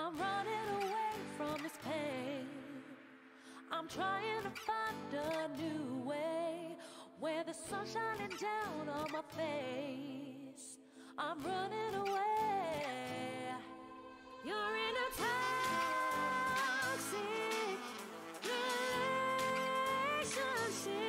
I'm running away from this pain. I'm trying to find a new way where the sun's shining down on my face. I'm running away. You're in a toxic relationship.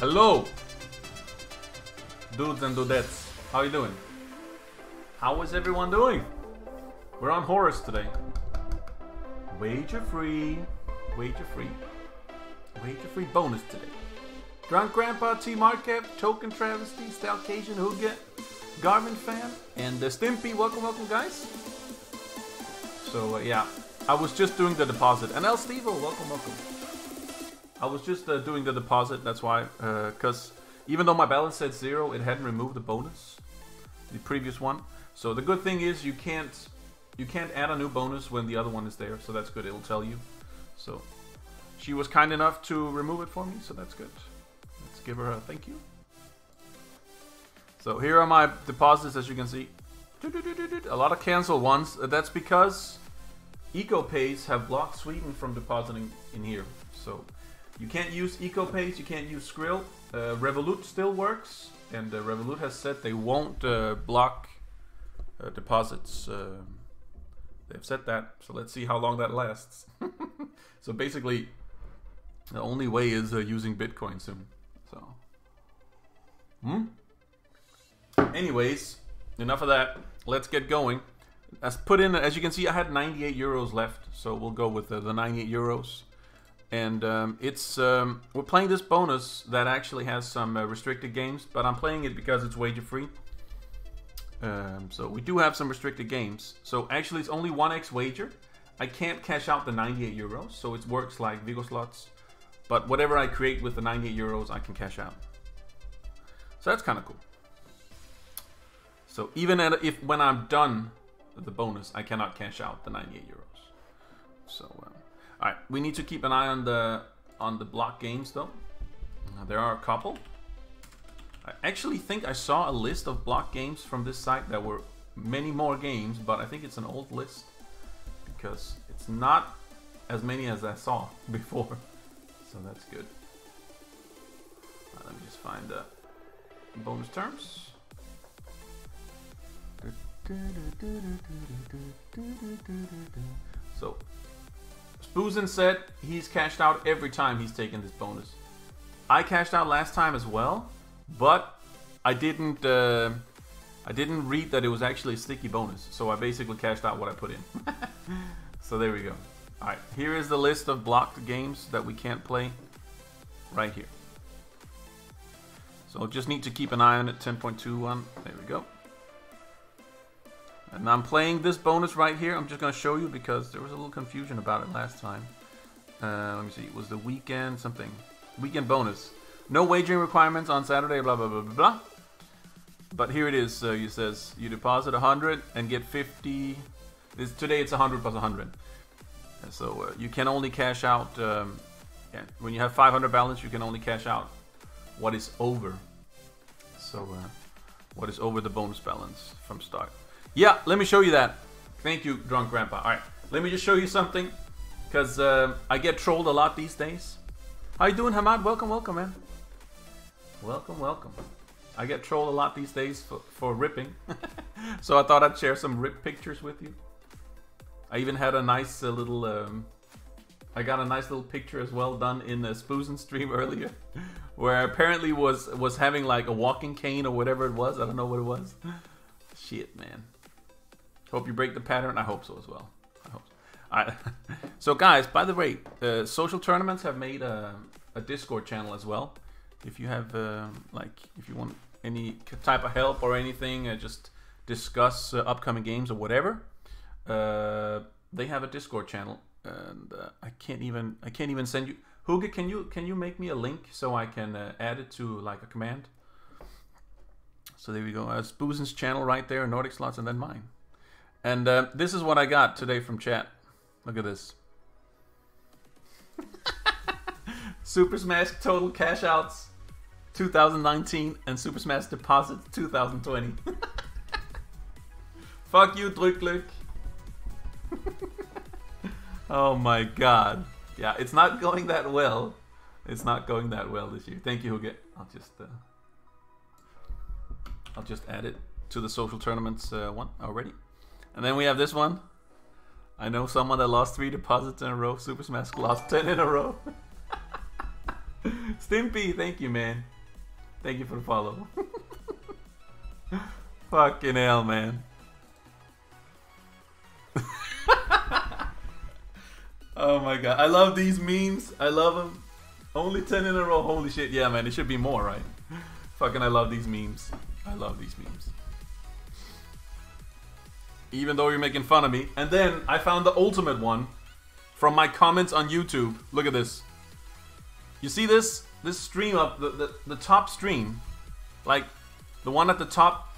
Hello, dudes and dudettes. How you doing? How is everyone doing? We're on Horus today. Wager free, wager free, wager free bonus today. Drunk Grandpa T Markev, Token Travesty, Stalcation Hooget, Garmin Fan, and uh, Stimpy. Welcome, welcome, guys. So uh, yeah, I was just doing the deposit. And El Stevo, welcome, welcome. I was just uh, doing the deposit, that's why. Because even though my balance said zero, it hadn't removed the bonus, the previous one. So the good thing is you can't you can't add a new bonus when the other one is there. So that's good. It'll tell you. So she was kind enough to remove it for me. So that's good. Let's give her a thank you. So here are my deposits, as you can see. A lot of cancel ones. Uh, That's because ecoPayz have blocked Sweden from depositing in here. So you can't use ecoPayz, you can't use Skrill. Uh, Revolut still works, and uh, Revolut has said they won't uh, block uh, deposits. Um, they've said that, so let's see how long that lasts. so basically, the only way is uh, using Bitcoin soon. So, hmm. Anyways, enough of that. Let's get going. As put in, as you can see, I had 98 euros left, so we'll go with the 98 euros. And um, it's um, we're playing this bonus that actually has some uh, restricted games, but I'm playing it because it's wager free. Um, so we do have some restricted games. So actually, it's only one X wager. I can't cash out the 98 euros, so it works like Vigo slots. But whatever I create with the 98 euros, I can cash out. So that's kind of cool. So even at, if when I'm done the bonus, I cannot cash out the 98 euros. So, um, right, we need to keep an eye on the on the block games though. Uh, there are a couple. I actually think I saw a list of block games from this site that were many more games, but I think it's an old list because it's not as many as I saw before. So that's good. Uh, let me just find the bonus terms. So, Spoozen said he's cashed out every time he's taken this bonus. I cashed out last time as well, but I didn't. Uh, I didn't read that it was actually a sticky bonus, so I basically cashed out what I put in. so there we go. All right, here is the list of blocked games that we can't play. Right here. So just need to keep an eye on it. 10.21. There we go. And I'm playing this bonus right here. I'm just going to show you because there was a little confusion about it last time. Uh, let me see. It was the weekend something. Weekend bonus. No wagering requirements on Saturday, blah, blah, blah, blah, blah. But here it is. So it says you deposit 100 and get 50. This, today it's 100 plus 100. And so uh, you can only cash out. Um, yeah, when you have 500 balance, you can only cash out what is over. So uh, what is over the bonus balance from start. Yeah, let me show you that. Thank you, Drunk Grandpa. All right, let me just show you something, because uh, I get trolled a lot these days. How you doing, Hamad? Welcome, welcome, man. Welcome, welcome. I get trolled a lot these days for, for ripping, so I thought I'd share some rip pictures with you. I even had a nice uh, little, um, I got a nice little picture as well done in the Spoozen stream earlier, where I apparently was was having like a walking cane or whatever it was. I don't know what it was. Shit, man. Hope you break the pattern. I hope so as well. I hope. So, so guys, by the way, uh, social tournaments have made a, a, Discord channel as well. If you have uh, like, if you want any type of help or anything, uh, just discuss uh, upcoming games or whatever. Uh, they have a Discord channel, and uh, I can't even I can't even send you. Hugo, can you can you make me a link so I can add it to like a command? So there we go. Uh, Spoozen's channel right there, Nordic Slots, and then mine. And uh, this is what I got today from chat. Look at this. Super Smask total cash outs 2019 and Super Smask deposits 2020. Fuck you, Drückglück. oh my god. Yeah, it's not going that well. It's not going that well this year. Thank you, Hugo. I'll just uh, I'll just add it to the social tournaments uh, one already. And then we have this one. I know someone that lost three deposits in a row. Super Smask lost ten in a row. Stimpy, thank you, man. Thank you for the follow. Fucking hell, man. oh my god. I love these memes. I love them. Only 10 in a row. Holy shit. Yeah, man. It should be more, right? Fucking I love these memes. I love these memes even though you're making fun of me. And then I found the ultimate one from my comments on YouTube. Look at this. You see this? This stream up, the, the, the top stream, like the one at the top,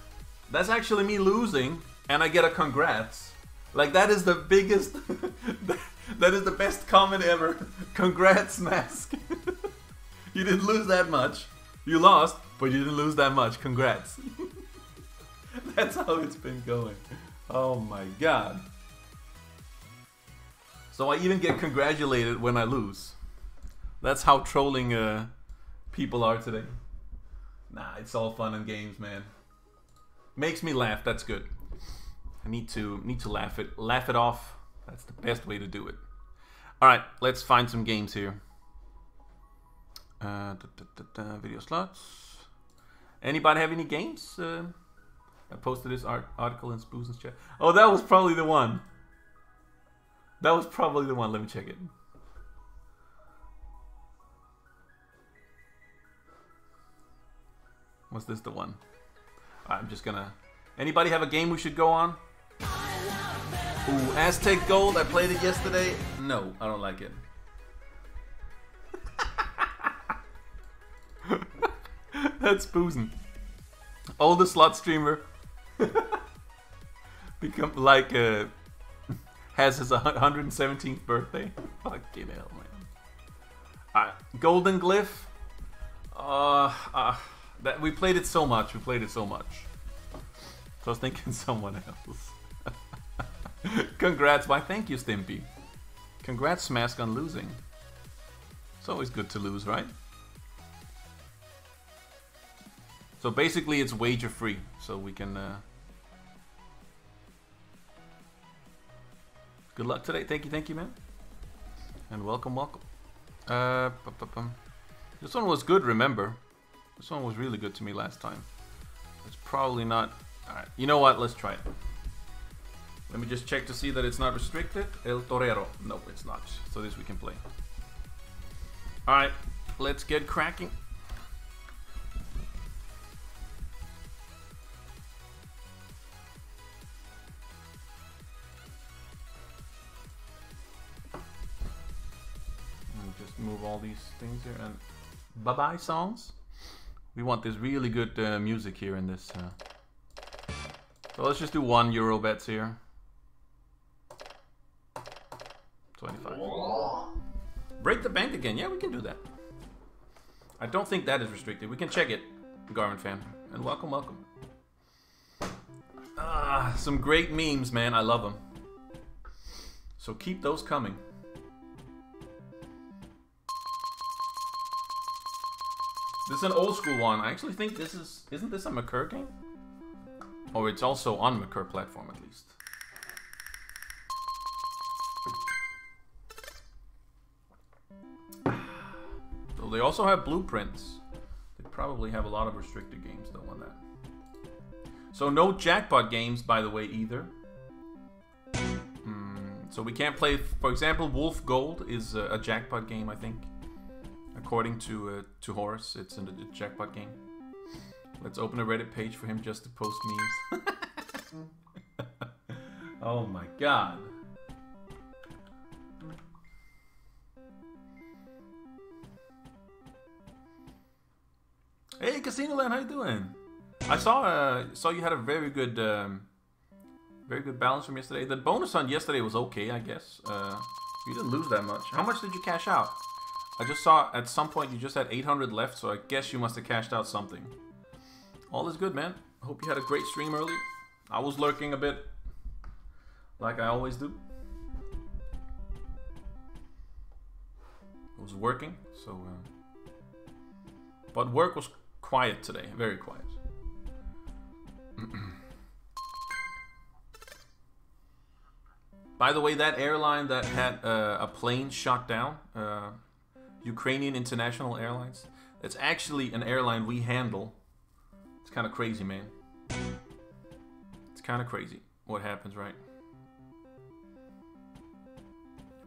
that's actually me losing, and I get a congrats. Like that is the biggest, that is the best comment ever. Congrats, Mask. you didn't lose that much. You lost, but you didn't lose that much. Congrats. that's how it's been going. Oh my god. So I even get congratulated when I lose. That's how trolling uh, people are today. Nah, it's all fun and games, man. Makes me laugh. That's good. I need to need to laugh it laugh it off. That's the best way to do it. All right, let's find some games here. Uh, da, da, da, video slots. Anybody have any games? Uh, I posted this art article in Spooz's chat. Oh, that was probably the one. That was probably the one. Let me check it. Was this the one? I'm just gonna. Anybody have a game we should go on? Ooh, Aztec Gold. I played it yesterday. No, I don't like it. That's Spoozen. Oldest slot streamer. Become like uh, has his 117th birthday. Fucking hell, man. Golden Glyph. Uh, uh, that we played it so much. We played it so much. So I was thinking someone else. Congrats, why thank you, Stimpy. Congrats, Smask, on losing. It's always good to lose, right? So basically it's wager free, so we can... Uh... Good luck today. Thank you, thank you, man. And welcome, welcome. Uh, this one was good, remember? This one was really good to me last time. It's probably not... Alright, you know what? Let's try it. Let me just check to see that it's not restricted. El Torero. No, it's not. So this we can play. Alright, let's get cracking. Move all these things here and bye-bye songs. We want this really good uh, music here in this. Uh... So let's just do one euro bets here. 25. Break the bank again. Yeah, we can do that. I don't think that is restricted. We can check it, Garmin fan. And welcome, welcome. Ah, some great memes, man. I love them. So keep those coming. This is an old school one. I actually think this is... Isn't this a Merkur game? Or it's also on Merkur platform, at least. So they also have blueprints. They probably have a lot of restricted games, though, on that. So no jackpot games, by the way, either. Mm, so we can't play... For example, Wolf Gold is a, a jackpot game, I think. According to uh, to Horus, it's a, a jackpot game. Let's open a Reddit page for him just to post memes. oh my god. Hey, Casino Land, how you doing? I saw uh, saw you had a very good um, very good balance from yesterday. The bonus on yesterday was okay, I guess. Uh, you didn't lose that much. How much did you cash out? I just saw at some point you just had 800 left, so I guess you must have cashed out something. All is good, man. Hope you had a great stream earlier. I was lurking a bit, like I always do. It was working, so... Uh, but work was quiet today, very quiet. By the way, that airline that had uh, a plane shot down, uh, Ukrainian International Airlines. It's actually an airline we handle. It's kind of crazy, man. It's kind of crazy what happens, right?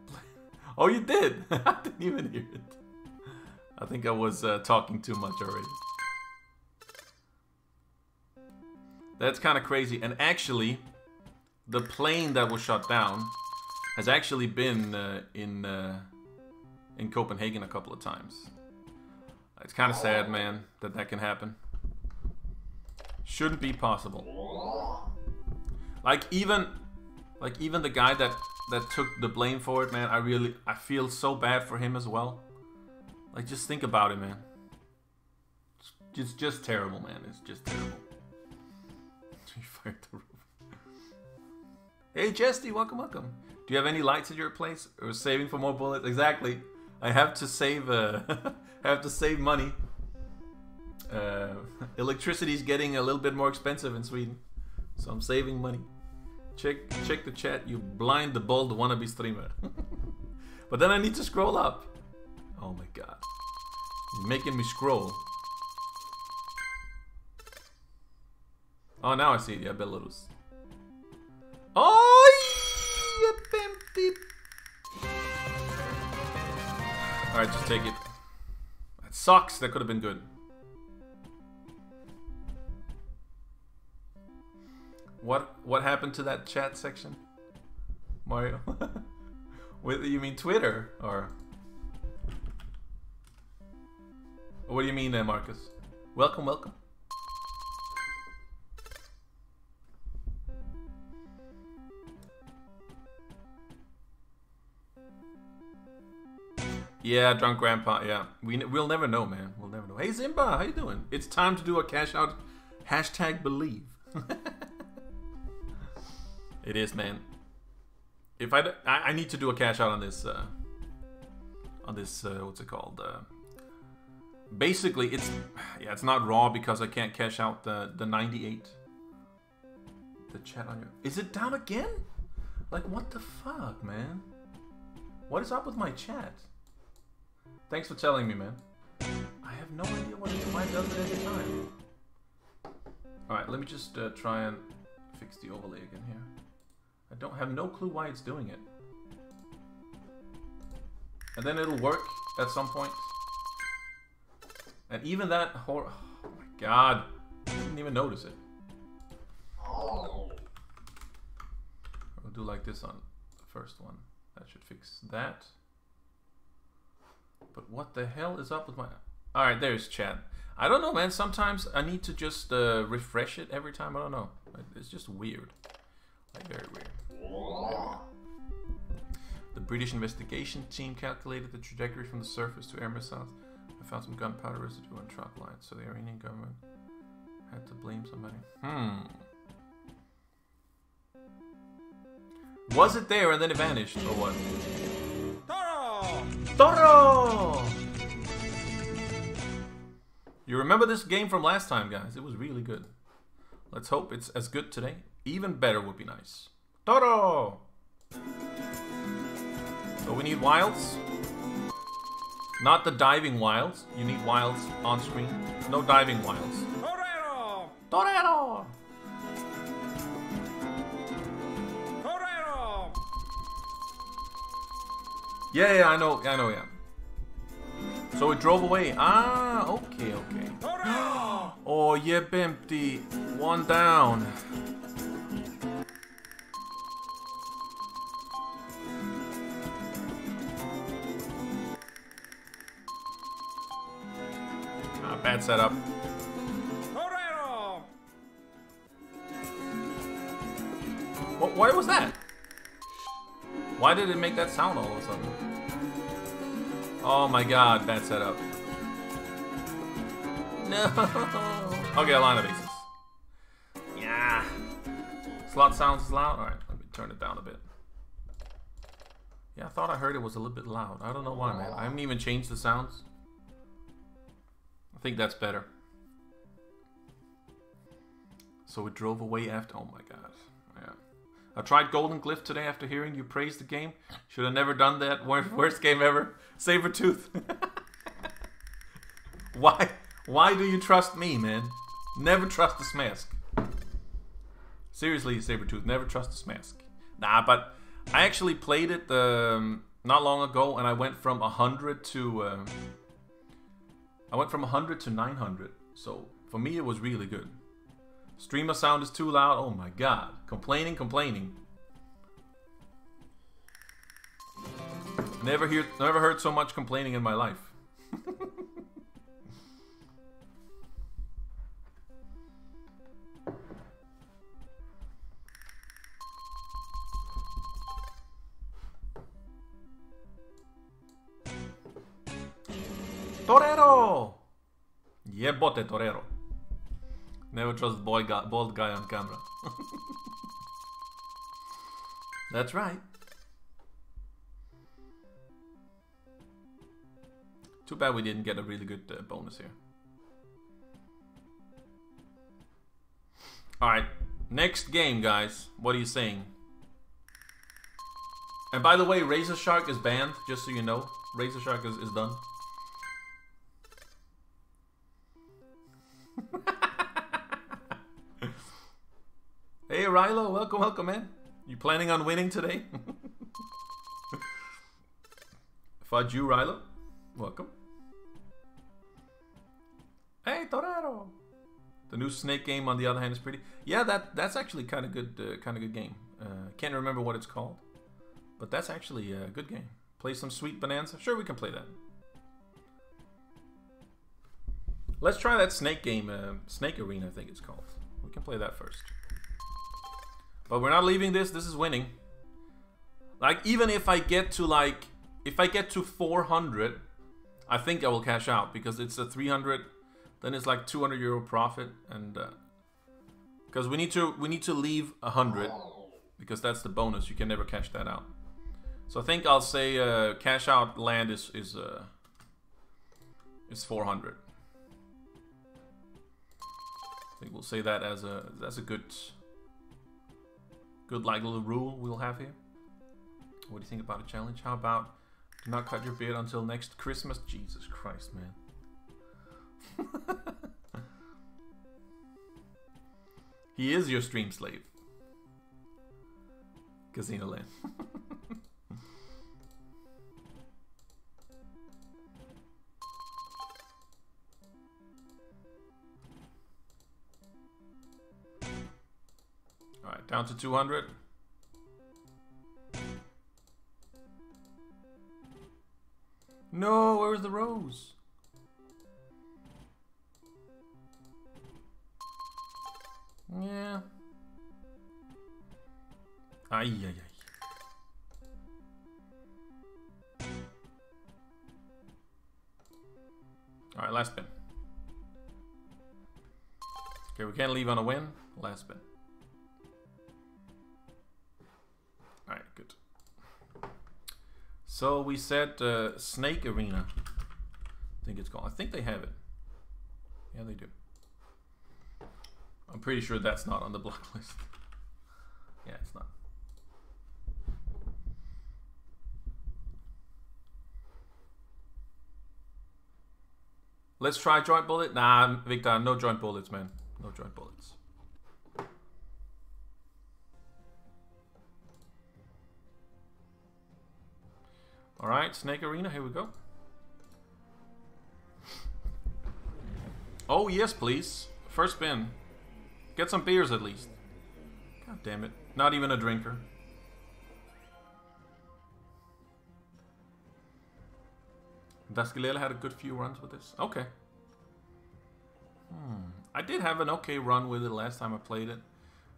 Oh, you did? I didn't even hear it. I think I was uh, talking too much already. That's kind of crazy. And actually, the plane that was shot down has actually been uh, in... Uh, in Copenhagen a couple of times. It's kind of sad, man, that that can happen. Shouldn't be possible. Like even, like even the guy that that took the blame for it, man. I really, I feel so bad for him as well. Like just think about it, man. It's just just terrible, man. It's just terrible. Hey, Jesty, welcome, welcome. Do you have any lights at your place? Or saving for more bullets? Exactly. I have to save. Uh, I have to save money. Uh, electricity is getting a little bit more expensive in Sweden, so I'm saving money. Check check the chat. You blind the bald wannabe streamer. but then I need to scroll up. Oh my god, you're making me scroll. Oh, now I see. Yeah, Belarus. Oh, yeah, beep. All right, just take it. That sucks. That could have been good. What what happened to that chat section, Mario? With you mean Twitter or? What do you mean, uh, Marcus? Welcome, welcome. Yeah, drunk grandpa. Yeah, we we'll never know, man. We'll never know. Hey Zimba, how you doing? It's time to do a cash out. Hashtag believe. it is, man. If I, I, need to do a cash out on this. Uh, on this, uh, what's it called? Uh, basically, it's yeah, it's not raw because I can't cash out the the 98. The chat on your is it down again? Like what the fuck, man? What is up with my chat? Thanks for telling me, man. I have no idea what it does it every time. Alright, let me just uh, try and fix the overlay again here. I don't have no clue why it's doing it. And then it'll work at some point. And even that hor- Oh my god. I didn't even notice it. I'll do like this on the first one. That should fix that. But what the hell is up with my... Alright, there's chat. I don't know, man. Sometimes I need to just uh, refresh it every time. I don't know. It's just weird. Like, very weird. The British investigation team calculated the trajectory from the surface to Air South. I found some gunpowder residue on truck lines, so the Iranian government had to blame somebody. Hmm. Was it there and then it vanished, or what? Toro! You remember this game from last time, guys? It was really good. Let's hope it's as good today. Even better would be nice. Toro! So we need wilds. Not the diving wilds. You need wilds on screen. No diving wilds. Torero! Torero! Torero! Yeah, yeah, I know, I know, yeah. So it drove away. Ah, okay, okay. Oh, yeah, empty. One down. Ah, bad setup. What, why was that? Why did it make that sound all of a sudden? Oh my god, bad setup. No. Okay, a line of aces. Yeah. Slot sounds loud. All right, let me turn it down a bit. Yeah, I thought I heard it was a little bit loud. I don't know why, man. I haven't even changed the sounds. I think that's better. So it drove away after. Oh my god. I tried Golden Glyph today after hearing you praise the game. Should have never done that. Worst, worst game ever. Sabertooth. Why? Why do you trust me, man? Never trust this mask. Seriously, Sabertooth, never trust this mask. Nah, but I actually played it um, not long ago, and I went from 100 to... Um, I went from 100 to 900. So, for me, it was really good. Streamer sound is too loud. Oh my god. Complaining, complaining. Never hear, never heard so much complaining in my life. Torero! Yeah, bote Torero. Never trust boy guy, bald guy on camera. That's right. Too bad we didn't get a really good uh, bonus here. Alright, next game, guys. What are you saying? And by the way, Razor Shark is banned, just so you know. Razor Shark is, is done. hey, Rilo, welcome, welcome, man. You planning on winning today? You, Rilo. Welcome. Hey, Torero. The new Snake game, on the other hand, is pretty. Yeah, that that's actually kind of good. Uh, kind of good game. Uh, can't remember what it's called, but that's actually a good game. Play some Sweet Bonanza. Sure, we can play that. Let's try that Snake game. Uh, Snake Arena, I think it's called. We can play that first. But we're not leaving this. This is winning. Like even if I get to like, if I get to 400, I think I will cash out because it's a 300 then it's like 200 euro profit, and because uh, we need to we need to leave 100 because that's the bonus. You can never cash that out. So I think I'll say uh, cash out land is is uh, is 400. I think we'll say that as a that's a good good like little rule we'll have here. What do you think about a challenge? How about do not cut your beard until next Christmas? Jesus Christ, man. he is your stream slave. Casino Land. down to 200. No, where's the rose? Yeah. Ay, ay, ay. Alright, last spin. Okay, we can't leave on a win. Last spin. So we said uh, Snake Arena. I think it's called. I think they have it. Yeah, they do. I'm pretty sure that's not on the blacklist. yeah, it's not. Let's try joint bullet. Nah, Victor, no joint bullets, man. No joint bullets. All right, Snake Arena, here we go. Oh, yes, please. First spin. Get some beers at least. God damn it. Not even a drinker. Daskalele had a good few runs with this. Okay. Hmm. I did have an okay run with it last time I played it.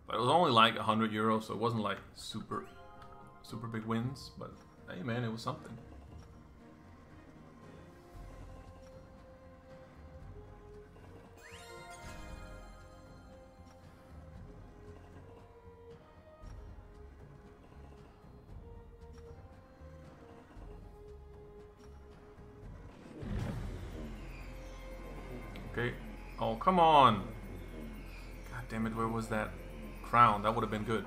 But it was only like 100 euros, so it wasn't like super, super big wins. But hey man, it was something. Okay. Oh, come on. God damn it, where was that crown? That would have been good.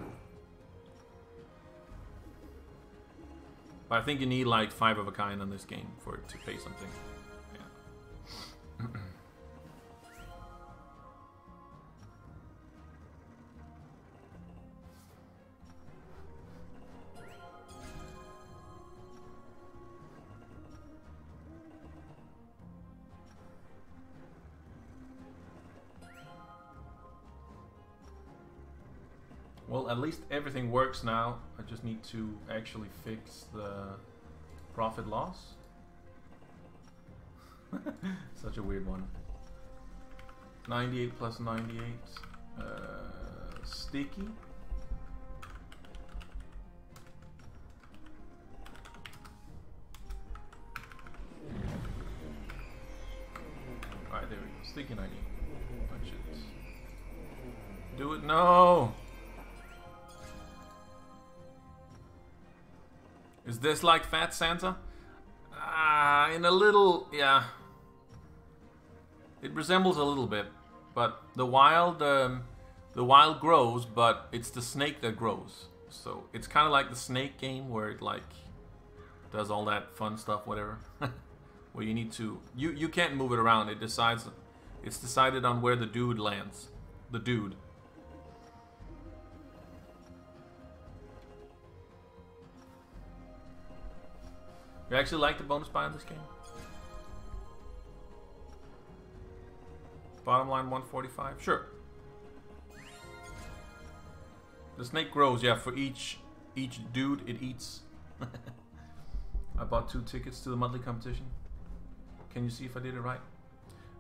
I think you need like five of a kind on this game for it to pay something. At least everything works now. I just need to actually fix the profit loss. Such a weird one. 98 plus 98. Uh, sticky. Alright, there we go. Sticky 98. Punch it. Do it. No! Is this like Fat Santa? Ah, Uh, in a little, yeah. It resembles a little bit, but the wild, um, the wild grows, but it's the snake that grows. So it's kind of like the snake game where it like does all that fun stuff, whatever. where you need to, you you can't move it around. It decides, it's decided on where the dude lands. The dude. You actually like the bonus buy in this game? Bottom line 145? Sure. The snake grows, yeah, for each each dude it eats. I bought two tickets to the monthly competition. Can you see if I did it right?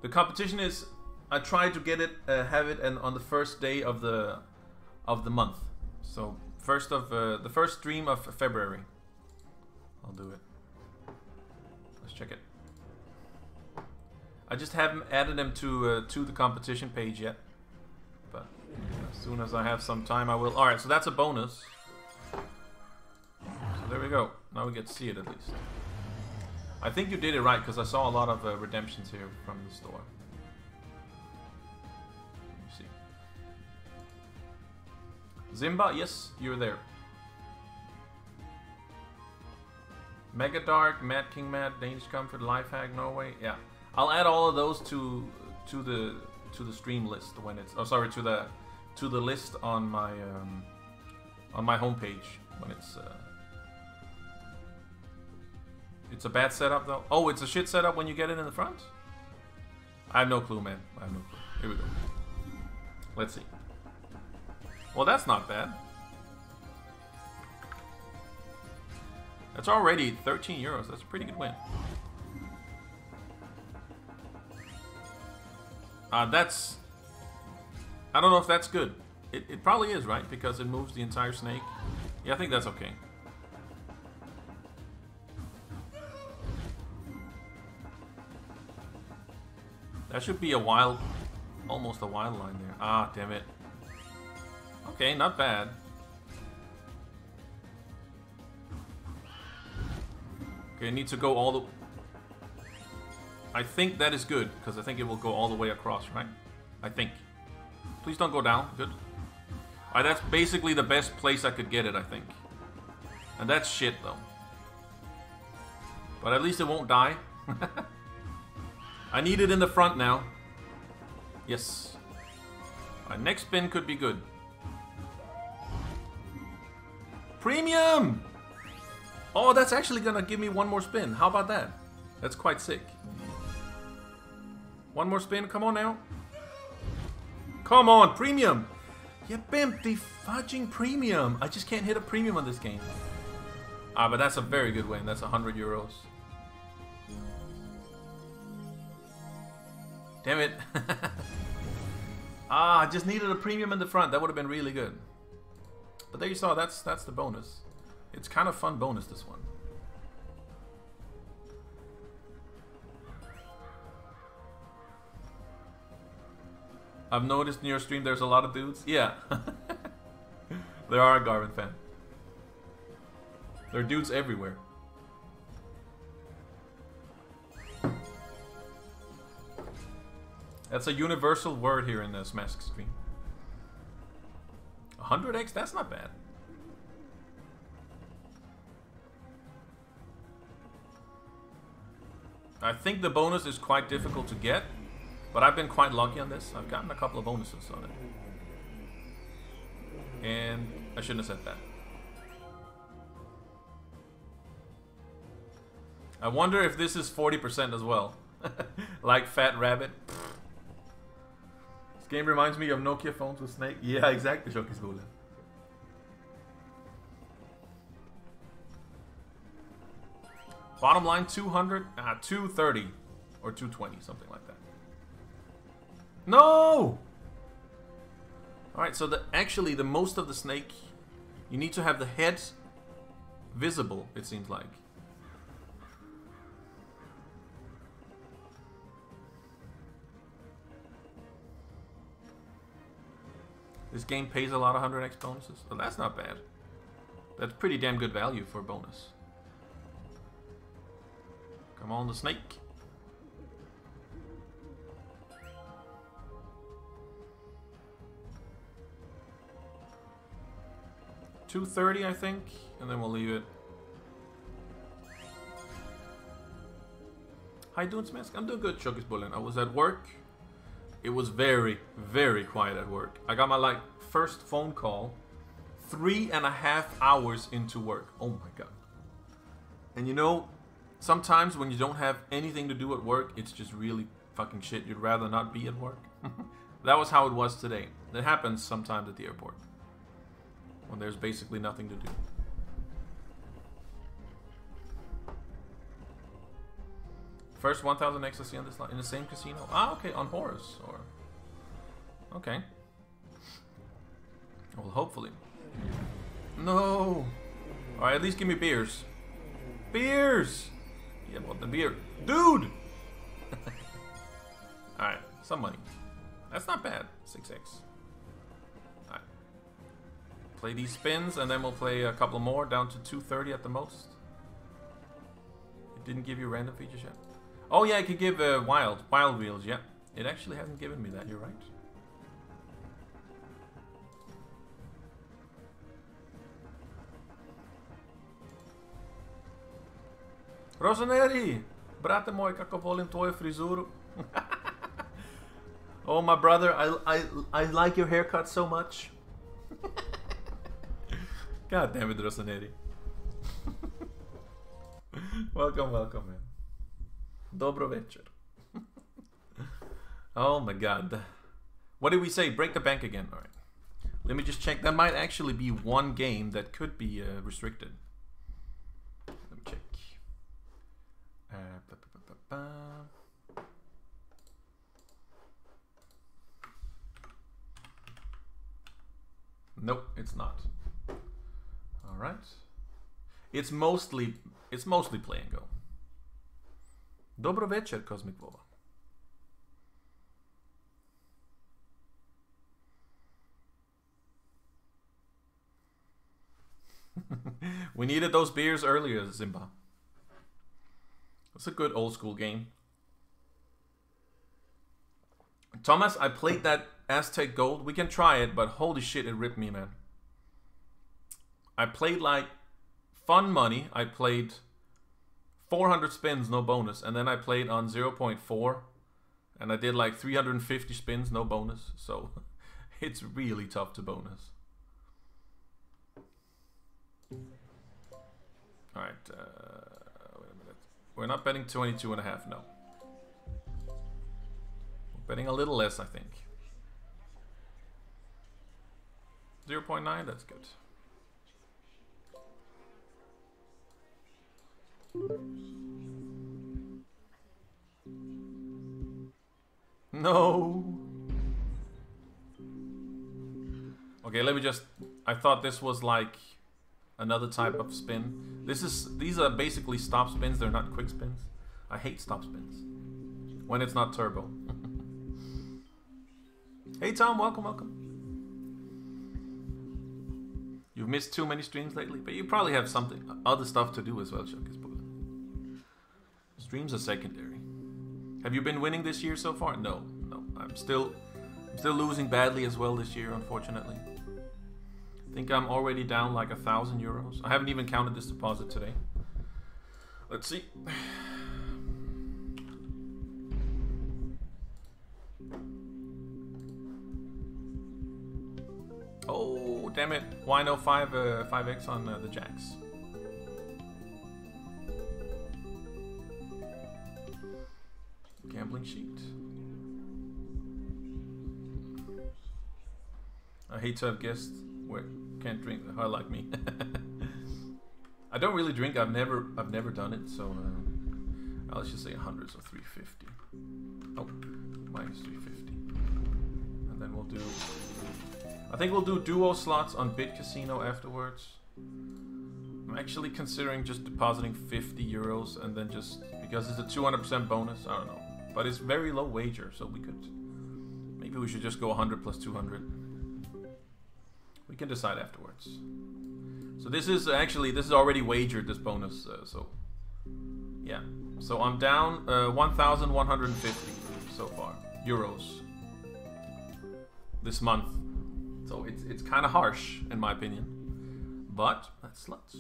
The competition is I tried to get it uh, have it and on the first day of the of the month. So first of uh, the first stream of February. I'll do it. Check it. I just haven't added them to uh, to the competition page yet. But as soon as I have some time, I will. Alright, so that's a bonus. So there we go. Now we get to see it at least. I think you did it right, because I saw a lot of uh, redemptions here from the store. Let me see. Zimba, yes, you're there. Mega Dark, Mad King Mad, Danish Comfort, Lifehack, Norway. Yeah, I'll add all of those to to the to the stream list when it's. Oh, sorry, to the to the list on my um, on my homepage when it's. Uh, it's a bad setup though. Oh, it's a shit setup when you get it in the front. I have no clue, man. I have no clue. Here we go. Let's see. Well, that's not bad. That's already 13 euros. That's a pretty good win. Uh, that's... I don't know if that's good. It, it probably is, right? Because it moves the entire snake. Yeah, I think that's okay. That should be a wild... Almost a wild line there. Ah, damn it. Okay, not bad. Okay, it needs to go all the... I think that is good, because I think it will go all the way across, right? I think. Please don't go down. Good. Alright, that's basically the best place I could get it, I think. And that's shit, though. But at least it won't die. I need it in the front now. Yes. My next spin could be good. Premium! Oh, that's actually gonna give me one more spin. How about that? That's quite sick. One more spin, come on now. Come on, premium! You bimp the fudging premium! I just can't hit a premium on this game. Ah, but that's a very good win. That's 100 euros. Damn it. ah, I just needed a premium in the front. That would have been really good. But there you saw, that's that's the bonus. It's kind of fun bonus, this one. I've noticed in your stream there's a lot of dudes. Yeah. there are a Garvin fan. There are dudes everywhere. That's a universal word here in the Smask stream. 100x? That's not bad. I think the bonus is quite difficult to get, but I've been quite lucky on this. I've gotten a couple of bonuses on it. And I shouldn't have said that. I wonder if this is 40% as well. like Fat Rabbit. This game reminds me of Nokia phones with Snake. Yeah, exactly, Shokisbula. Bottom line 200, uh, 230 or 220, something like that. No! Alright, so the actually the most of the snake, you need to have the head visible, it seems like. This game pays a lot of 100x bonuses. Well, that's not bad. That's pretty damn good value for a bonus. Come on, the snake. Two thirty, I think, and then we'll leave it. How you doing, Smask? I'm doing good, Chuggy's Bullen. I was at work. It was very, very quiet at work. I got my like first phone call three and a half hours into work. Oh my god. And you know, sometimes when you don't have anything to do at work, it's just really fucking shit. You'd rather not be at work. that was how it was today. It happens sometimes at the airport when there's basically nothing to do. First 1,000 ecstasy on this line in the same casino. Ah, okay, on Horus or okay. Well, hopefully. No. All right, at least give me beers. Beers. Yeah, well, the beer, dude. All right, some money. That's not bad. Six X. All right. Play these spins, and then we'll play a couple more down to 230 at the most. It didn't give you random features yet. Oh yeah, I could give uh, wild wild wheels. Yeah, it actually hasn't given me that. You're right. Rosaneri! Brate moj, kako volim tvoju frizuru. oh, my brother, I, I, I like your haircut so much. God damn it, Rosaneri. welcome, welcome, man. Dobro večer. oh my god. What did we say? Break the bank again. Alright. Let me just check. That might actually be one game that could be uh, restricted. Let me check. Uh, ba. Nope, it's not. All right. It's mostly it's mostly Play'n GO. Dobro večer, Cosmic Vova. we needed those beers earlier, Zimba. It's a good old school game. Thomas, I played that Aztec Gold. We can try it, but holy shit, it ripped me, man. I played like fun money. I played 400 spins, no bonus. And then I played on 0.4. And I did like 350 spins, no bonus. So it's really tough to bonus. Alright, uh, wait a minute. We're not betting 22 and a half, no. We're betting a little less, I think. 0.9, that's good. No. Okay, let me just. I thought this was like another type of spin. This is. These are basically stop spins. They're not quick spins. I hate stop spins when it's not turbo. hey Tom, welcome, welcome. You've missed too many streams lately, but you probably have something other stuff to do as well, Chuck. Streams are secondary. Have you been winning this year so far? No, no. I'm still, I'm still losing badly as well this year, unfortunately. Think I'm already down like a thousand euros. I haven't even counted this deposit today. Let's see. Oh, damn it. Why no 5, uh, 5x on uh, the jacks? Gambling sheet. I hate to have guests where can't drink I like me. I don't really drink. I've never I've never done it. So uh, let's just say 100, or 350. Oh, minus 350. And then we'll do. I think we'll do duo slots on Bit Casino afterwards. I'm actually considering just depositing 50 euros and then just because it's a 200% bonus. I don't know. But it's very low wager, so we could... Maybe we should just go 100 plus 200. We can decide afterwards. So this is actually, this is already wagered, this bonus, uh, so... Yeah. So I'm down uh, 1,150 so far euros this month. So it's it's kind of harsh in my opinion, but that's sluts.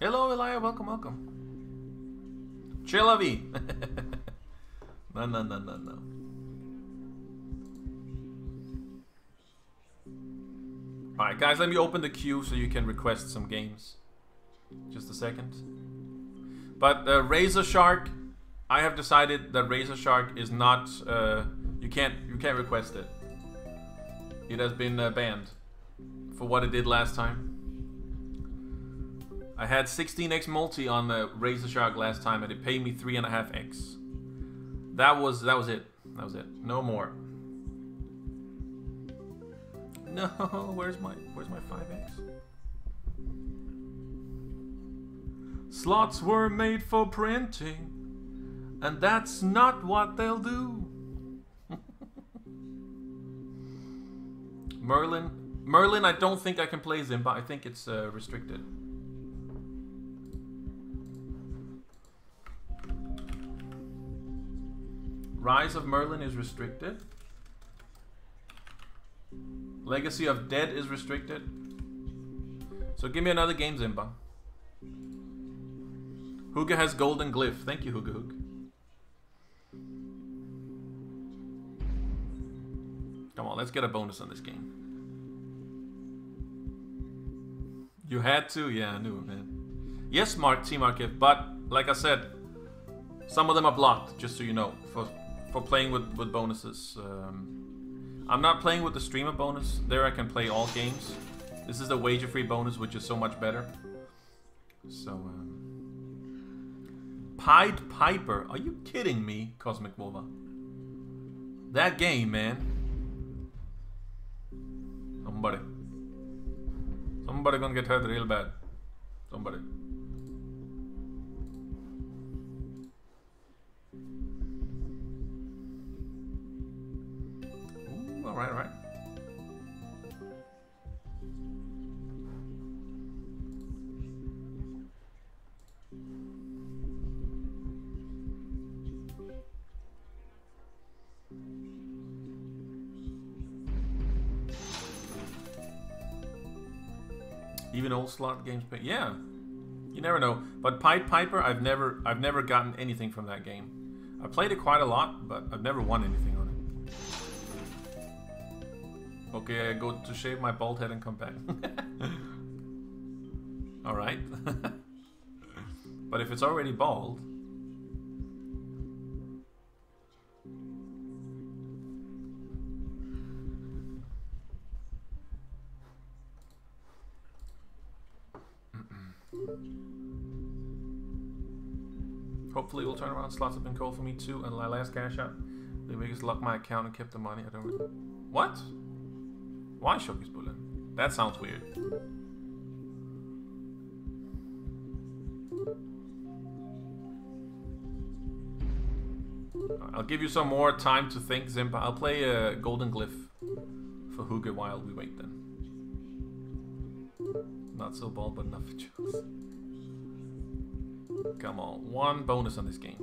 Hello, Elia. Welcome, welcome. Chillavi. no, no, no, no, no. Alright, guys, let me open the queue so you can request some games. Just a second. But uh, Razor Shark, I have decided that Razor Shark is not. Uh, you can't. You can't request it. It has been uh, banned for what it did last time. I had 16x multi on the Razor Shark last time, and it paid me three and a half x. That was that was it. That was it. No more. No, where's my where's my 5x? Slots were made for printing, and that's not what they'll do. Merlin, Merlin, I don't think I can play Zimba. I think it's uh, restricted. Rise of Merlin is restricted. Legacy of Dead is restricted. So give me another game, Zimba. Huga has golden glyph. Thank you, Huga Hoog. Come on, let's get a bonus on this game. You had to? Yeah, I knew it, man. Yes, Mark, Team Archive, but like I said, some of them are blocked, just so you know, for for playing with, with bonuses. Um, I'm not playing with the streamer bonus. There I can play all games. This is the wager-free bonus, which is so much better. So, um, Pied Piper. Are you kidding me, Cosmic Wolva? That game, man. Somebody. Somebody gonna get hurt real bad. Somebody. Ooh, alright, alright. Even old slot games pay. Yeah, you never know. But Pied Piper, I've never, I've never gotten anything from that game. I played it quite a lot, but I've never won anything Okay, I go to shave my bald head and come back. All right. but if it's already bald, Hopefully, we'll turn around. Slots have been cold for me too. And my last cash out, the biggest locked my account and kept the money. I don't. What? Why Shoki's Bullen? That sounds weird. I'll give you some more time to think, Zimpa. I'll play a uh, Golden Glyph for Huga while we wait then. Not so bald, but enough Jules. Come on, one bonus on this game.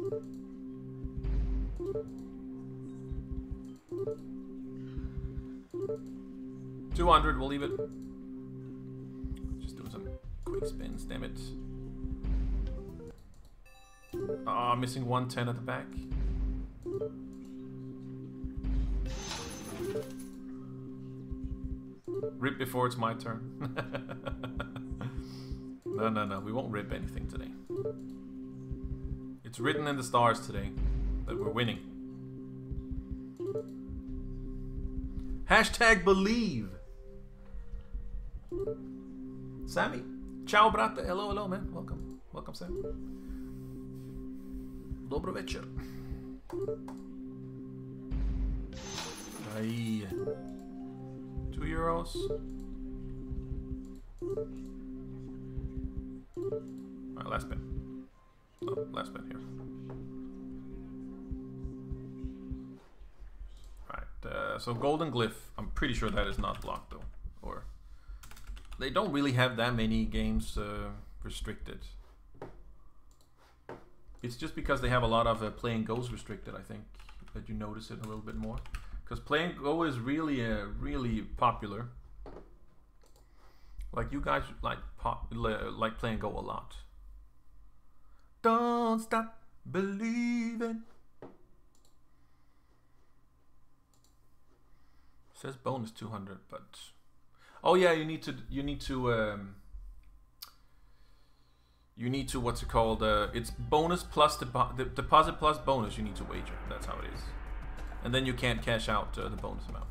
Two hundred, we'll leave it. Just doing some quick spins, damn it. Ah, oh, missing 110 at the back. Rip before it's my turn. no, no, no. We won't rip anything today. It's written in the stars today that we're winning. Hashtag believe. Sammy. Ciao, brate. Hello, hello, man. Welcome. Welcome, Sam. Dobro večer. Ay. Two euros. Alright, last spin. Oh, last spin here. Alright, uh, so Golden Glyph. I'm pretty sure that is not blocked though. Or they don't really have that many games uh, restricted. It's just because they have a lot of uh, play goes restricted, I think, that you notice it a little bit more. Because Play'n GO is really, uh, really popular. Like you guys like pop, like Play'n GO a lot. Don't stop believing. Says bonus 200, but oh yeah, you need to you need to um, you need to what's it called? Uh, it's bonus plus depo- the deposit plus bonus. You need to wager. That's how it is, and then you can't cash out uh, the bonus amount.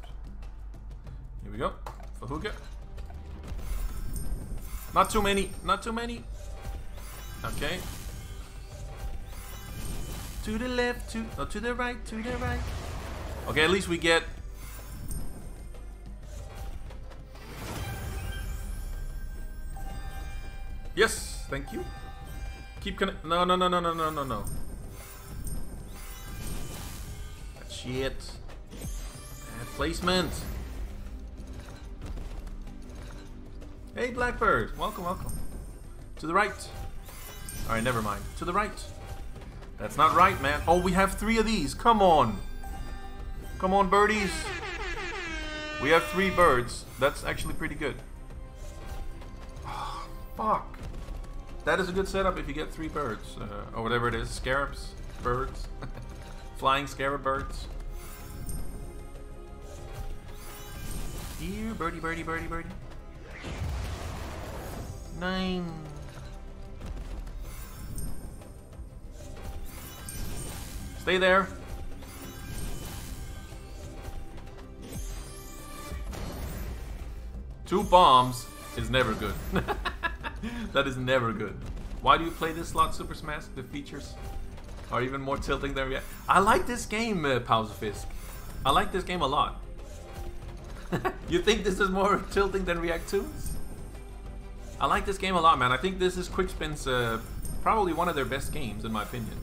Here we go for Huga. Not too many. Not too many. Okay. To the left, to no, to the right, to the right. Okay, at least we get. Yes, thank you. Keep connect. No, no, no, no, no, no, no, no. Shit. Bad placement. Hey, Blackbird. Welcome, welcome. To the right. Alright, never mind. To the right. That's not right, man. Oh, we have three of these. Come on. Come on, birdies. We have three birds. That's actually pretty good. Oh, fuck. That is a good setup if you get three birds. Uh, or whatever it is. Scarabs. Birds. Flying scarab birds. Here, birdie, birdie, birdie, birdie. Nine. Stay there. Two bombs is never good. that is never good. Why do you play this slot Super Smask? The features are even more tilting than React. I like this game, uh, Pausefisk. I like this game a lot. you think this is more tilting than Reactoonz? I like this game a lot, man. I think this is Quickspin's uh, probably one of their best games, in my opinion.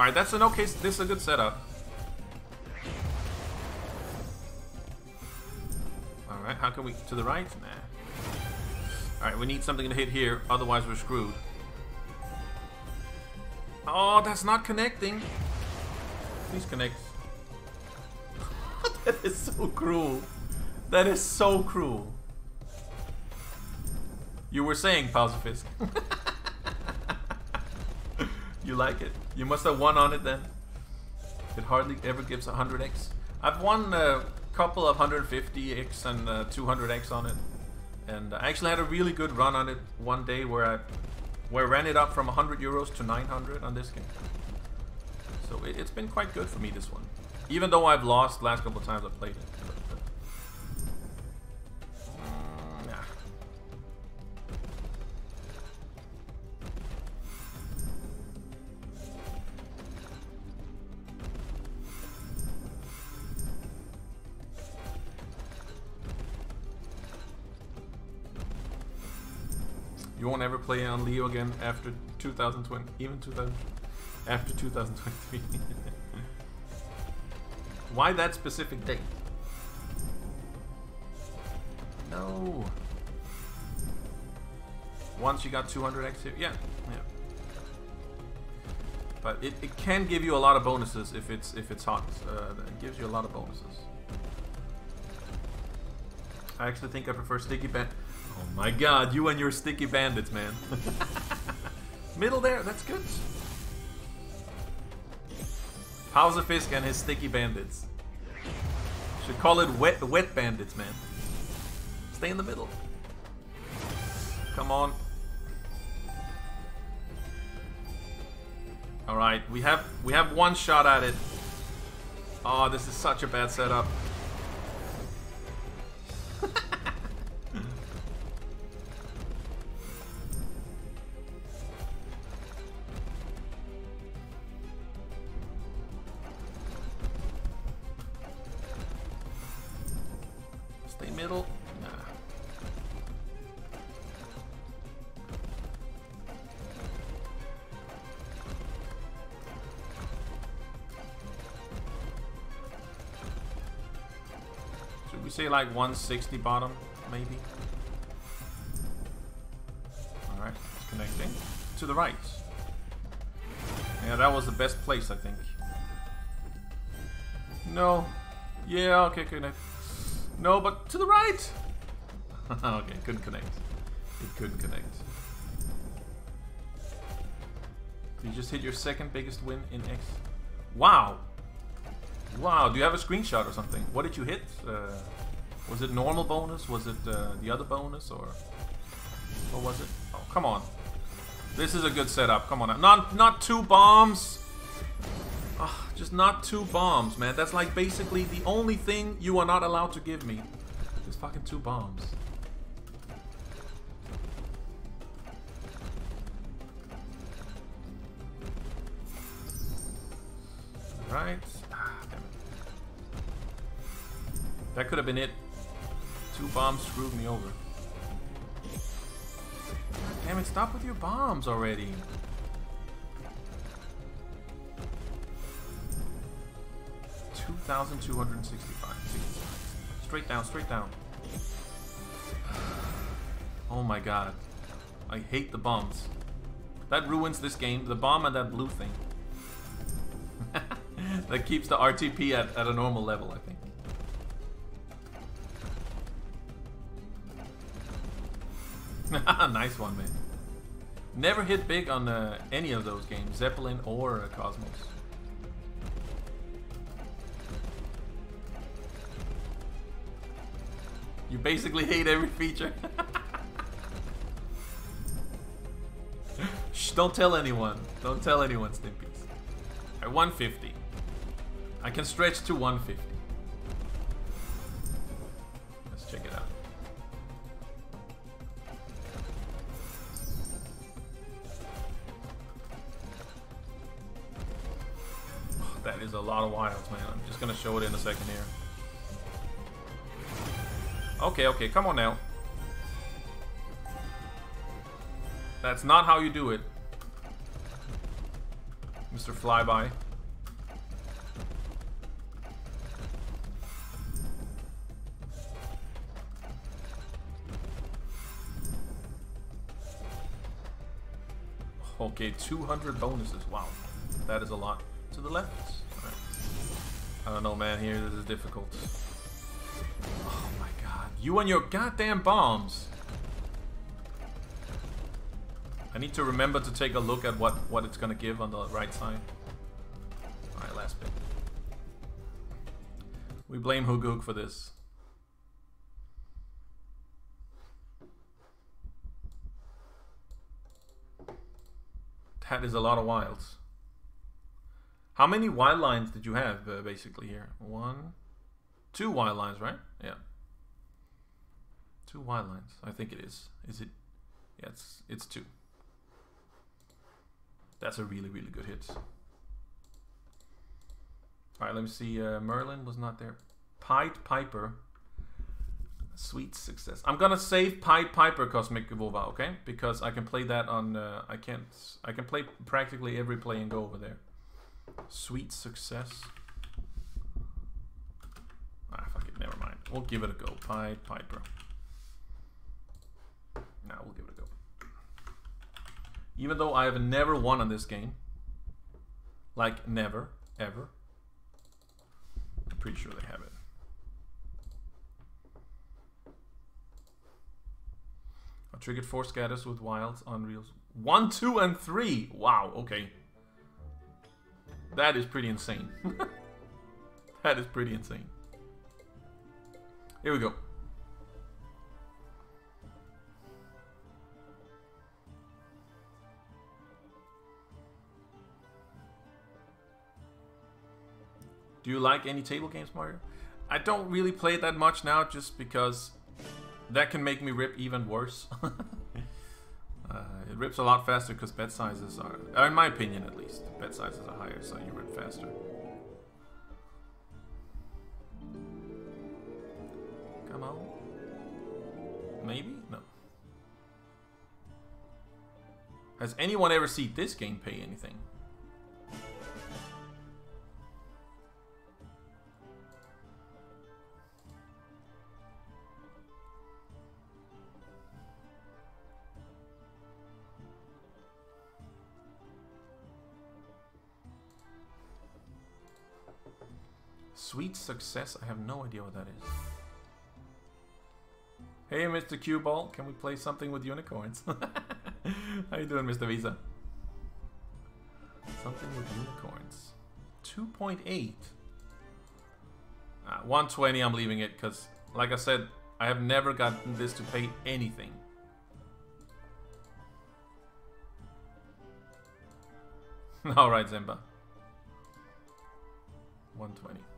All right, that's an okay. This is a good setup. All right, how can we to the right? Nah. All right, we need something to hit here, otherwise we're screwed. Oh, that's not connecting. Please connect. that is so cruel. That is so cruel. You were saying, Pausefisk. you like it. You must have won on it then. It hardly ever gives 100x. I've won a couple of 150x and uh, 200x on it. And I actually had a really good run on it one day where I where I ran it up from 100 euros to 900 on this game. So it, has been quite good for me this one. Even though I've lost last couple of times I've played it. Won't ever play on Leo again after 2020, even 2000, after 2023. Why that specific date? No. Once you got 200x here, yeah, yeah. But it, it can give you a lot of bonuses if it's if it's hot. Uh, it gives you a lot of bonuses. I actually think I prefer sticky band. Oh my god, you and your sticky bandits, man. Middle there, that's good. Pausefisk and his sticky bandits. Should call it wet wet bandits, man. Stay in the middle. Come on. Alright, we have we have one shot at it. Oh, this is such a bad setup. middle? Nah. Should we say like 160 bottom, maybe? Alright, connecting. To the right. Yeah, that was the best place, I think. No. Yeah, okay, connect. No, but to the right! okay, couldn't connect. It couldn't connect. You just hit your second biggest win in X. Wow! Wow, do you have a screenshot or something? What did you hit? Uh, was it normal bonus? Was it uh, the other bonus? Or what was it? Oh, come on. This is a good setup. Come on. Not, not two bombs! Ugh, just not two bombs, man. That's like basically the only thing you are not allowed to give me. Just fucking two bombs. Right. Ah. That could have been it. Two bombs screwed me over. Damn it, stop with your bombs already. Two thousand two hundred sixty-five. Straight down, straight down. Oh my god. I hate the bombs. That ruins this game. The bomb and that blue thing. that keeps the RTP at, at a normal level, I think. nice one, man. Never hit big on uh, any of those games, Zeppelin or uh, Cosmos. Basically hate every feature. Shh, don't tell anyone. Don't tell anyone, Stimpies. At 150. I can stretch to 150. Let's check it out. Oh, that is a lot of wilds, man. I'm just gonna show it in a second here. Okay, okay, come on now. That's not how you do it. Mr. Flyby. Okay, 200 bonuses. Wow. That is a lot. To the left. Right. I don't know, man. Here, this is difficult. You and your goddamn bombs. I need to remember to take a look at what, what it's gonna give on the right side. Alright, last bit. We blame Hook for this. That is a lot of wilds. How many wild lines did you have, uh, basically, here? One, two wild lines, right? Yeah. Two wild lines, I think it is. Is it? Yeah, it's, it's two. That's a really, really good hit. Alright, let me see. Uh, Merlin was not there. Pied Piper. Sweet success. I'm gonna save Pied Piper Cosmic Vova, okay? Because I can play that on. Uh, I can't. I can play practically every Play'n GO over there. Sweet success. Ah, fuck it. Never mind. We'll give it a go. Pied Piper. Nah, we'll give it a go. Even though I have never won on this game. Like, never. Ever. I'm pretty sure they have it. I triggered four scatters with wilds on reels. One, two, and three. Wow, okay. That is pretty insane. that is pretty insane. Here we go. Do you like any table games, Mario? I don't really play that much now just because that can make me rip even worse. uh, it rips a lot faster because bet sizes are, uh, in my opinion at least, bet sizes are higher, so you rip faster. Come on. Maybe? No. Has anyone ever seen this game pay anything? Sweet Success. I have no idea what that is. Hey, Mr. Cue Ball, can we play something with unicorns? How you doing, Mr. Visa? Something with unicorns. 2.8. Uh, 120, I'm leaving it because, like I said, I have never gotten this to pay anything. Alright, Zemba. 120.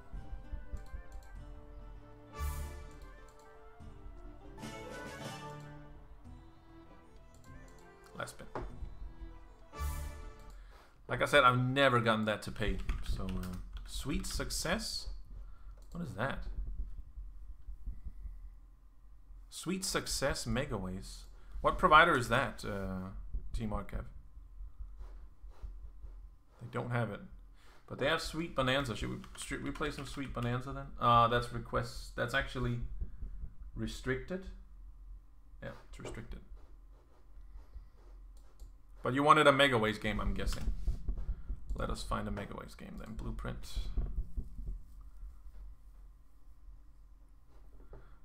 Spin. Like I said, I've never gotten that to pay. So, uh, sweet success. What is that? Sweet Success Megaways. What provider is that, uh, Team Archive? They don't have it. But they have Sweet Bonanza. Should we, should we play some Sweet Bonanza then? Uh, that's request. That's actually restricted. Yeah, it's restricted. But you wanted a Mega Megaways game, I'm guessing. Let us find a Mega Megaways game then. Blueprint.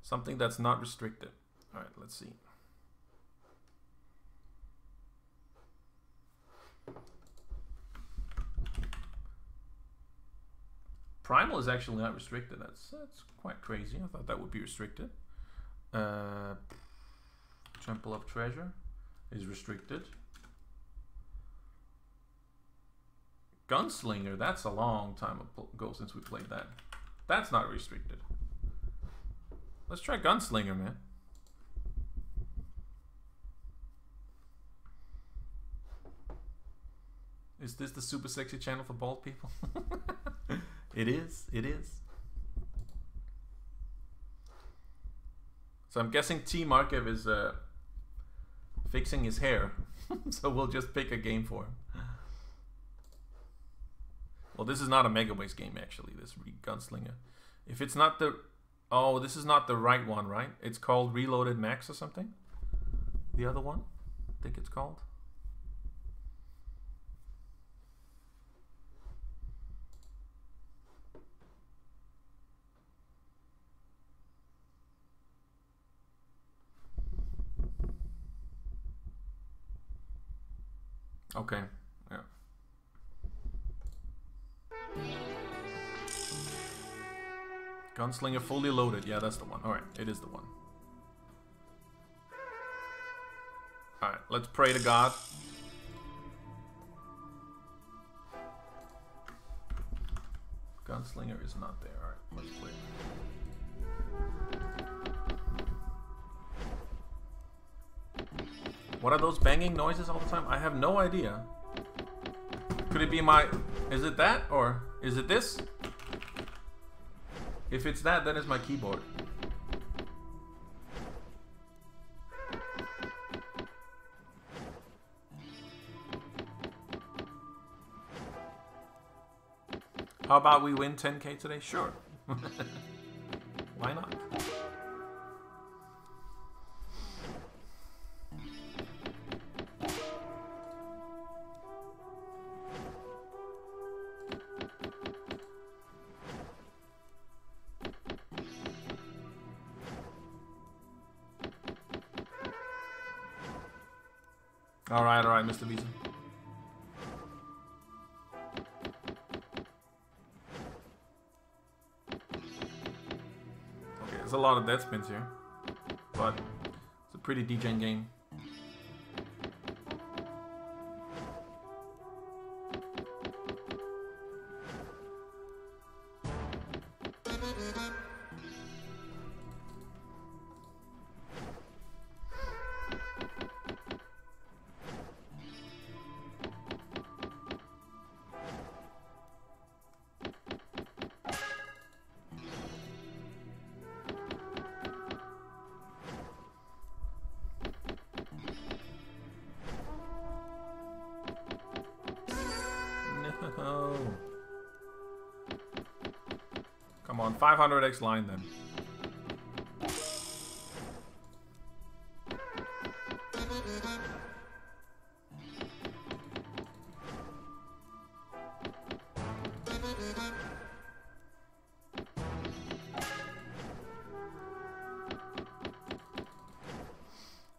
Something that's not restricted. All right, let's see. Primal is actually not restricted. That's that's quite crazy. I thought that would be restricted. Uh, Temple of Treasure is restricted. Gunslinger, that's a long time ago since we played that. That's not restricted. Let's try Gunslinger, man. Is this the super sexy channel for bald people? it is, it is. So I'm guessing T Markev is uh, fixing his hair. so we'll just pick a game for him. Well, this is not a Mega Megaways game, actually, this Gunslinger. If it's not the Oh, this is not the right one, right? It's called Reloaded Max or something? The other one? I think it's called. Okay. Gunslinger fully loaded. Yeah, that's the one. Alright, it is the one. Alright, let's pray to God. Gunslinger is not there. Alright, let's play. What are those banging noises all the time? I have no idea. Could it be my... Is it that? Or is it this? If it's that, then it's my keyboard. How about we win 10k today? Sure. Why not? Dead spins here. But it's a pretty degen game. 500x line then.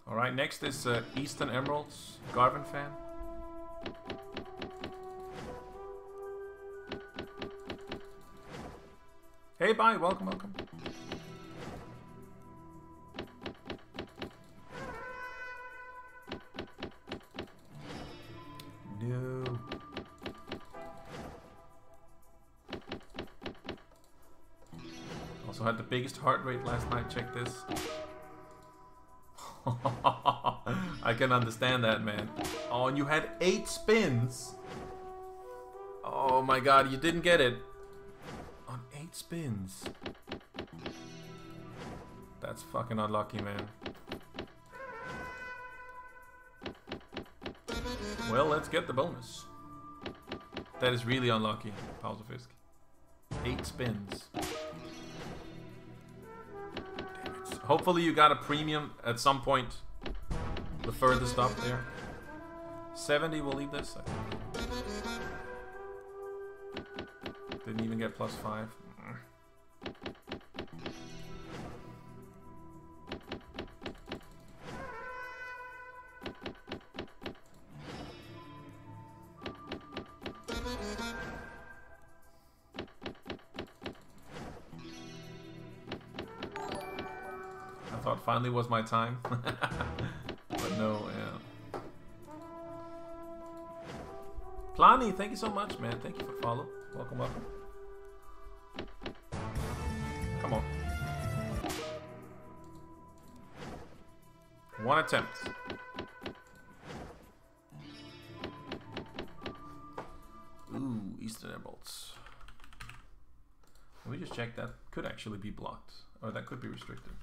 Alright, next is uh, Eastern Emeralds, Garvin fan. Hey, bye, welcome, welcome. No. Also had the biggest heart rate last night, check this. I can understand that, man. Oh, and you had eight spins. Oh my god, you didn't get it. Eight spins. That's fucking unlucky, man. Well, let's get the bonus. That is really unlucky, Pauserfisk. Eight spins. Damn it. Hopefully you got a premium at some point. The furthest up there. 70, we'll leave this. Didn't even get plus 5. Finally was my time. but no, yeah. Plani, thank you so much, man. Thank you for follow. Welcome, welcome. Come on. One attempt. Ooh, Eastern Emeralds. Let me just check that. Could actually be blocked. Or that could be restricted.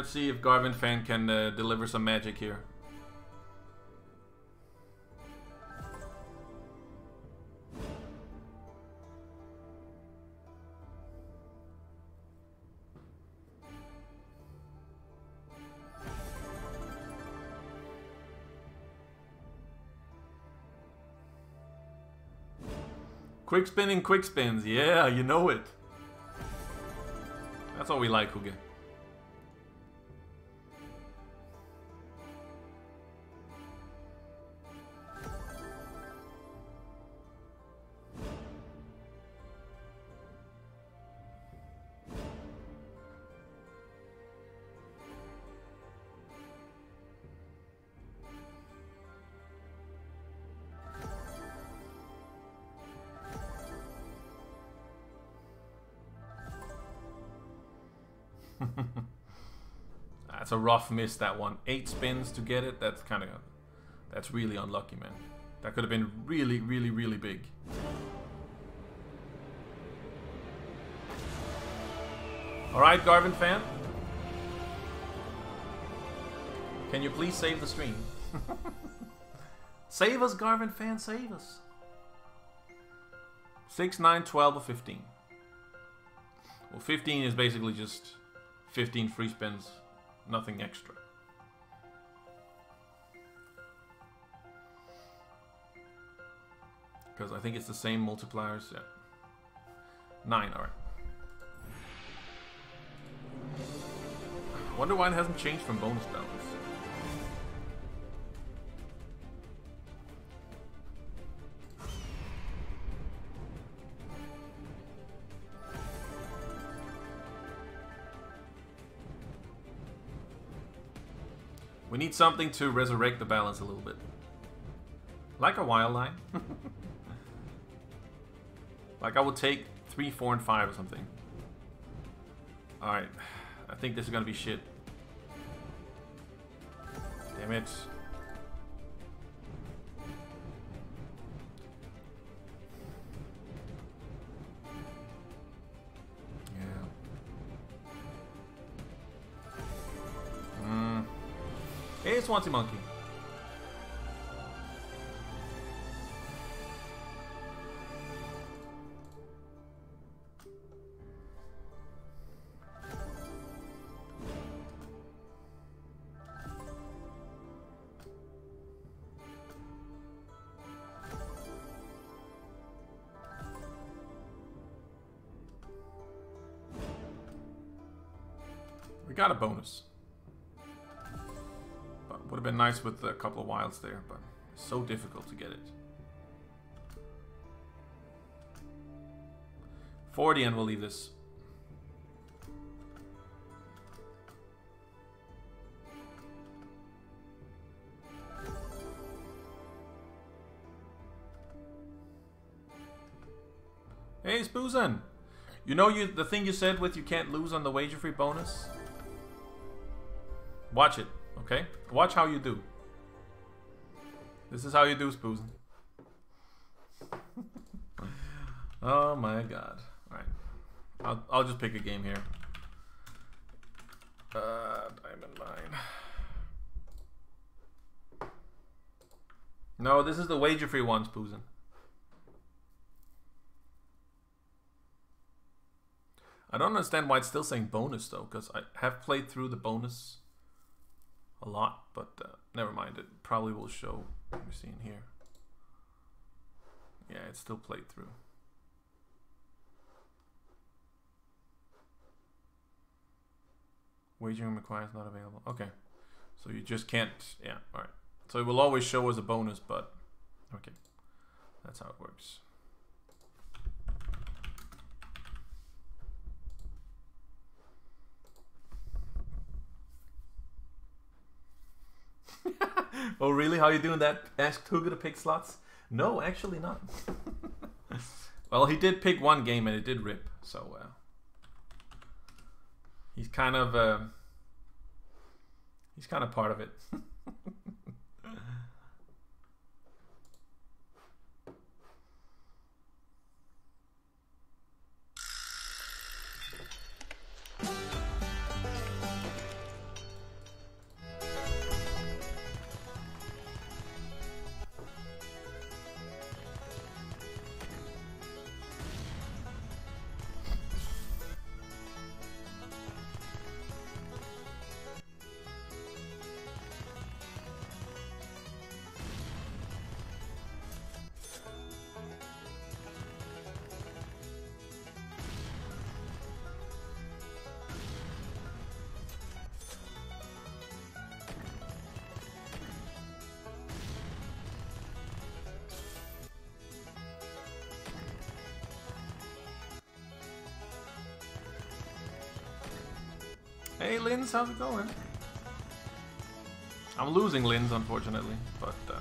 Let's see if Garvin fan can uh, deliver some magic here. Quick spinning, quick spins. Yeah, you know it. That's all we like, Huge. That's a rough miss, that one. Eight spins to get it, that's kind of... That's really unlucky, man. That could have been really, really, really big. Alright, Garvin fan. Can you please save the stream? save us, Garvin fan, save us. 6, 9, 12, or 15. Well, 15 is basically just 15 free spins, nothing extra. Because I think it's the same multipliers. Yeah. 9, alright. Wonder why it hasn't changed from bonus balance. Need something to resurrect the balance a little bit. Like a wild line. like I would take 3, 4, and 5 or something. Alright. I think this is gonna be shit. Damn it. Swansea Monkey. We got a bonus. Nice with a couple of wilds there, but so difficult to get it. 40 and we'll leave this. Hey, Spoozen! You know you the thing you said with you can't lose on the wager free bonus? Watch it, okay? Watch how you do. This is how you do, Spoozen. oh my god. Alright. I'll, I'll just pick a game here. Uh, Diamond Mine. No, this is the wager free one, Spoozen. I don't understand why it's still saying bonus though, because I have played through the bonus a lot, but uh, never mind. It probably will show. Let me see in here. Yeah, it's still played through. Wagering requires not available. Okay, so you just can't. Yeah, all right. So it will always show as a bonus, but okay, that's how it works. oh, really? How are you doing that? Asked Hugo to pick slots? No, actually not. well, he did pick one game and it did rip, so uh, he's kind of uh, he's kind of part of it. How's it going? I'm losing Linz, unfortunately, but uh,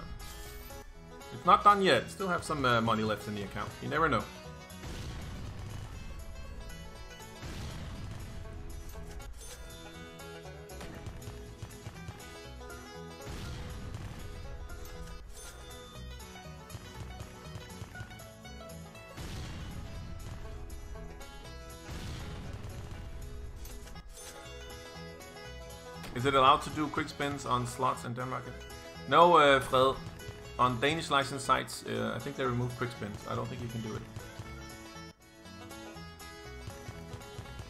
it's not done yet. Still have some uh, money left in the account. You never know. Allowed to do quick spins on slots in Denmark? No, uh, Fred. On Danish licensed sites, uh, I think they remove quick spins. I don't think you can do it.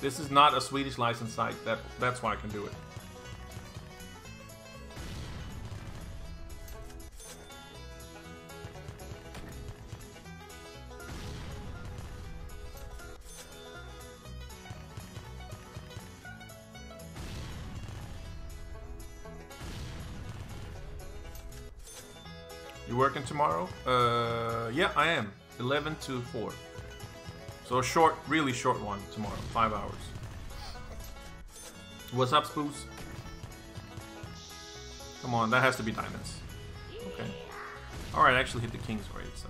This is not a Swedish licensed site. That that's why I can do it. To 4. So a short, really short one tomorrow. Five hours. What's up, Spoos? Come on, that has to be diamonds. Okay. Alright, I actually hit the king's raid, so.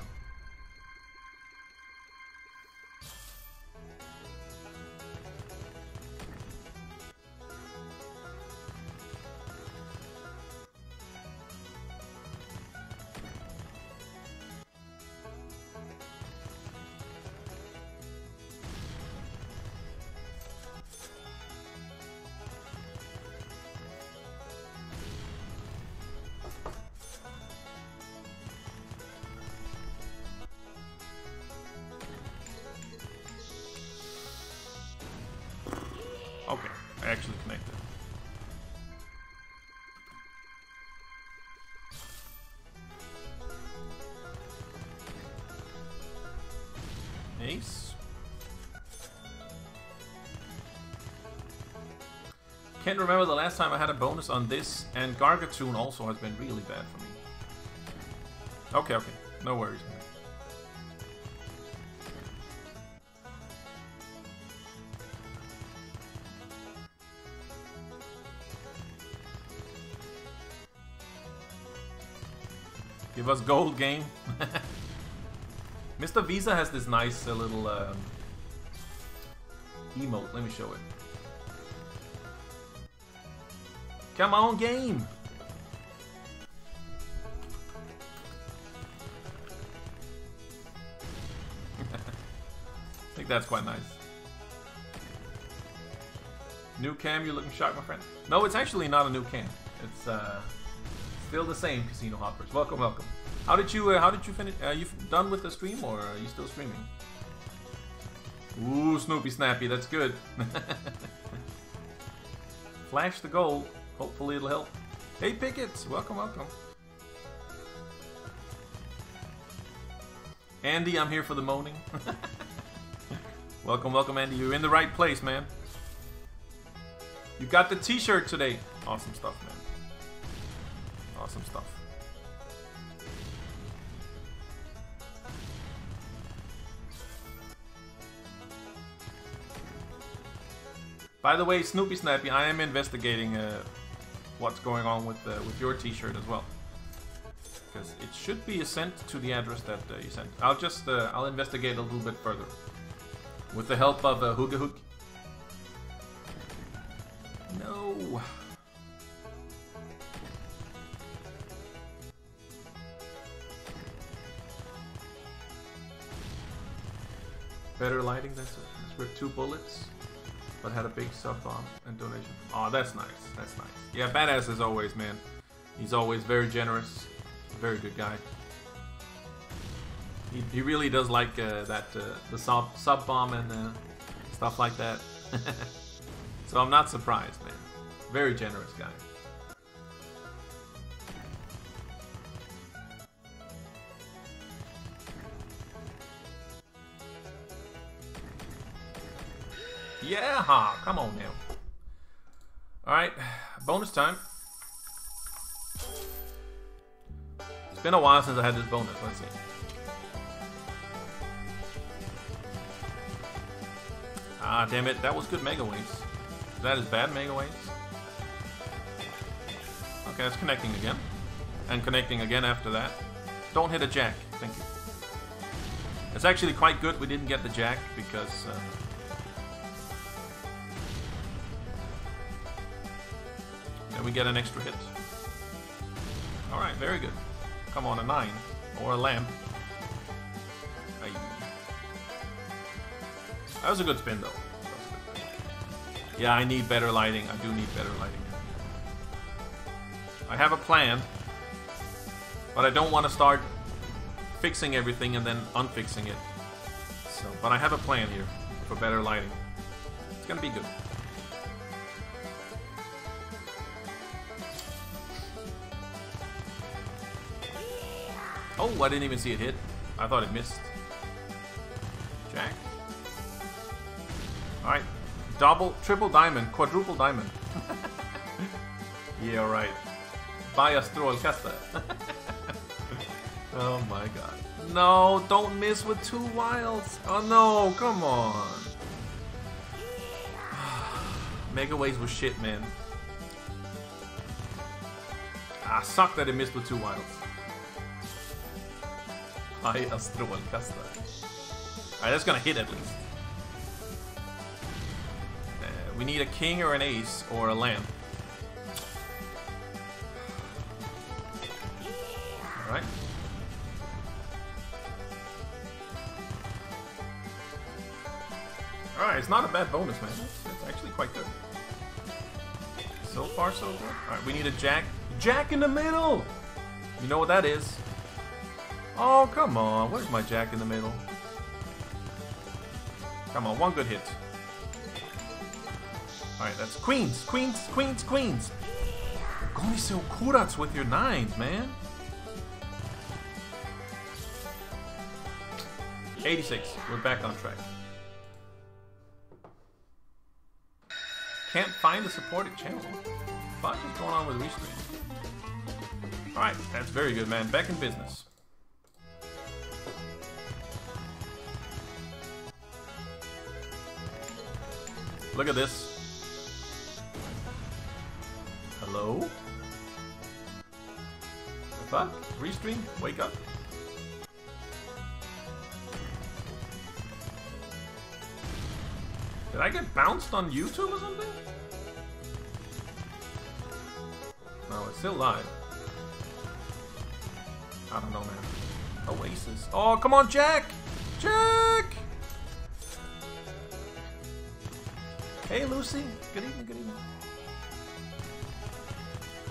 Can't remember the last time I had a bonus on this, and Gargantoonz also has been really bad for me. Okay, okay. No worries. Give us gold game. Mr. Visa has this nice uh, little um, emote. Let me show it. Come on, game! I think that's quite nice. New cam, you looking shocked, my friend? No, it's actually not a new cam. It's uh, still the same, Casino Hoppers. Welcome, welcome. How did you uh, How did you finish? Are you done with the stream, or are you still streaming? Ooh, Snoopy Snappy, that's good. Flash the gold. Hopefully it'll help. Hey Pickets, welcome, welcome. Andy, I'm here for the moaning. welcome, welcome, Andy. You're in the right place, man. You got the t-shirt today. Awesome stuff, man. Awesome stuff. By the way, Snoopy Snappy, I am investigating uh, what's going on with uh, with your T-shirt as well, because it should be sent to the address that uh, you sent. I'll just uh, I'll investigate a little bit further with the help of uh, Hooga Hook. No. Better lighting. That's, that's with two bullets but had a big sub bomb and donation. Oh, that's nice. That's nice. Yeah, badass as always, man. He's always very generous. Very good guy. He, he really does like uh, that uh, the sub sub bomb and uh, stuff like that. so I'm not surprised, man. Very generous guy. Yeah, come on now. Alright, bonus time. It's been a while since I had this bonus. Let's see. Ah, damn it. That was good Megaways. That is bad Megaways. Okay, it's connecting again. And connecting again after that. Don't hit a jack. Thank you. It's actually quite good we didn't get the jack because... Uh, and we get an extra hit. Alright, very good. Come on, a 9. Or a lamp. Aye. That was a good spin, though. Yeah, I need better lighting. I do need better lighting. I have a plan, but I don't want to start fixing everything and then unfixing it. So, but I have a plan here for better lighting. It's gonna be good. Oh, I didn't even see it hit. I thought it missed. Jack. Alright. Double, triple diamond, quadruple diamond. yeah, right. Buy a strålkastare. oh my god. No, don't miss with two wilds. Oh no, come on. Megaways was shit, man. Ah, suck that it missed with two wilds. Paja strålkastare. Alright, that's gonna hit at least. Uh, we need a king or an ace or a lamb. Alright. Alright, it's not a bad bonus, man. It's actually quite good. So far, so good. Alright, we need a jack. Jack in the middle! You know what that is. Oh, come on. Where's my jack in the middle? Come on, one good hit. Alright, that's queens, queens, queens, queens. Goniseo Kurats with your nines, man. 86. We're back on track. Can't find the supported channel. What is going on with Restream? Alright, that's very good, man. Back in business. Look at this. Hello? The fuck? Restream? Wake up. Did I get bounced on YouTube or something? No, it's still live. I don't know, man. Oasis. Oh, come on, Jack! Jack! Hey, Lucy. Good evening, good evening.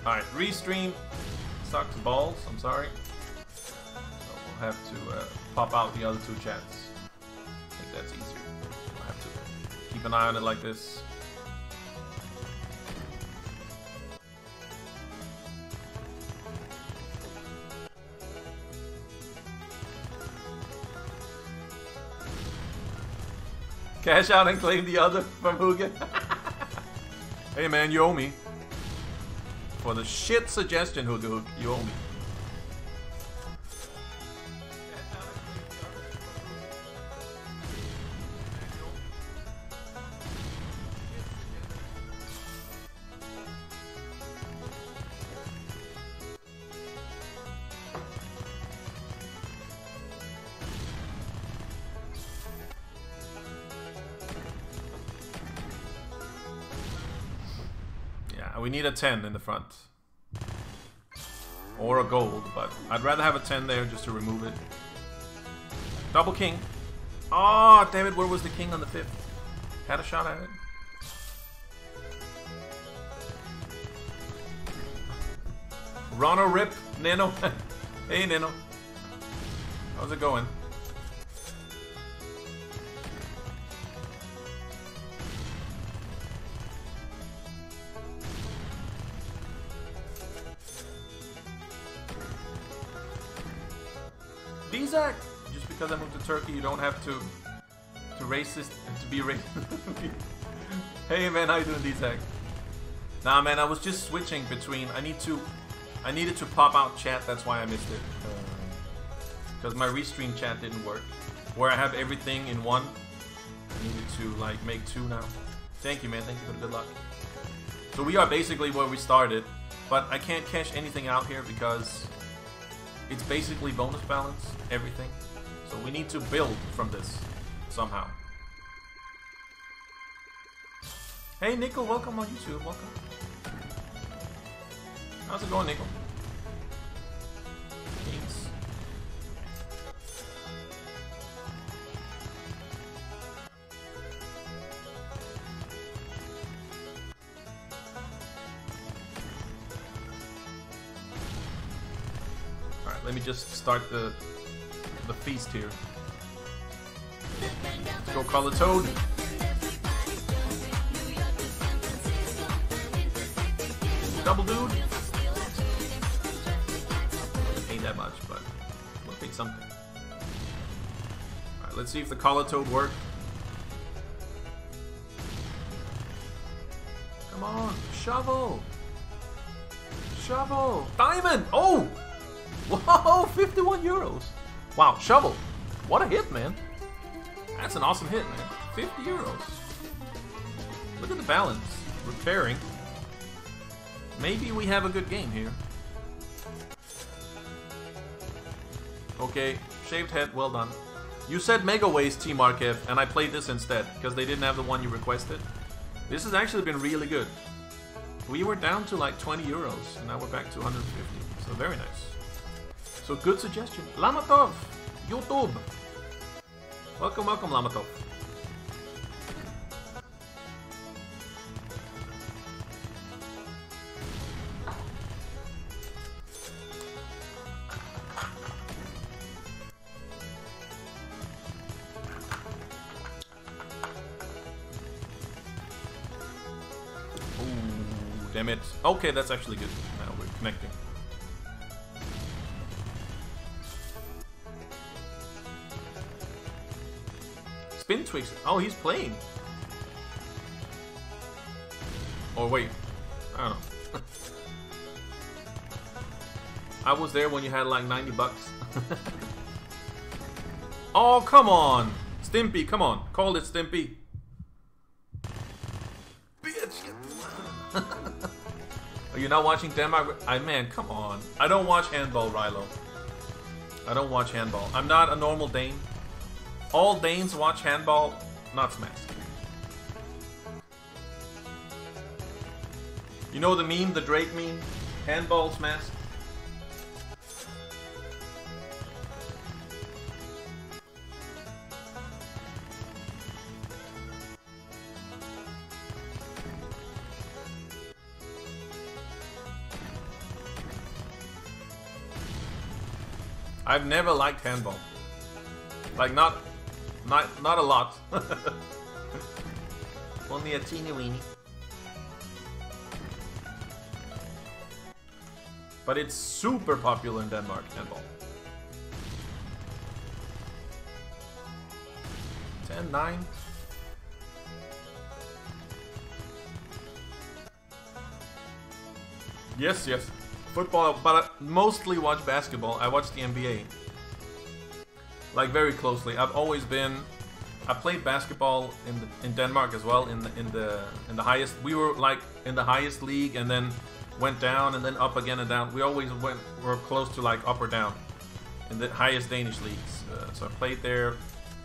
Alright, restream sucks balls. I'm sorry. So we'll have to uh, pop out the other two chats. I think that's easier. I'll have to keep an eye on it like this. Cash out and claim the other from Hugin. hey man, you owe me. For the shit suggestion, Hooga Hoog, you owe me. Need a 10 in the front. Or a gold, but I'd rather have a 10 there just to remove it. Double king. Oh, damn it, where was the king on the fifth? Had a shot at it. Rono Rip, Nano. hey, Nano. How's it going? Turkey, you don't have to to racist to be racist. hey man, how you doing, Dizak? Nah, man, I was just switching between. I need to, I needed to pop out chat. That's why I missed it. Uh, because my restream chat didn't work. Where I have everything in one, I needed to like make two now. Thank you, man. Thank you for the good luck. So we are basically where we started, but I can't cash anything out here because it's basically bonus balance, everything. So we need to build from this somehow. Hey Nickel, welcome on YouTube, welcome. How's it going, Nickel? Thanks. Alright, let me just start the the feast here. Let's go call the toad. Double dude. Ain't that much, but we'll pay something. Alright, let's see if the collar toad worked. Come on! Shovel! Wow, shovel! What a hit, man! That's an awesome hit, man. 50 euros. Look at the balance. Repairing. Maybe we have a good game here. Okay, shaved head, well done. You said Megaways, T Markev, and I played this instead, because they didn't have the one you requested. This has actually been really good. We were down to like 20 euros, and now we're back to 150. So very nice. So good suggestion. Lamatov! YouTube! Welcome, welcome, Lamatov. Damn it. Okay, that's actually good. Oh, he's playing. Or wait. I don't know. I was there when you had like 90 bucks. oh, come on. Stimpy, come on. Call it Stimpy. Bitch. Are you not watching Denmark? I man, come on. I don't watch handball, Rilo. I don't watch handball. I'm not a normal Dane. All Danes watch handball, not Smask. You know the meme, the Drake meme? Handball Smask? I've never liked handball. Like not, not, not a lot. Only a teeny weeny. But it's super popular in Denmark, handball. 10, 9. Yes, yes. Football, but I mostly watch basketball. I watch the NBA. Like very closely. I've always been I played basketball in the, in Denmark as well in the in the in the highest we were like in the highest league and then went down and then up again and down. We always went were close to like up or down in the highest Danish leagues. Uh, so I played there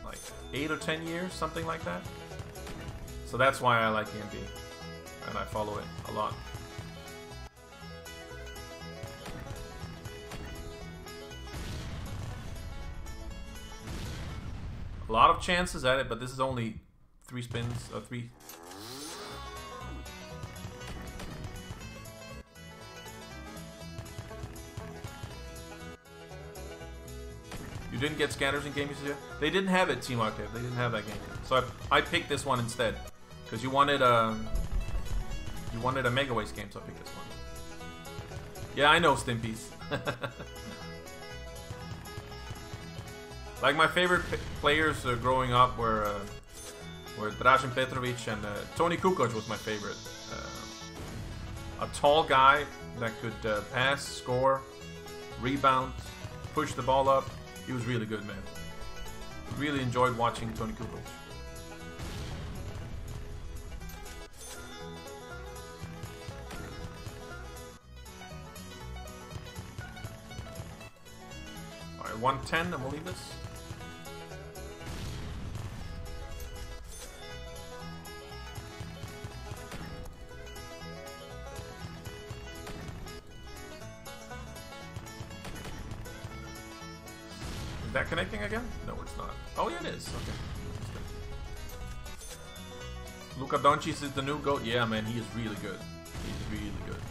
like 8 or 10 years, something like that. So that's why I like NBA and I follow it a lot. A lot of chances at it, but this is only three spins, or three. You didn't get scanners in Game Studio? They didn't have it, Team Arcade. They didn't have that game. So I, I picked this one instead. Because you wanted um you wanted a Megaways game, so I picked this one. Yeah, I know Stimpies. Like my favorite players uh, growing up were uh, were Dražen Petrovic and uh, Toni Kukoc was my favorite. Uh, a tall guy that could uh, pass, score, rebound, push the ball up. He was really good, man. Really enjoyed watching Toni Kukoc. Alright, 110 and we'll leave this. That connecting again? No, it's not. Oh, yeah, it is. Okay. Luka Doncic is the new GOAT? Yeah, man, he is really good. He's really good.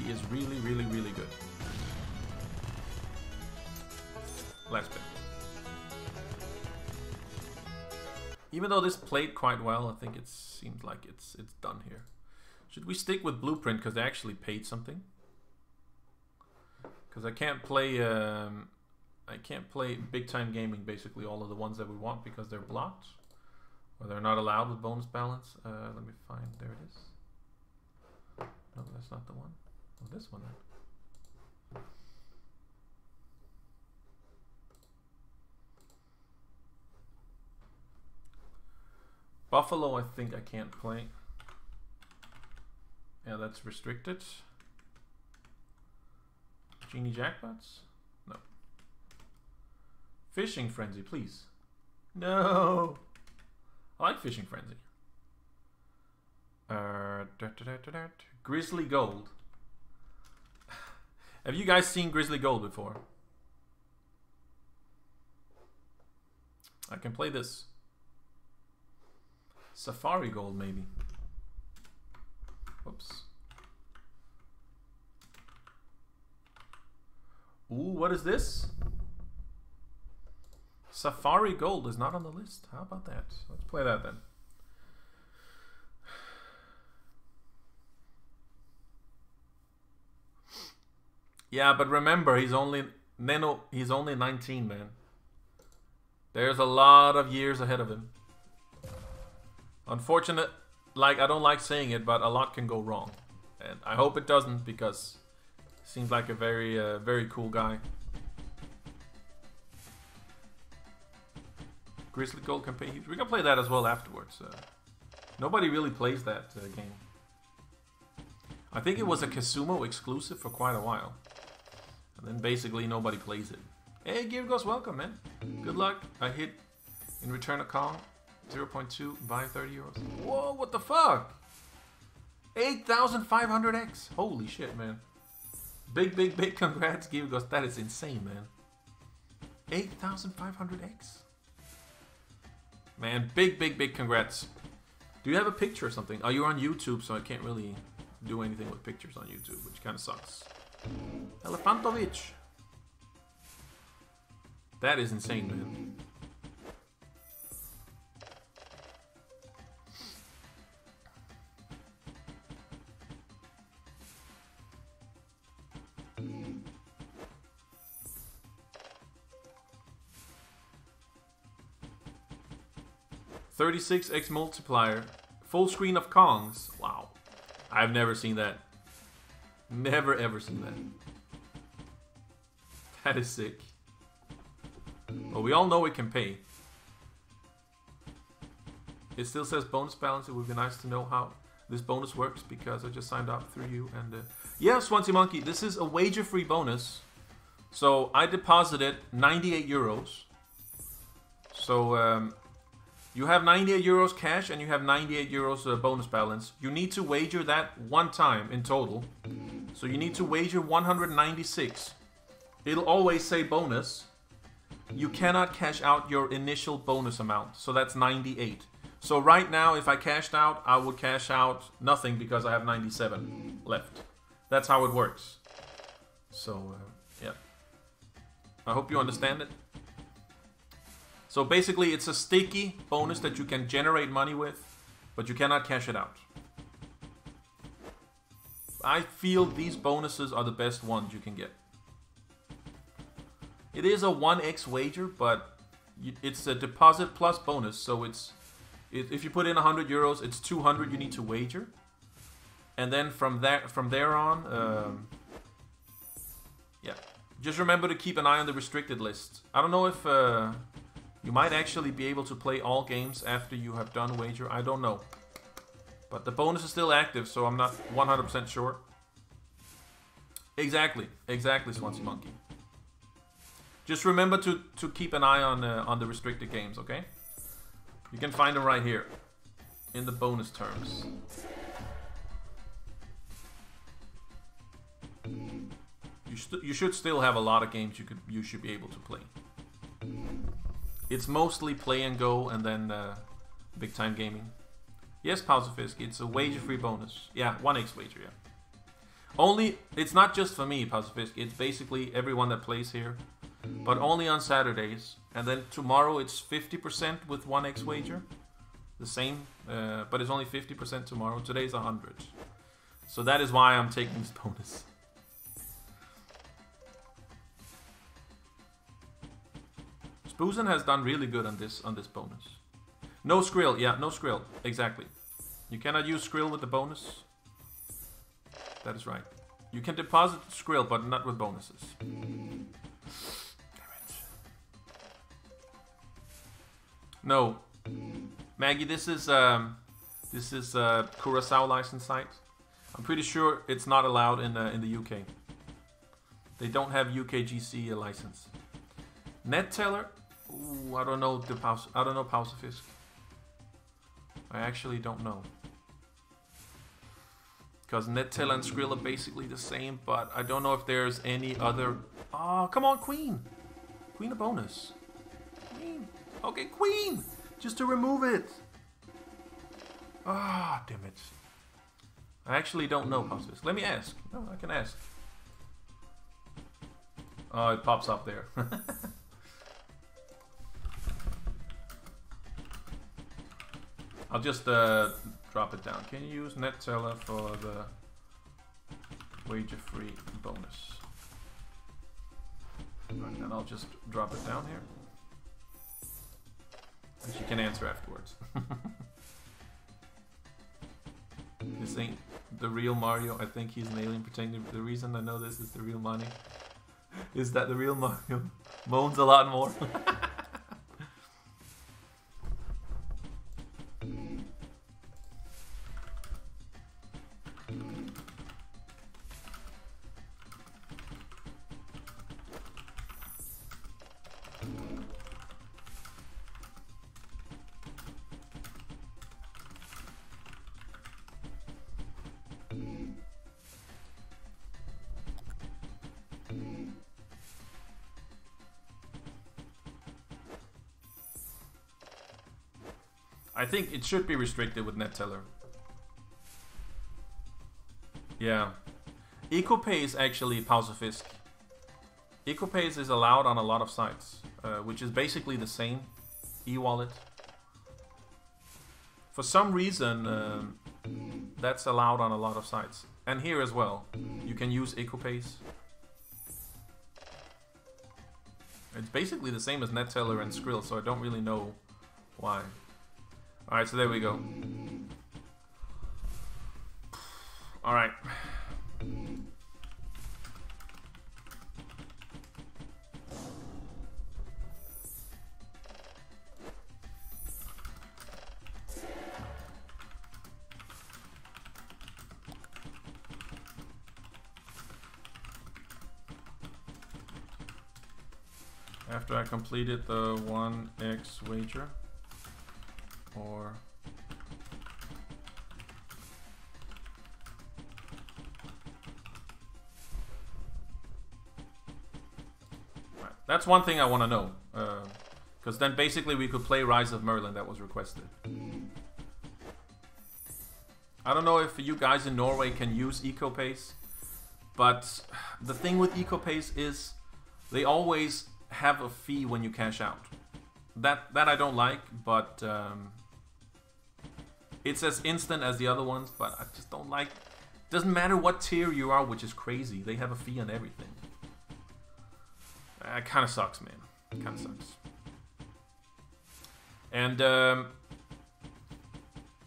He is really, really, really good. Last bit. Even though this played quite well, I think it seems like it's it's done here. Should we stick with Blueprint because they actually paid something? Because I can't play, um, I can't play big time gaming. Basically, all of the ones that we want because they're blocked or they're not allowed with bonus balance. Uh, let me find. There it is. No, that's not the one. Oh, this one then. Buffalo, I think I can't play. Yeah, that's restricted. Genie jackpots? No. Fishing frenzy, please. No. I like fishing frenzy. Uh, da, da, da, Grizzly gold. Have you guys seen Grizzly gold before? I can play this. Safari gold, maybe. Whoops. Ooh, what is this? Safari Gold is not on the list. How about that? Let's play that then. Yeah, but remember, he's only Neno. He's only 19, man. There's a lot of years ahead of him. Unfortunate, like I don't like saying it, but a lot can go wrong, and I hope it doesn't because seems like a very, uh, very cool guy. Grizzly Gold campaign. We can play that as well afterwards. Uh, nobody really plays that uh, game. I think it was a Casumo exclusive for quite a while. And then basically nobody plays it. Hey, Girgos, welcome, man. Good luck. I hit in return a Kong. 0.2, buy 30 euros. Whoa, what the fuck? 8,500x. Holy shit, man. Big, big, big congrats, Girgos. That is insane, man. 8,500x. Man, big, big, big congrats. Do you have a picture or something? Oh, you're on YouTube, so I can't really do anything with pictures on YouTube, which kind of sucks. Elefantovic. That is insane, man. Thirty-six X multiplier, full screen of Kongs. Wow, I've never seen that. Never ever seen that. That is sick. Well, we all know it can pay. It still says bonus balance. It would be nice to know how this bonus works because I just signed up through you. And uh, yeah, Swansea Monkey, this is a wager-free bonus. So I deposited 98 euros. So um, you have 98 euros cash and you have 98 euros uh, bonus balance. You need to wager that one time in total. So you need to wager 196. It'll always say bonus. You cannot cash out your initial bonus amount. So that's 98. So right now, if I cashed out, I would cash out nothing because I have 97 left. That's how it works. So, uh, yeah. I hope you understand it. So basically, it's a sticky bonus that you can generate money with, but you cannot cash it out. I feel these bonuses are the best ones you can get. It is a 1x wager, but it's a deposit plus bonus, so it's if you put in 100 euros, it's 200 you need to wager, and then from there from there on, um, yeah, just remember to keep an eye on the restricted list. I don't know if uh, you might actually be able to play all games after you have done wager. I don't know. But the bonus is still active, so I'm not 100% sure. Exactly, exactly, Swansea Monkey. Just remember to, to keep an eye on uh, on the restricted games, okay? You can find them right here in the bonus terms. You, you should still have a lot of games you could you should be able to play. It's mostly Play'n GO and then uh, big time gaming. Yes, Pausifisk, it's a wager-free bonus. Yeah, 1x wager, yeah. Only, it's not just for me, Pausifisk, it's basically everyone that plays here. But only on Saturdays. And then tomorrow it's 50% with 1x wager. The same, uh, but it's only 50% tomorrow. Today's 100. So that is why I'm taking this bonus. Spoozen has done really good on this on this bonus. No Skrill, yeah, no Skrill, exactly. You cannot use Skrill with the bonus. That is right. You can deposit Skrill, but not with bonuses. Damn it. No. Maggie, this is um, this is uh, Curacao license site. I'm pretty sure it's not allowed in uh, in the UK. They don't have UKGC license. Neteller, Ooh, I don't know the Paus I don't know Pausifisk. I actually don't know. Because Neteller and Skrill are basically the same, but I don't know if there's any other... Oh, come on, Queen! Queen a bonus. Queen. Okay, Queen! Just to remove it. Ah, oh, damn it. I actually don't know, Pausifisk. Let me ask. No, I can ask. Oh, it pops up there. I'll just uh, drop it down. Can you use Neteller for the wager-free bonus? And then I'll just drop it down here. And she can answer afterwards. this ain't the real Mario. I think he's an alien pretending. The reason I know this is the real money is that the real Mario moans a lot more. I think it should be restricted with Neteller. Yeah. EcoPay is actually pacifist. EcoPay is allowed on a lot of sites, uh, which is basically the same e-wallet. For some reason, um, that's allowed on a lot of sites. And here as well, you can use ecoPayz. It's basically the same as Neteller and Skrill, so I don't really know why. Alright, so there we go. Alright. After I completed the 1x wager, That's one thing I want to know. Because uh, then basically we could play Rise of Merlin that was requested. I don't know if you guys in Norway can use ecoPayz. But the thing with ecoPayz is they always have a fee when you cash out. That that I don't like, but um, it's as instant as the other ones, but I just don't like... Doesn't matter what tier you are, which is crazy. They have a fee on everything. It kind of sucks, man. It kind of sucks. And um,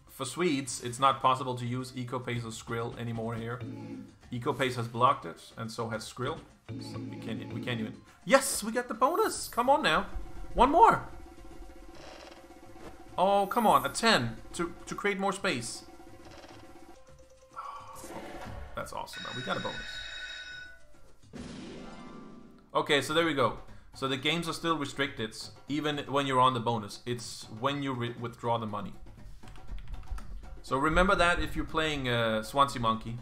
for Swedes, it's not possible to use ecoPayz or Skrill anymore here. Eco ecoPayz has blocked it, and so has Skrill. So we can't, we can't even... Yes, we got the bonus! Come on now. One more! Oh, come on, a 10 to, to create more space. That's awesome. We got a bonus. Okay, so there we go. So the games are still restricted, even when you're on the bonus. It's when you withdraw the money. So remember that if you're playing uh, Swansea Monkey.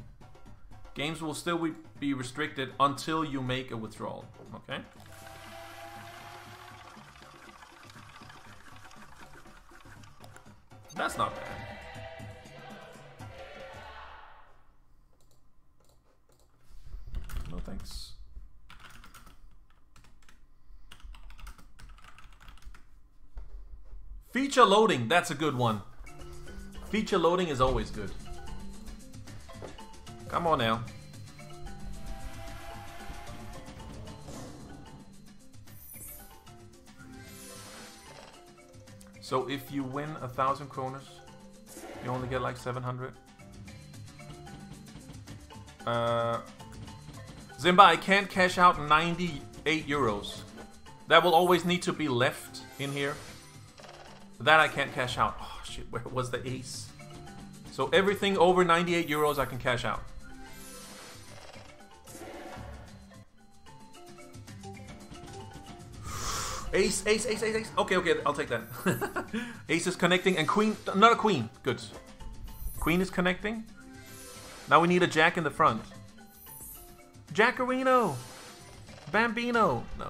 Games will still be restricted until you make a withdrawal. Okay? That's not bad. No thanks. Feature loading, that's a good one. Feature loading is always good. Come on now. So if you win a thousand kroners, you only get like 700. Uh, Zimba, I can't cash out 98 euros. That will always need to be left in here. That I can't cash out. Oh shit, where was the ace? So everything over 98 euros I can cash out. Ace, ace, ace, ace, ace. Okay, okay, I'll take that. ace is connecting and queen, not a queen. Good. Queen is connecting. Now we need a jack in the front. Jackarino! Bambino! No.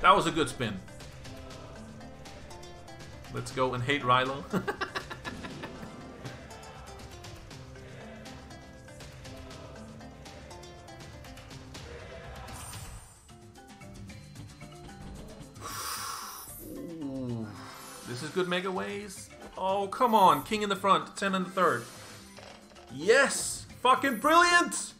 That was a good spin. Let's go and hate Rilo. This is good Megaways. Oh, come on. King in the front, 10 in the third. Yes! Fucking brilliant!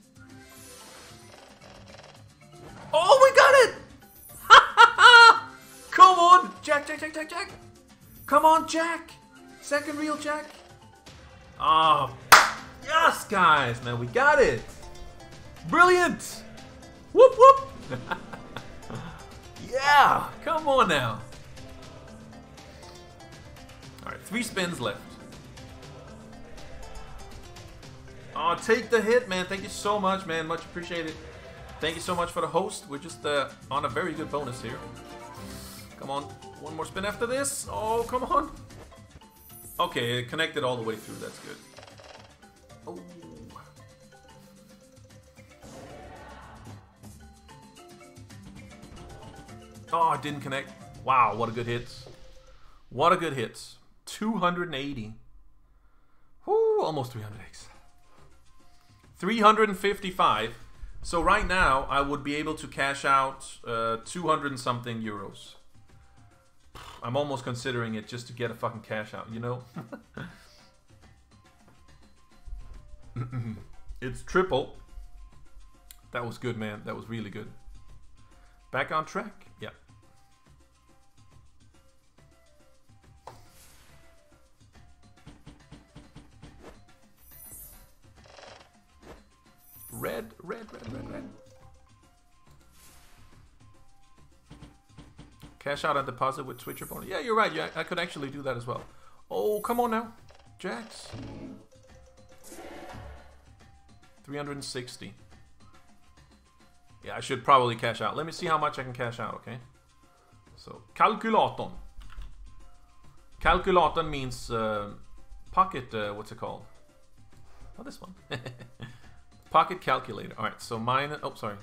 Oh, we got it! come on! Jack, Jack, Jack, Jack, Jack! Come on, Jack! Second real Jack. Ah, yes, guys, man, we got it. Brilliant. Whoop whoop. yeah, come on now. All right, three spins left. Oh, take the hit, man. Thank you so much, man. Much appreciated. Thank you so much for the host. We're just uh, on a very good bonus here. Come on, one more spin after this. Oh, come on. Okay, it connected all the way through. That's good. Oh. Oh, it didn't connect. Wow, what a good hit. What a good hit. 280. Whoo, almost 300x. 355. So right now, I would be able to cash out uh, 200 and something euros. I'm almost considering it just to get a fucking cash out, you know? it's triple. That was good, man. That was really good. Back on track? Yeah. Red, red, red, red, red. Cash out and deposit with Twitcher bonus. Yeah, you're right. Yeah, I could actually do that as well. Oh, come on now. Jax. 360. Yeah, I should probably cash out. Let me see how much I can cash out, okay? So, kalkylatorn. Kalkylatorn means uh, pocket, uh, what's it called? Oh, this one. pocket calculator. Alright, so mine, oh, sorry.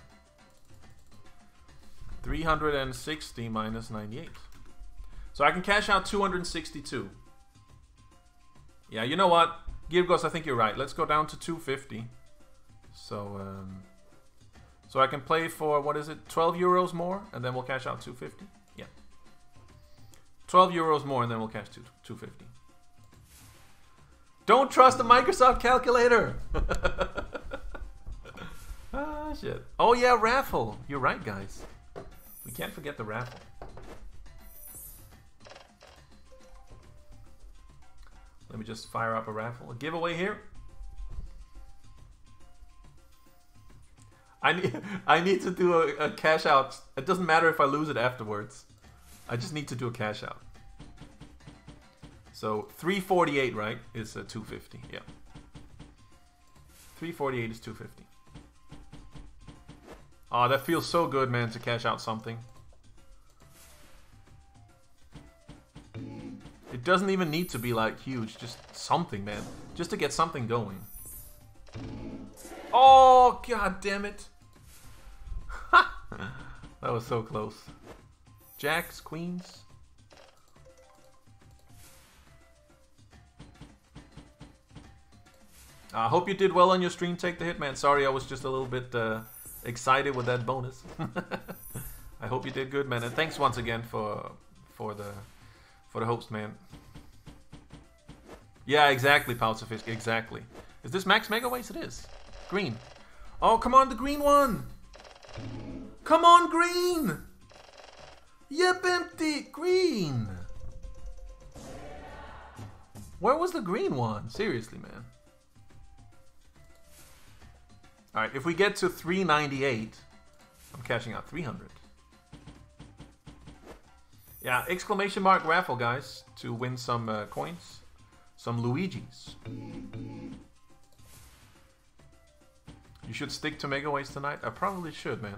360 minus 98. So I can cash out 262. Yeah, you know what? Girgos, I think you're right. Let's go down to 250. So, um, so I can play for, what is it, 12 euros more, and then we'll cash out 250? Yeah. 12 euros more, and then we'll cash two, 250. Don't trust the Microsoft calculator! ah, shit. Oh yeah, raffle. You're right, guys. We can't forget the raffle. Let me just fire up a raffle. A giveaway here. I need, I need to do a, a cash out. It doesn't matter if I lose it afterwards. I just need to do a cash out. So 348, right, is uh, a 250. Yeah. 348 is 250. Oh, that feels so good, man, to cash out something. It doesn't even need to be, like, huge. Just something, man. Just to get something going. Oh, god damn it. that was so close. Jacks, queens. I hope you did well on your stream, Take the Hitman. Sorry, I was just a little bit uh, excited with that bonus. I hope you did good, man. And thanks once again for for the for the host, man. Yeah, exactly, Fisk. Exactly. Is this Max Megaways? It is. Green. Oh, come on, the green one. Come on, green. Yep, empty. Green. Where was the green one? Seriously, man. Alright, if we get to 398, I'm cashing out 300. Yeah, exclamation mark raffle, guys, to win some uh, coins. Some Luigi's. You should stick to Megaways tonight? I probably should, man.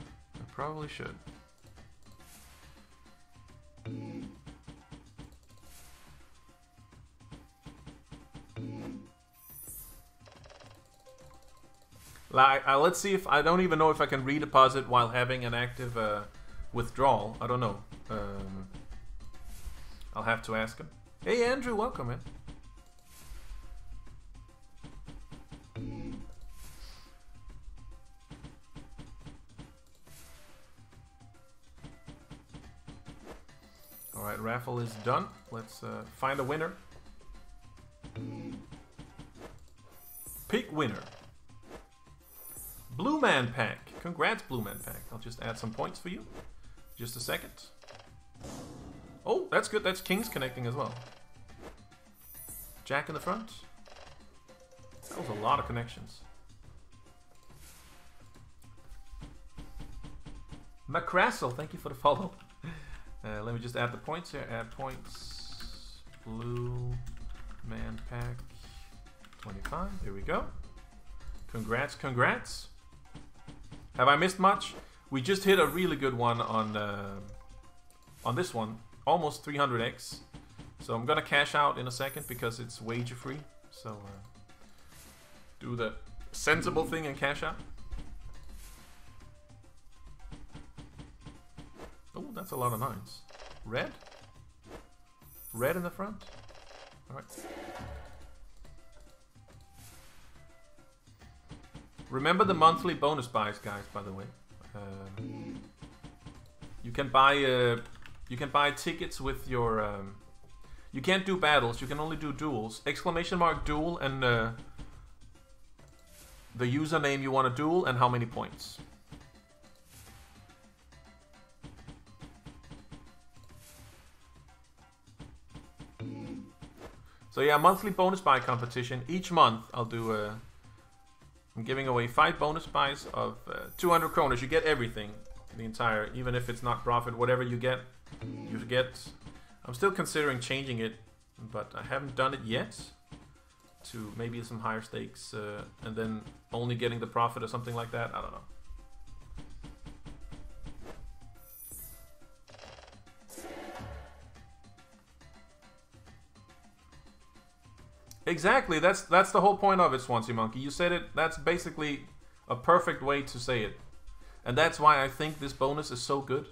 I probably should. Like, uh, let's see if I don't even know if I can redeposit while having an active uh, withdrawal. I don't know. Um, I'll have to ask him. Hey Andrew, welcome in. Alright, raffle is done. Let's uh, find a winner. Pick winner. Blue Man Pack. Congrats, Blue Man Pack. I'll just add some points for you. Just a second. Oh, that's good. That's Kings connecting as well. Jack in the front. That was a lot of connections. McCrassel, thank you for the follow. Uh, let me just add the points here. Add points. Blue man pack 25. Here we go. Congrats, congrats. Have I missed much? We just hit a really good one on uh, on this one, almost 300x. So I'm gonna cash out in a second because it's wager free. So uh, do the sensible thing and cash out. Oh, that's a lot of nines. Red? Red in the front? Alright. Remember the monthly bonus buys, guys, by the way. Um, you can buy uh, you can buy tickets with your um, you can't do battles, you can only do duels. Exclamation mark duel and uh, the username you want to duel and how many points. So yeah, monthly bonus buy competition. Each month I'll do a... I'm giving away 5 bonus buys of uh, 200 kroners. You get everything. The entire, even if it's not profit, whatever you get, you get. I'm still considering changing it, but I haven't done it yet. To maybe some higher stakes, uh, and then only getting the profit or something like that. I don't know. Exactly. That's that's the whole point of it, Swansea Monkey. You said it. That's basically a perfect way to say it, and that's why I think this bonus is so good.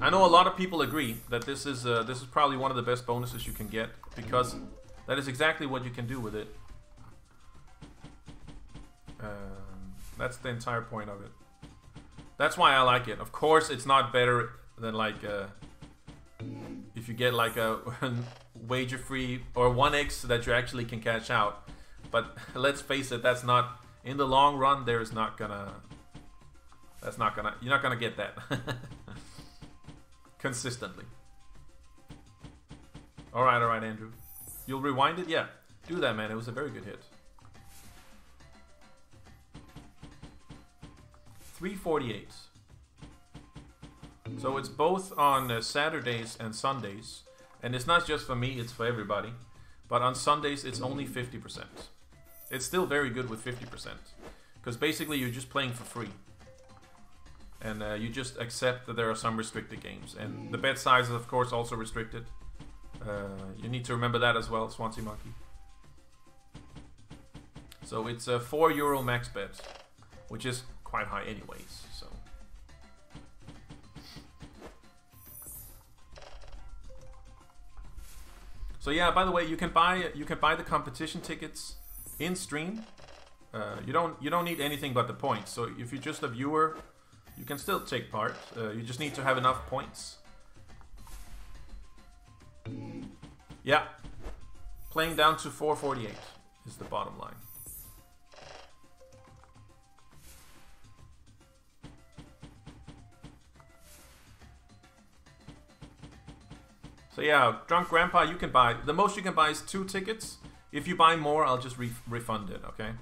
I know a lot of people agree that this is uh, this is probably one of the best bonuses you can get because that is exactly what you can do with it. Um, that's the entire point of it. That's why I like it. Of course, it's not better than like uh, if you get like a wager free or 1x that you actually can cash out. But let's face it, that's not in the long run. There is not gonna. That's not gonna. You're not gonna get that consistently. All right, all right, Andrew. You'll rewind it, yeah. Do that, man. It was a very good hit. 348. So it's both on uh, Saturdays and Sundays. And it's not just for me, it's for everybody. But on Sundays, it's only 50%. It's still very good with 50%. Because basically, you're just playing for free. And uh, you just accept that there are some restricted games. And the bet size is, of course, also restricted. Uh, you need to remember that as well, Swansea Monkey. So it's a 4 euro max bet, which is quite high anyways. So. Yeah, by the way, you can buy you can buy the competition tickets in stream. Uh, you don't you don't need anything but the points. So if you're just a viewer, you can still take part. Uh, you just need to have enough points. Yeah, playing down to 448 is the bottom line. So yeah, Drunk Grandpa, you can buy. The most you can buy is two tickets. If you buy more, I'll just re refund it, okay?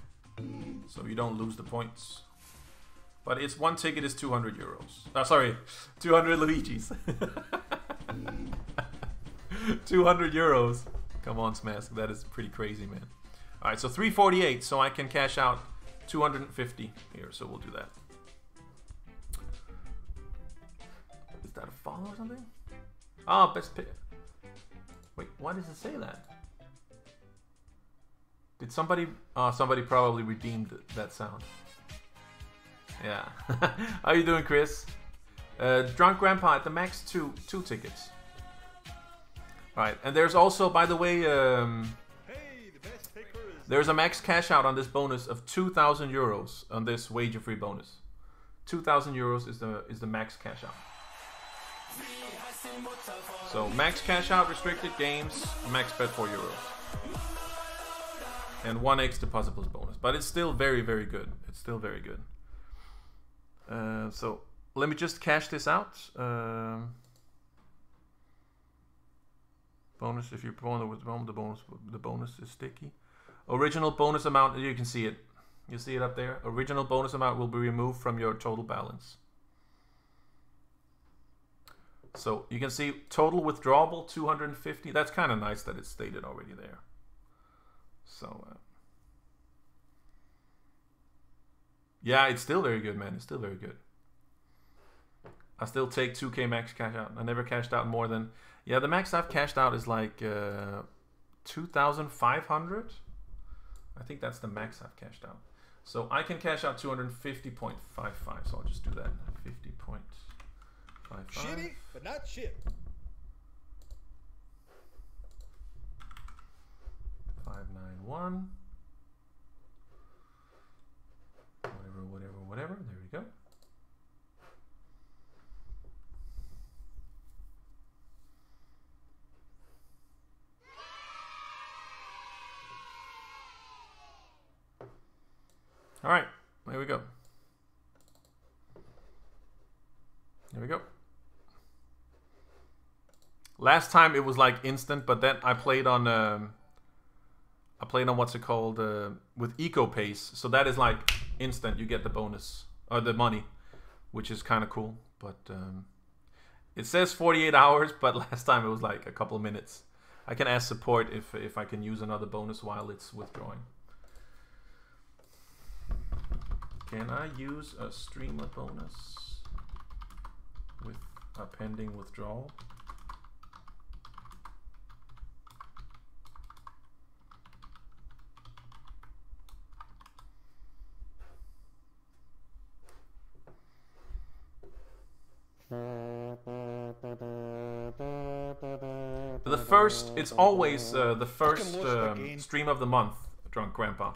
So you don't lose the points. But it's one ticket is 200 euros. Oh, sorry, 200 Luigi's. 200 euros. Come on, Smask. That is pretty crazy, man. All right, so 348. So I can cash out 250 here. So we'll do that. Is that a follow or something? Oh, best pick. Wait, why does it say that? Did somebody... Oh, somebody probably redeemed that sound. Yeah. How you doing, Chris? Uh, Drunk Grandpa at the max two two tickets. Right, and there's also, by the way, um, there's a max cash out on this bonus of 2,000 euros on this wager-free bonus. 2,000 euros is the is the max cash out. So max cash out restricted games, max bet 4 euros. And 1x deposit plus bonus. But it's still very, very good. It's still very good. Uh, so let me just cash this out. Um, bonus if you perform with the bonus the bonus is sticky. Original bonus amount you can see it. You see it up there. Original bonus amount will be removed from your total balance. So you can see total withdrawable 250. That's kind of nice that it's stated already there. So uh, yeah, it's still very good, man. It's still very good. I still take 2k max cash out. I never cashed out more than yeah. The max I've cashed out is like uh, 2,500. I think that's the max I've cashed out. So I can cash out 250.55. So I'll just do that. 50.55. Shitty, but not shit. 591. Whatever, whatever, whatever. There we go. All right, there we go. There we go. Last time it was like instant, but then I played on um, I played on what's it called uh, with ecoPayz, so that is like instant. You get the bonus or the money, which is kind of cool. But um, it says 48 hours, but last time it was like a couple minutes. I can ask support if if I can use another bonus while it's withdrawing. Can I use a streamer bonus with a pending withdrawal? The first, it's always uh, the first um, stream of the month, Drunk Grandpa.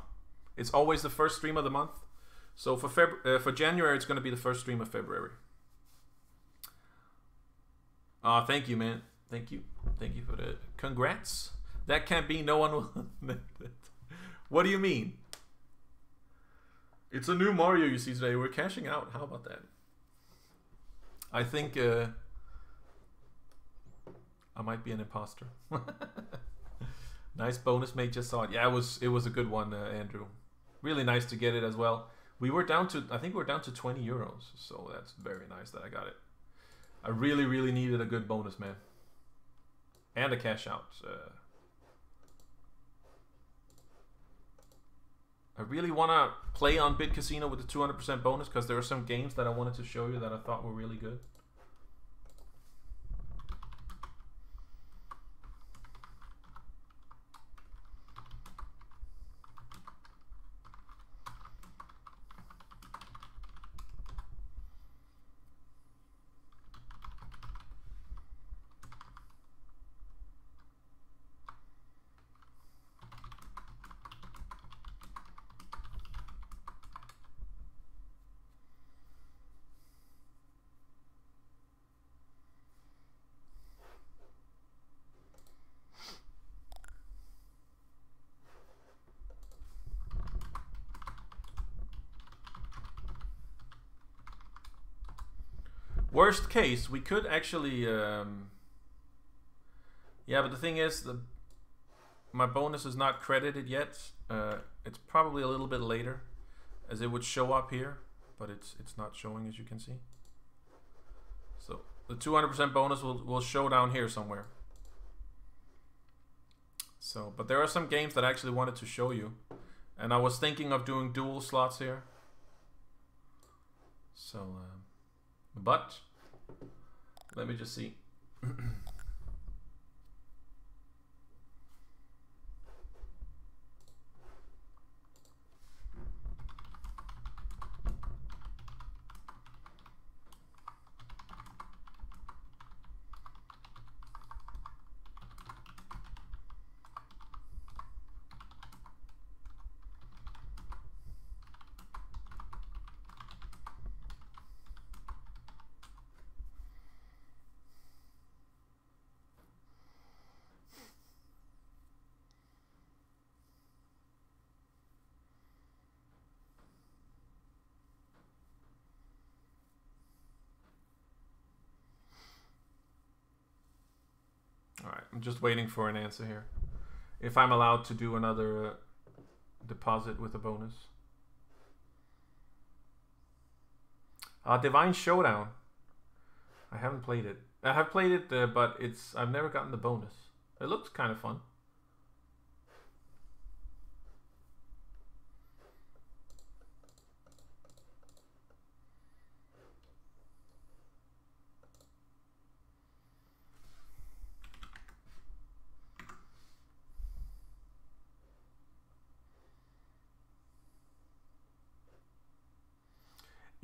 It's always the first stream of the month. So for Feb- uh, for January, it's going to be the first stream of February. Uh, thank you, man. Thank you. Thank you for the congrats. That can't be. No one will. what do you mean? It's a new Mario you see today. We're cashing out. How about that? I think uh, I might be an imposter. nice bonus, mate. Just saw it. Yeah, it was it was a good one, uh, Andrew. Really nice to get it as well. We were down to I think we are down to 20 euros, so that's very nice that I got it. I really really needed a good bonus, man, and a cash out. Uh, I really want to play on Bit Casino with the 200% bonus because there are some games that I wanted to show you that I thought were really good. Worst case, we could actually. Um, yeah, but the thing is, the my bonus is not credited yet. Uh, it's probably a little bit later, as it would show up here, but it's it's not showing as you can see. So the 200% bonus will will show down here somewhere. So, but there are some games that I actually wanted to show you, and I was thinking of doing dual slots here. So. Um, but let me just see. just waiting for an answer here. If I'm allowed to do another uh, deposit with a bonus. Uh, Divine Showdown. I haven't played it. I have played it, uh, but it's I've never gotten the bonus. It looks kind of fun.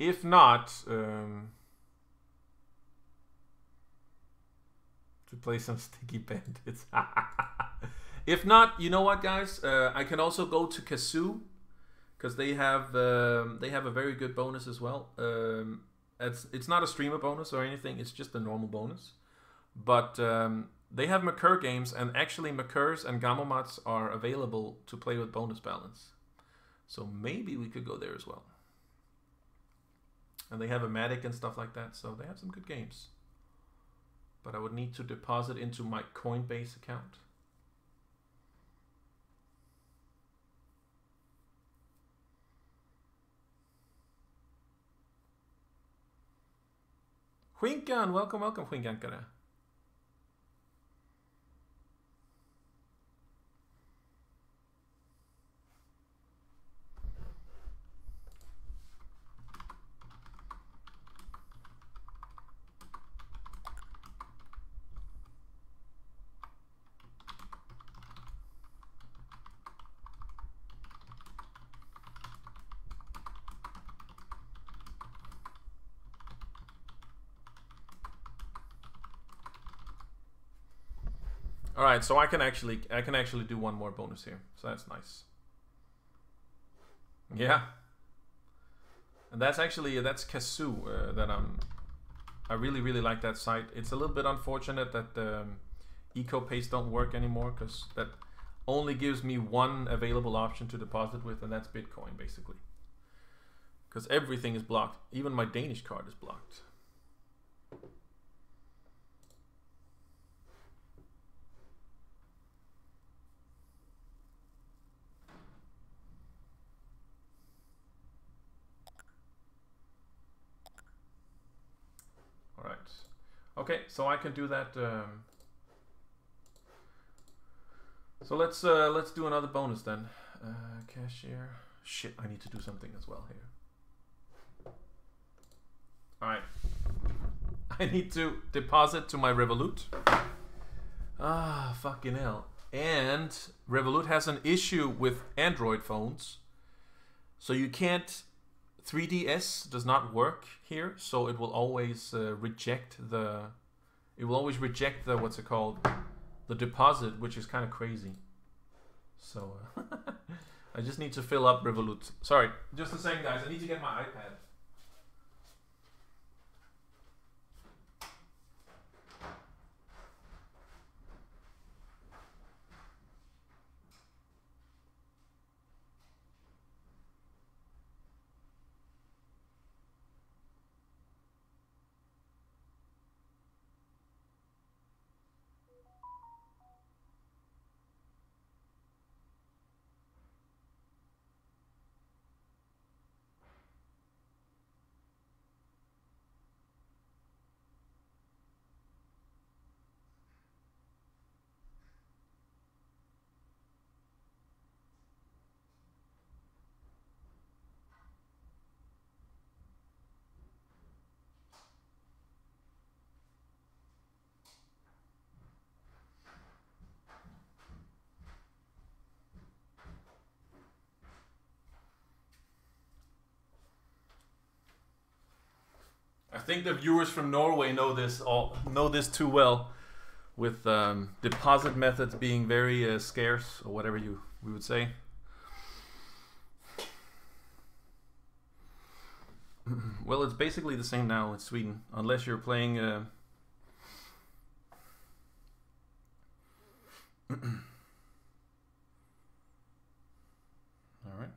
If not, um, to play some sticky bandits. if not, you know what, guys? Uh, I can also go to Kazoo because they have um, they have a very good bonus as well. Um, it's it's not a streamer bonus or anything. It's just a normal bonus, but um, they have Merkur games, and actually Merkurs and Gamomats are available to play with bonus balance. So maybe we could go there as well and they have Amatic and stuff like that, so they have some good games. But I would need to deposit into my Coinbase account. Huinkan, welcome, welcome, Huinkankare. All right, so I can actually I can actually do one more bonus here, so that's nice. Yeah, and that's actually that's Kazoo uh, that I'm. I really really like that site. It's a little bit unfortunate that um, ecoPayz don't work anymore because that only gives me one available option to deposit with, and that's Bitcoin basically. Because everything is blocked, even my Danish card is blocked. Okay, so I can do that. Um, so let's uh, let's do another bonus then. Uh, cashier. Shit, I need to do something as well here. All right. I need to deposit to my Revolut. Ah, fucking hell. And Revolut has an issue with Android phones. So you can't 3ds does not work here, so it will always uh, reject the. It will always reject the what's it called, the deposit, which is kind of crazy. So uh, I just need to fill up Revolut. Sorry, just a second, guys. I need to get my iPad. I think the viewers from Norway know this all know this too well, with um, deposit methods being very uh, scarce or whatever you we would say. well, it's basically the same now in Sweden, unless you're playing. Uh, all right.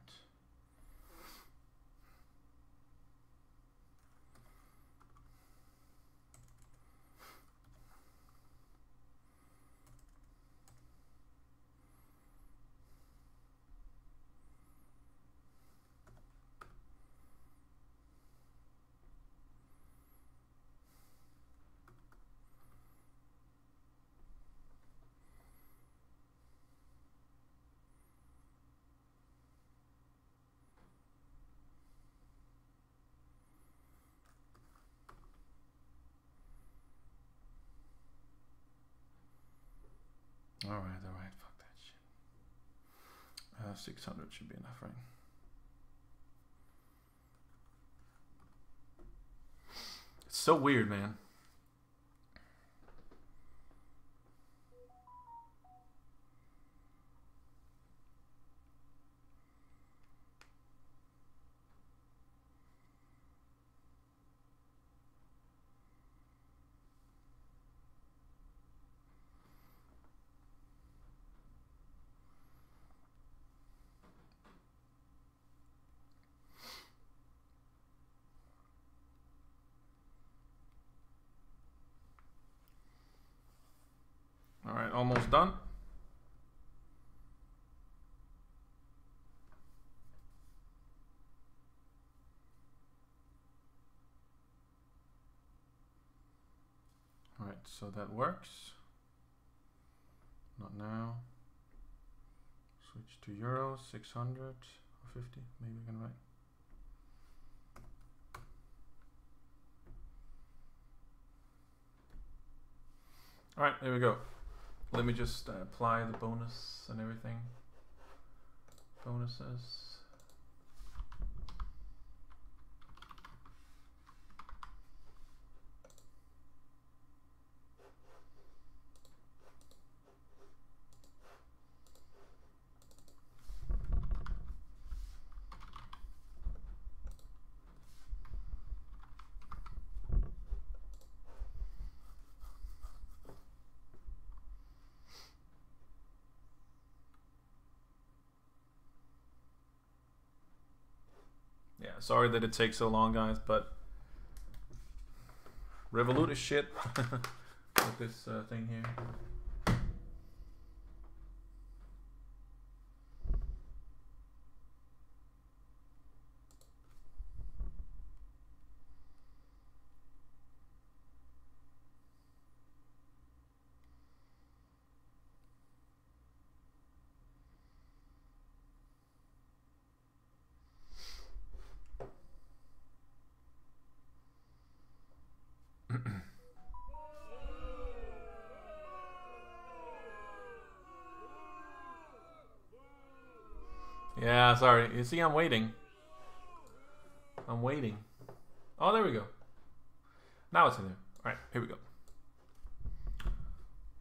Alright, alright, fuck that shit. Uh, 600 should be enough, right? It's so weird, man. Alright, almost done. Alright, so that works. Not now. Switch to euros, 600 or 50, maybe we can write. Alright, there we go. Let me just uh, apply the bonus and everything. Bonuses. Sorry that it takes so long, guys, but Revolut is shit with this uh, thing here. Sorry. You see, I'm waiting. I'm waiting. Oh, there we go. Now it's in there. All right, here we go.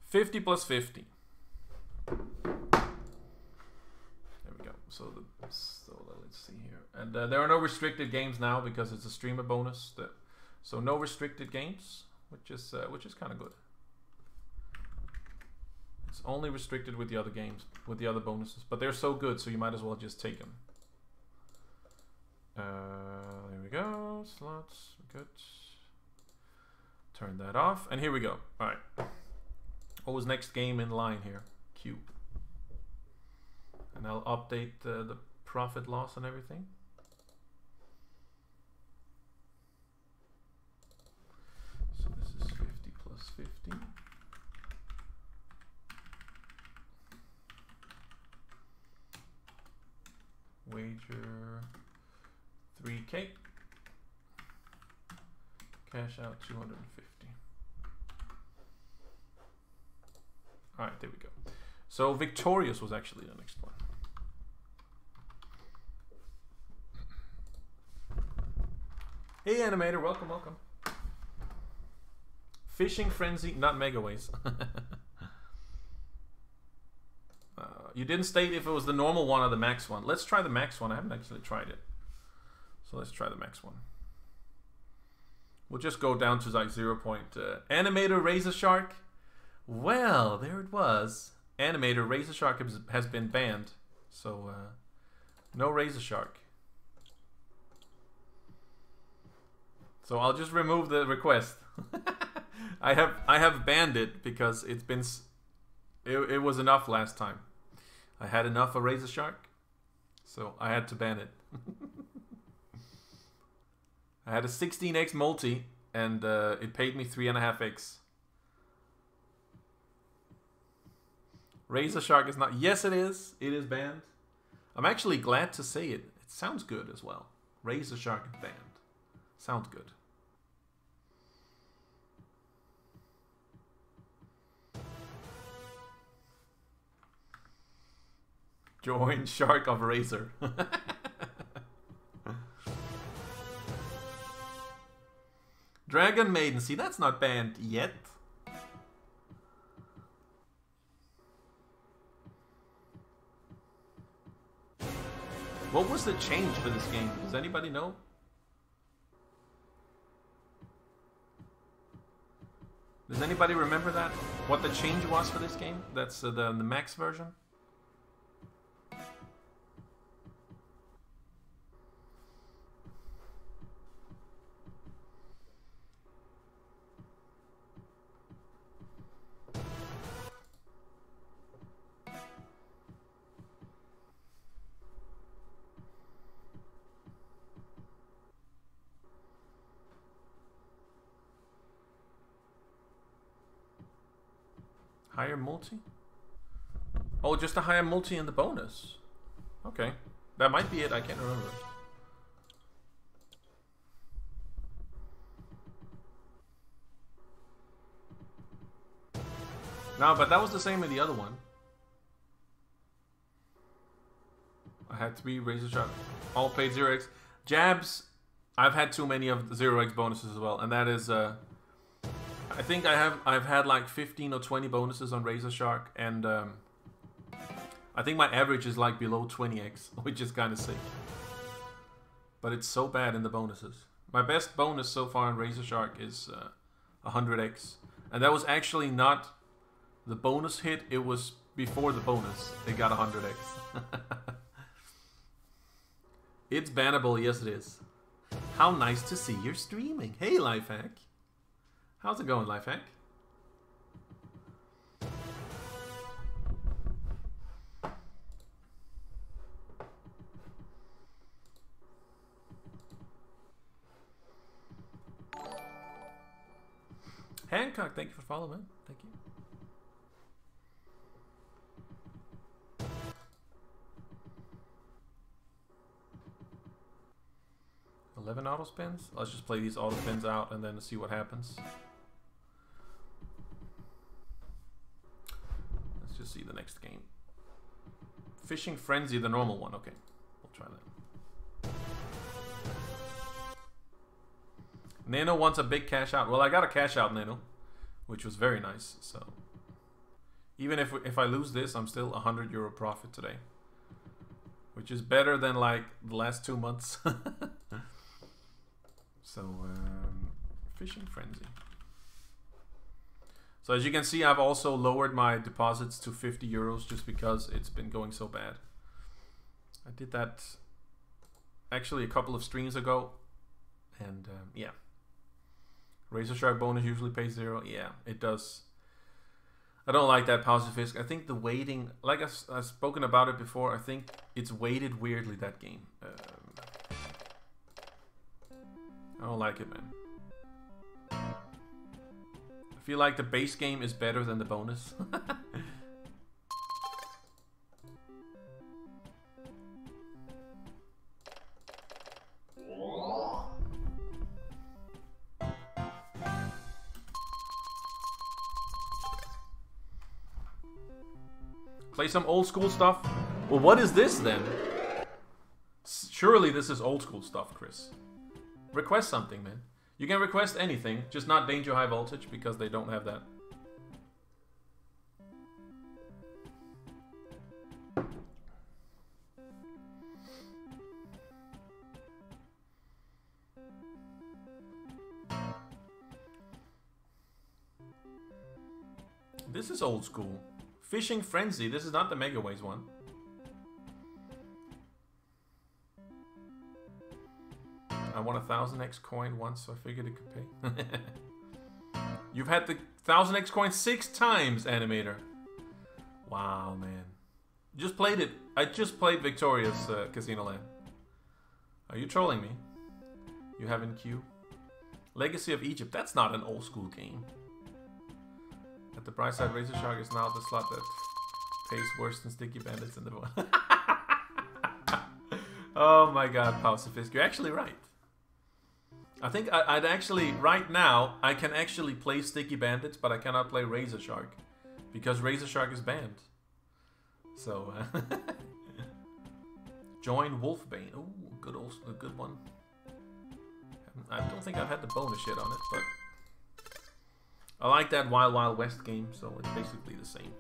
50 plus 50. There we go. So the so let's see here, and uh, there are no restricted games now because it's a streamer bonus. That so no restricted games, which is uh, which is kind of good. It's only restricted with the other games, with the other bonuses, but they're so good, so you might as well just take them. Uh, there we go. Slots, good. Turn that off, and here we go. All right. What was next game in line here? Q. And I'll update uh, the profit loss and everything. So this is 50 plus 50. Wager 3k. Cash out 250. Alright, there we go. So Victorious was actually the next one. Hey Animator, welcome, welcome. Fishing Frenzy, not Megaways. uh, you didn't state if it was the normal one or the max one. Let's try the max one. I haven't actually tried it. So let's try the max one. We'll just go down to like 0. Point, uh, Animator Razor Shark. Well, there it was. Animator Razor Shark has, has been banned. So, uh, no Razor Shark. So I'll just remove the request. I have I have banned it because it's been it, it was enough last time. I had enough of Razor Shark, so I had to ban it. I had a 16x multi, and uh, it paid me three and a half x. Razor Shark is not. Yes, it is. It is banned. I'm actually glad to say it. It sounds good as well. Razor Shark banned. Sounds good. Join Shark of Razor. Dragon Maiden. See, that's not banned yet. What was the change for this game? Does anybody know? Does anybody remember that? What the change was for this game? That's uh, the, the max version? Multi? Oh, just a higher multi in the bonus. Okay. That might be it, I can't remember. No, but that was the same in the other one. I had three Razor Shark. All paid 0x. Jabs, I've had too many of the 0x bonuses as well, and that is uh I think I have I've had like 15 or 20 bonuses on Razor Shark, and um, I think my average is like below 20x, which is kind of sick. But it's so bad in the bonuses. My best bonus so far on Razor Shark is uh, 100x, and that was actually not the bonus hit. It was before the bonus. It got 100x. it's bannable, yes it is. How nice to see you're streaming. Hey, Lifehack. How's it going, Lifehack? Hancock, thank you for following. Thank you. Eleven auto spins. Let's just play these auto spins out and then see what happens. to see the next game. Fishing Frenzy, the normal one. Okay, we'll try that. Nano wants a big cash out. Well, I got a cash out, Nano, which was very nice. So even if if I lose this, I'm still 100 euro profit today, which is better than like the last two months. so um, Fishing Frenzy. So as you can see, I've also lowered my deposits to 50 euros just because it's been going so bad. I did that actually a couple of streams ago. And um, yeah. Razor Shark bonus usually pays zero. Yeah, it does. I don't like that Pausifisk. I think the weighting, like I've, I've, spoken about it before, I think it's weighted weirdly, that game. Um, I don't like it, man feel like the base game is better than the bonus. Play some old school stuff? Well, what is this then? Surely this is old school stuff, Chris. Request something, man. You can request anything, just not Danger High Voltage, because they don't have that. This is old school. Fishing Frenzy, this is not the Megaways one. I won a thousand X coin once, so I figured it could pay. You've had the thousand X coin six times, Animator. Wow, man. Just played it. I just played Victorious uh, Casino Land. Are you trolling me? You have in queue? Legacy of Egypt. That's not an old school game. At the bright side, Razor Shark is now the slot that pays worse than Sticky Bandits in the one. oh my god, Pausifisk. You're actually right. I think I, would actually, right now, I can actually play Sticky Bandits, but I cannot play Razor Shark. Because Razor Shark is banned. So, uh, Join Wolfbane. Ooh, good old, a good one. I don't think I've had the bonus yet on it, but I like that Wild Wild West game, so it's basically the same.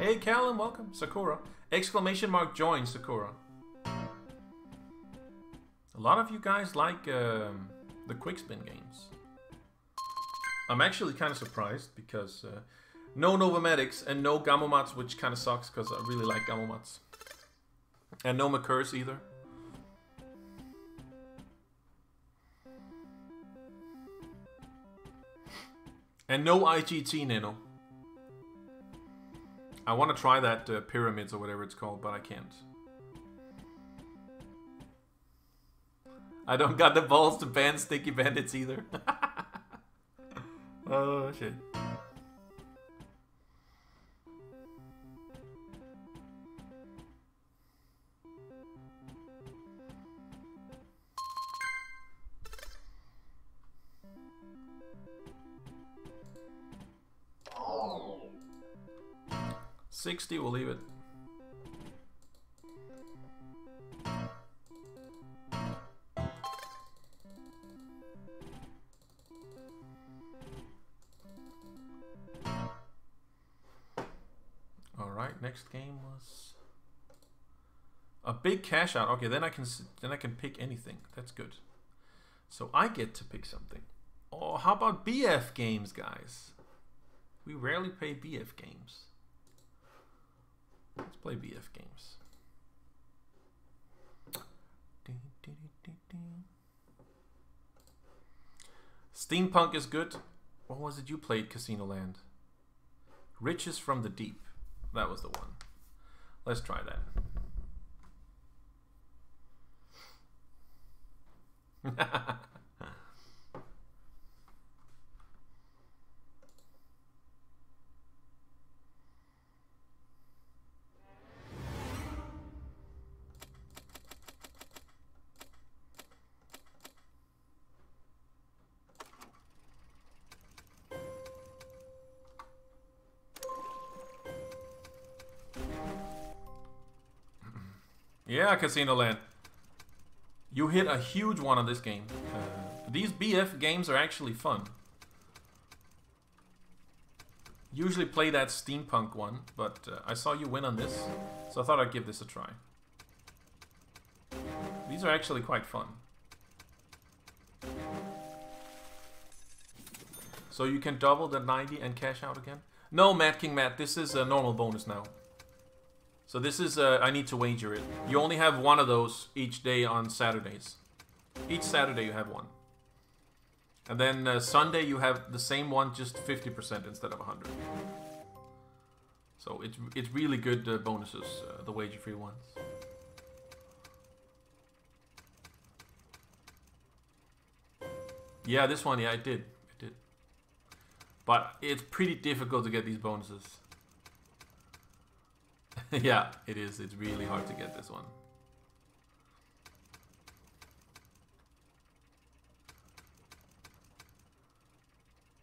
Hey Callum, welcome. Sakura. Exclamation mark join Sakura. A lot of you guys like um, the Quickspin games. I'm actually kind of surprised because uh, no Novomatics and no Gamomats, which kind of sucks because I really like Gamomats. And no Macurs either. And no IGT Nano. I want to try that uh, Pyramids or whatever it's called, but I can't. I don't got the balls to ban Sticky Bandits either. oh, shit. Sixty, we'll leave it. Alright, next game was a big cash out. Okay, then I can then I can pick anything. That's good. So I get to pick something. Oh, how about BF games, guys? We rarely play BF games. Let's play BF games. Steampunk is good. What was it you played, Casino Land? Riches from the Deep. That was the one. Let's try that. Yeah, Casino Land. You hit a huge one on this game. Uh, these BF games are actually fun. Usually play that steampunk one, but uh, I saw you win on this, so I thought I'd give this a try. These are actually quite fun. So you can double the 90 and cash out again? No, Matt King Matt, this is a normal bonus now. So this is, uh, I need to wager it. You only have one of those each day on Saturdays. Each Saturday you have one. And then uh, Sunday you have the same one, just 50% instead of 100. So it's, it's really good uh, bonuses, uh, the wager-free ones. Yeah, this one, yeah, I did. I did. But it's pretty difficult to get these bonuses. yeah, it is. It's really hard to get this one.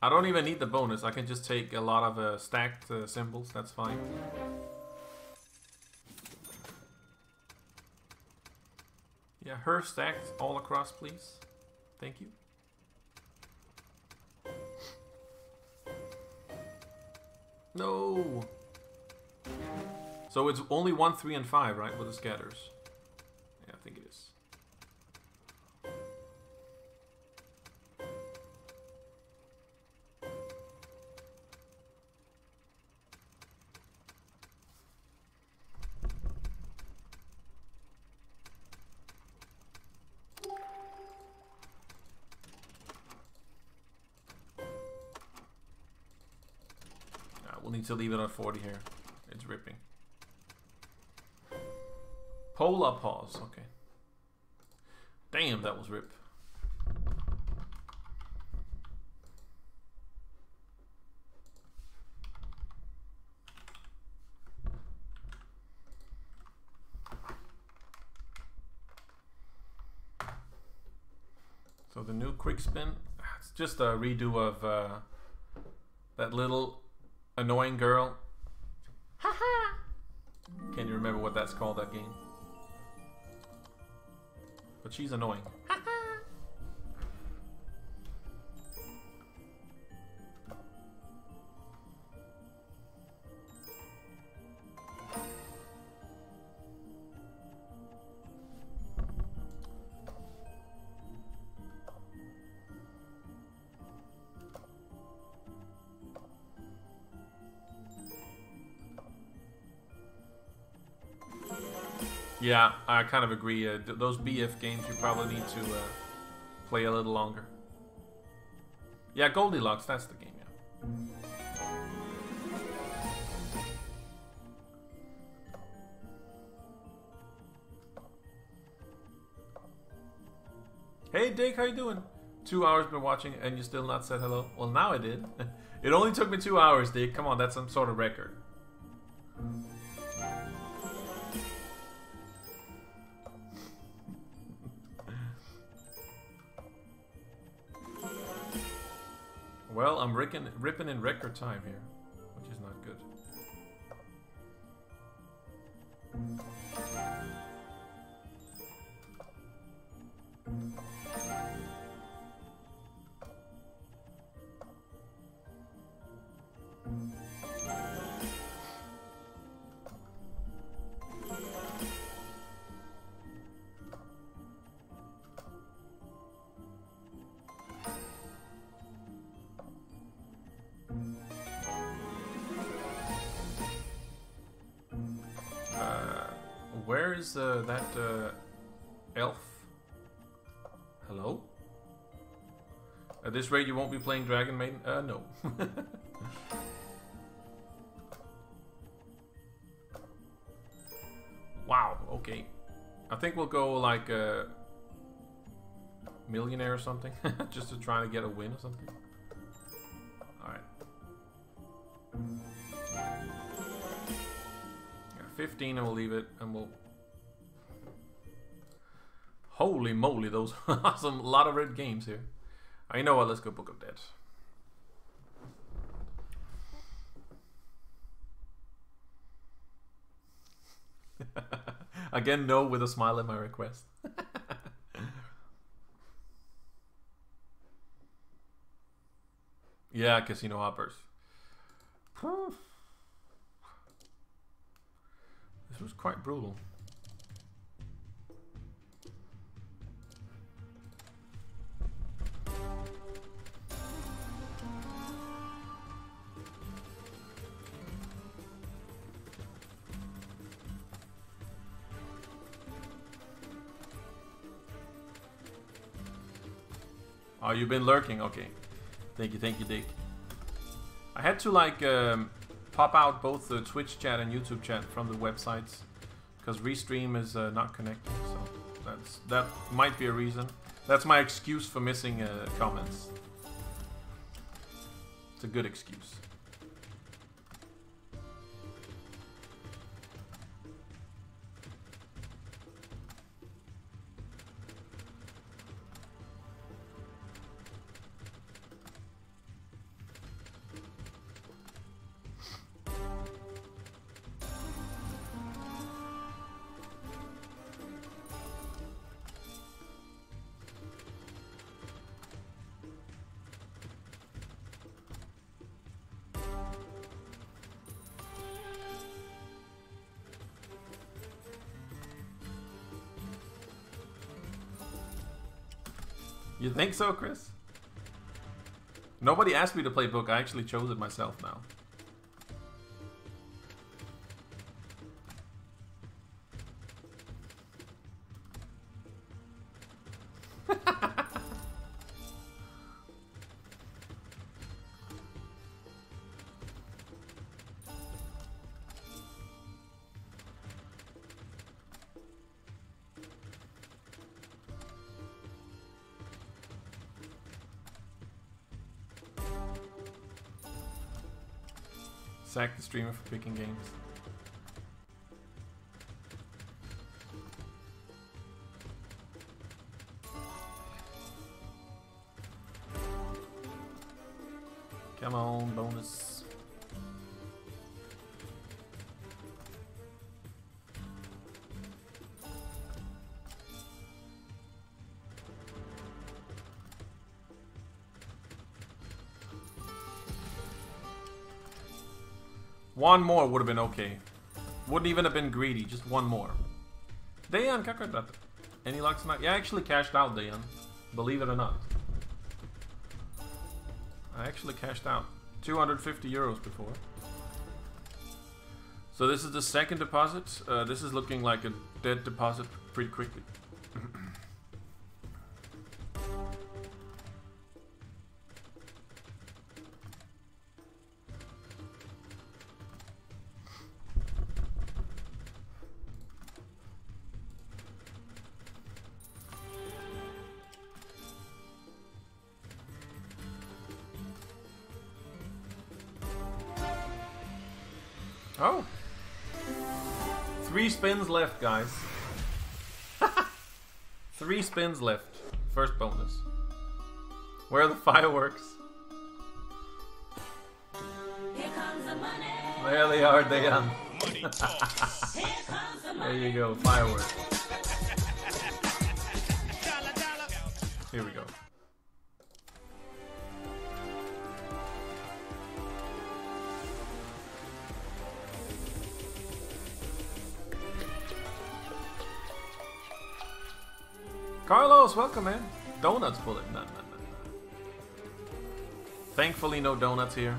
I don't even need the bonus. I can just take a lot of uh, stacked uh, symbols. That's fine. Yeah, her stacked all across, please. Thank you. No. So it's only 1, 3, and 5, right, with the scatters? Yeah, I think it is. we'll need to leave it on 40 here. Polar pause, okay. Damn, that was rip. So the new Quickspin, it's just a redo of uh, that little annoying girl. Haha. Can you remember what that's called? That game. But she's annoying. Yeah, I kind of agree. Uh, th- those BF games, you probably need to uh, play a little longer. Yeah, Goldilocks, that's the game, yeah. Hey Dick, how you doing? Two hours been watching and you still not said hello? Well, now I did. it only took me two hours, Dick. Come on, that's some sort of record. Ripping, ripping in record time here, where is uh, that uh, elf? Hello? At this rate, you won't be playing Dragon Maiden? Uh, no. wow, okay. I think we'll go like a millionaire or something, just to try to get a win or something. Alright. Yeah, 15 and we'll leave it and we'll... Holy moly, those are some lot of red games here. I know what, let's go Book of Dead. Again, no with a smile at my request. yeah, Casino Hoppers. This was quite brutal. You've been lurking. Okay. Thank you, thank you, Dick. I had to like um, pop out both the Twitch chat and YouTube chat from the websites because Restream is uh, not connecting. So that's that might be a reason. That's my excuse for missing uh, comments. It's a good excuse. Think so, Chris? Nobody asked me to play book. I actually chose it myself now. Streamer for picking games. One more would have been okay. Wouldn't even have been greedy. Just one more. Dayan, kakadrat. Any luck tonight? Yeah, I actually cashed out, Dayan. Believe it or not. I actually cashed out 250 euros before. So this is the second deposit. Uh, this is looking like a dead deposit pretty quickly. Spins left, guys. Three spins left. First bonus. Where are the fireworks? Here comes the money. There they are, Dayan. Money talks. Here comes the There you go, fireworks. Welcome, man. Donuts bullet. No, no, no. Thankfully, no donuts here.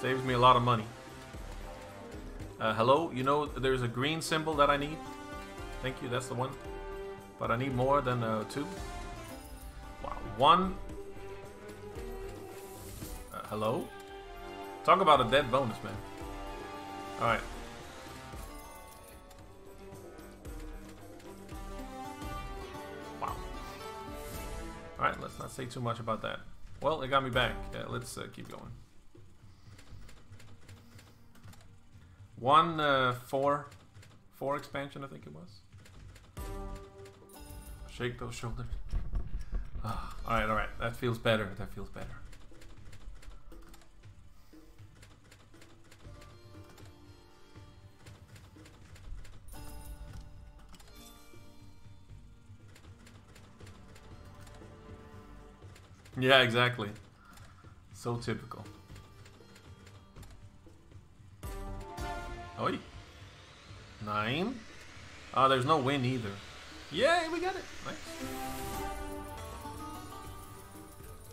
Saves me a lot of money. Uh, hello, you know there's a green symbol that I need? Thank you, that's the one. But I need more than uh, two. Wow, one. Uh, hello? Talk about a dead bonus, man. Alright. Say too much about that. Well, it got me back. Let's uh, keep going. One, uh, four, four expansion, I think it was. Shake those shoulders. Ah, all right, all right. That feels better. That feels better. Yeah, exactly. So typical. Oi. Nine. Oh, there's no win either. Yay, we got it. Nice.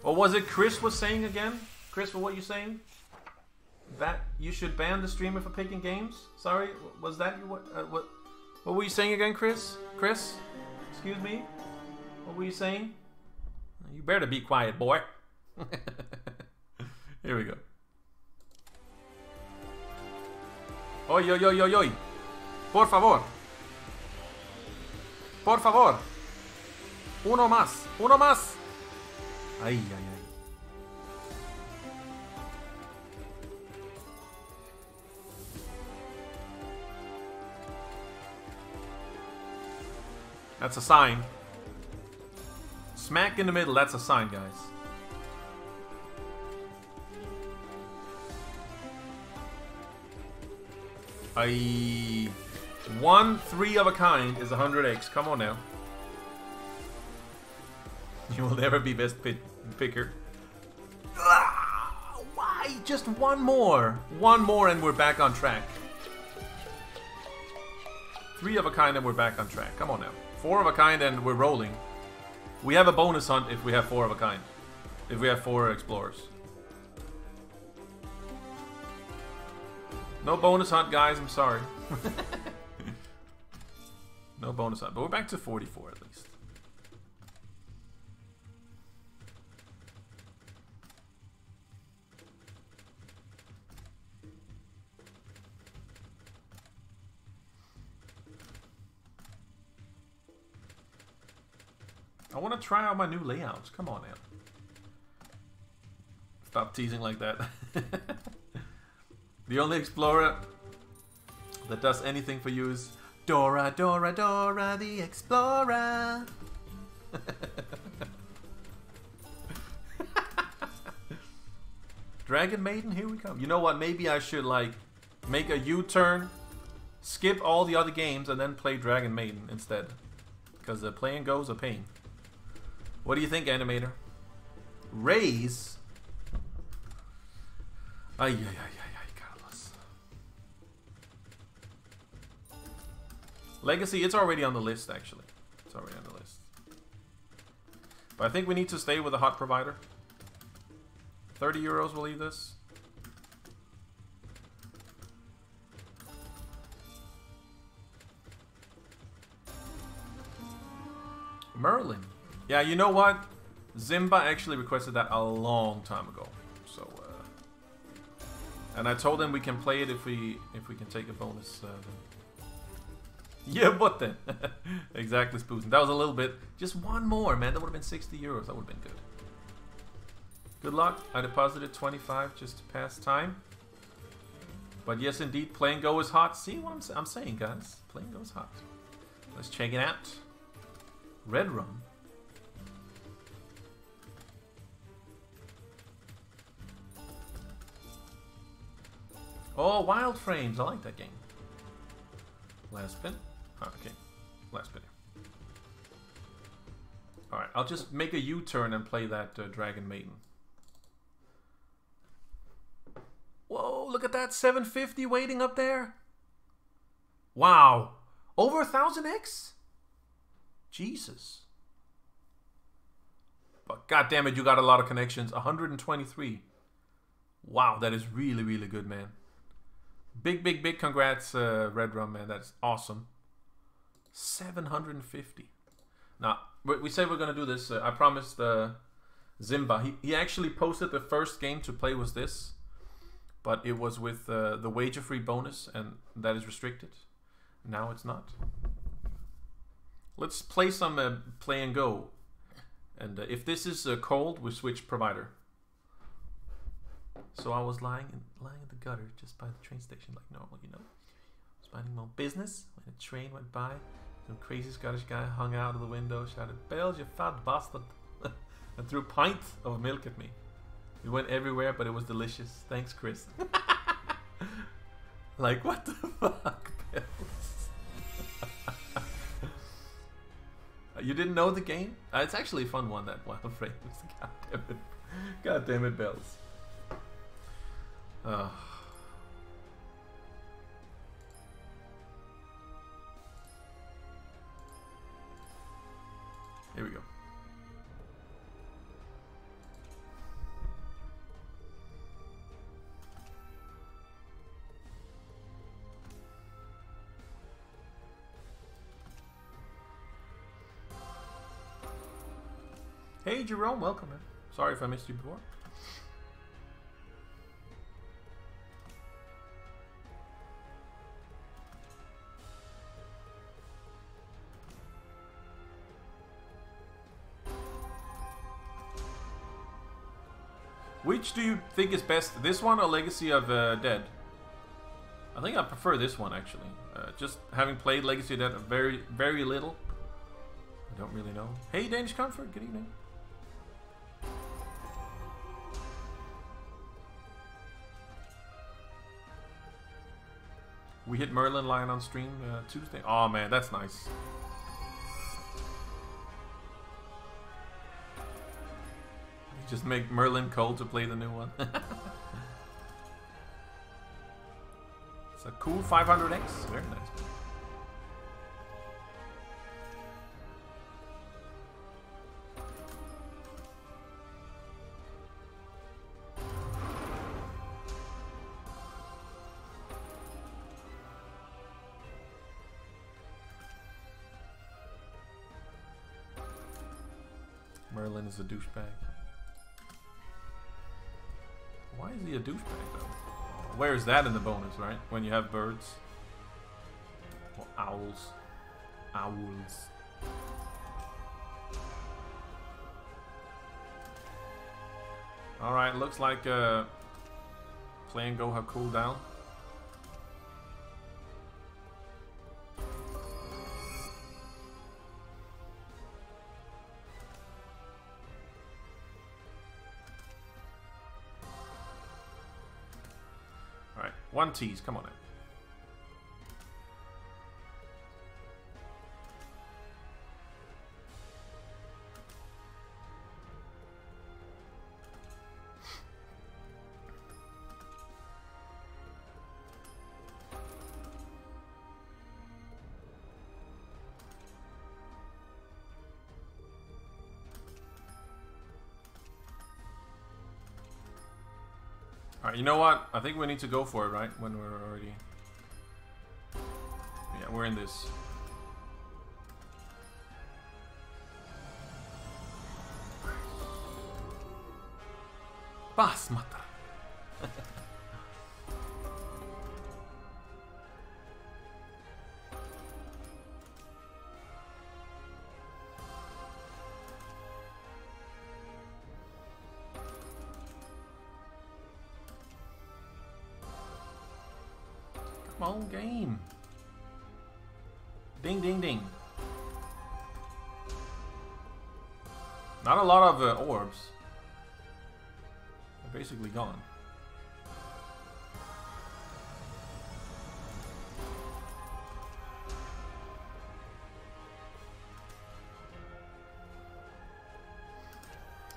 What was it Chris was saying again? Chris, what were you saying? That you should ban the streamer for picking games? Sorry, was that you? What? Uh, what? What were you saying again, Chris? Chris? Excuse me? What were you saying? You better be quiet, boy. Here we go. Oi, oi, oi, oi, oi. Por favor. Por favor. Uno más. Uno más. Ay, ay, ay. That's a sign. Smack in the middle, that's a sign, guys. I one three of a kind is 100x. Come on now. You will never be best pi- picker. Ah, why? Just one more. One more and we're back on track. Three of a kind and we're back on track. Come on now. Four of a kind and we're rolling. We have a bonus hunt if we have four of a kind. If we have four explorers. No bonus hunt, guys. I'm sorry. no bonus hunt. But we're back to 44 at least. I want to try out my new layouts. Come on now. Stop teasing like that. the only explorer that does anything for you is Dora, Dora, Dora the Explorer. Dragon Maiden, here we come. You know what? Maybe I should like make a U-turn, skip all the other games, and then play Dragon Maiden instead. Because the playing goes a pain. What do you think, animator? Raise? Ay, ay, ay, ay, ay, Carlos. Legacy, it's already on the list, actually. It's already on the list. But I think we need to stay with a hot provider. 30 euros will leave this. Merlin. Yeah, you know what? Zimba actually requested that a long time ago. So, uh, and I told him we can play it if we if we can take a bonus. Uh, yeah, what then? exactly, Spoon. That was a little bit. Just one more, man. That would have been 60 euros. That would have been good. Good luck. I deposited 25 just to pass time. But yes, indeed, Play'n GO is hot. See what I'm, I'm saying, guys? Playing Go is hot. Let's check it out. Red Rum. Oh, Wild Frames. I like that game. Last spin. Ah, okay. Last spin. Alright, I'll just make a U-turn and play that uh, Dragon Maiden. Whoa, look at that 750 waiting up there. Wow. Over a thousand X? Jesus. But god damn it, you got a lot of connections. 123. Wow, that is really, really good, man. Big, big, big congrats, uh, Red Rum, man. That's awesome. 750. Now, we say we're going to do this. Uh, I promised uh, Zimba. He, he actually posted the first game to play was this. But it was with uh, the wager free bonus, and that is restricted. Now it's not. Let's play some uh, Play'n GO. And uh, if this is cold, we switch provider. So I was lying in, lying in the gutter just by the train station like normal, you know. I was minding my own business when a train went by. Some crazy Scottish guy hung out of the window, shouted, Bells, you fat bastard, and threw a pint of milk at me. We went everywhere, but it was delicious. Thanks, Chris. like, what the fuck, Bells? you didn't know the game? Uh, it's actually a fun one, that Wild Frames. God damn it. God damn it, Bells. Uh, here we go. Hey Jerome, welcome. Sorry if I missed you before. Which do you think is best, this one or Legacy of uh, Dead? I think I prefer this one actually. Uh, just having played Legacy of Dead very, very little. I don't really know. Hey, Danish Comfort, good evening. We hit Merlin Lion on stream uh, Tuesday. Oh man, that's nice. Just make Merlin cold to play the new one. it's a cool 500X. Very nice. Merlin is a douchebag. A douchebag though? Where is that in the bonus, right? When you have birds. Or owls. Owls. Alright, looks like uh, Play'n GO one tease, come on in. Alright, you know what? I think we need to go for it, right? When we're already... Yeah, we're in this. Basmata. Ding, ding, ding. Not a lot of uh, orbs. They're basically gone.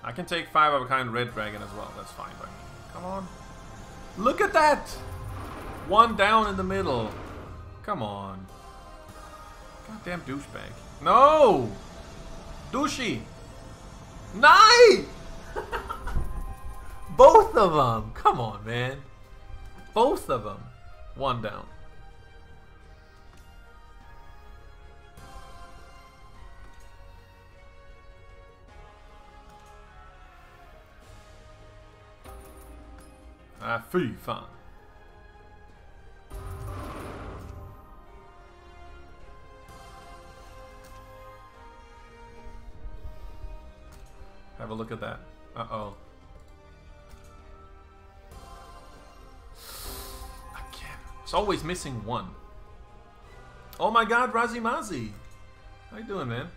I can take five of a kind red dragon as well. That's fine. Come on. Look at that! One down in the middle. Come on. Goddamn douchebag. No! Douchey! Nine! Both of them! Come on, man. Both of them. One down. Ah, fy fan. A look at that. Uh-oh. Again. It's always missing one. Oh my god, Razi Mazi. How you doing, man?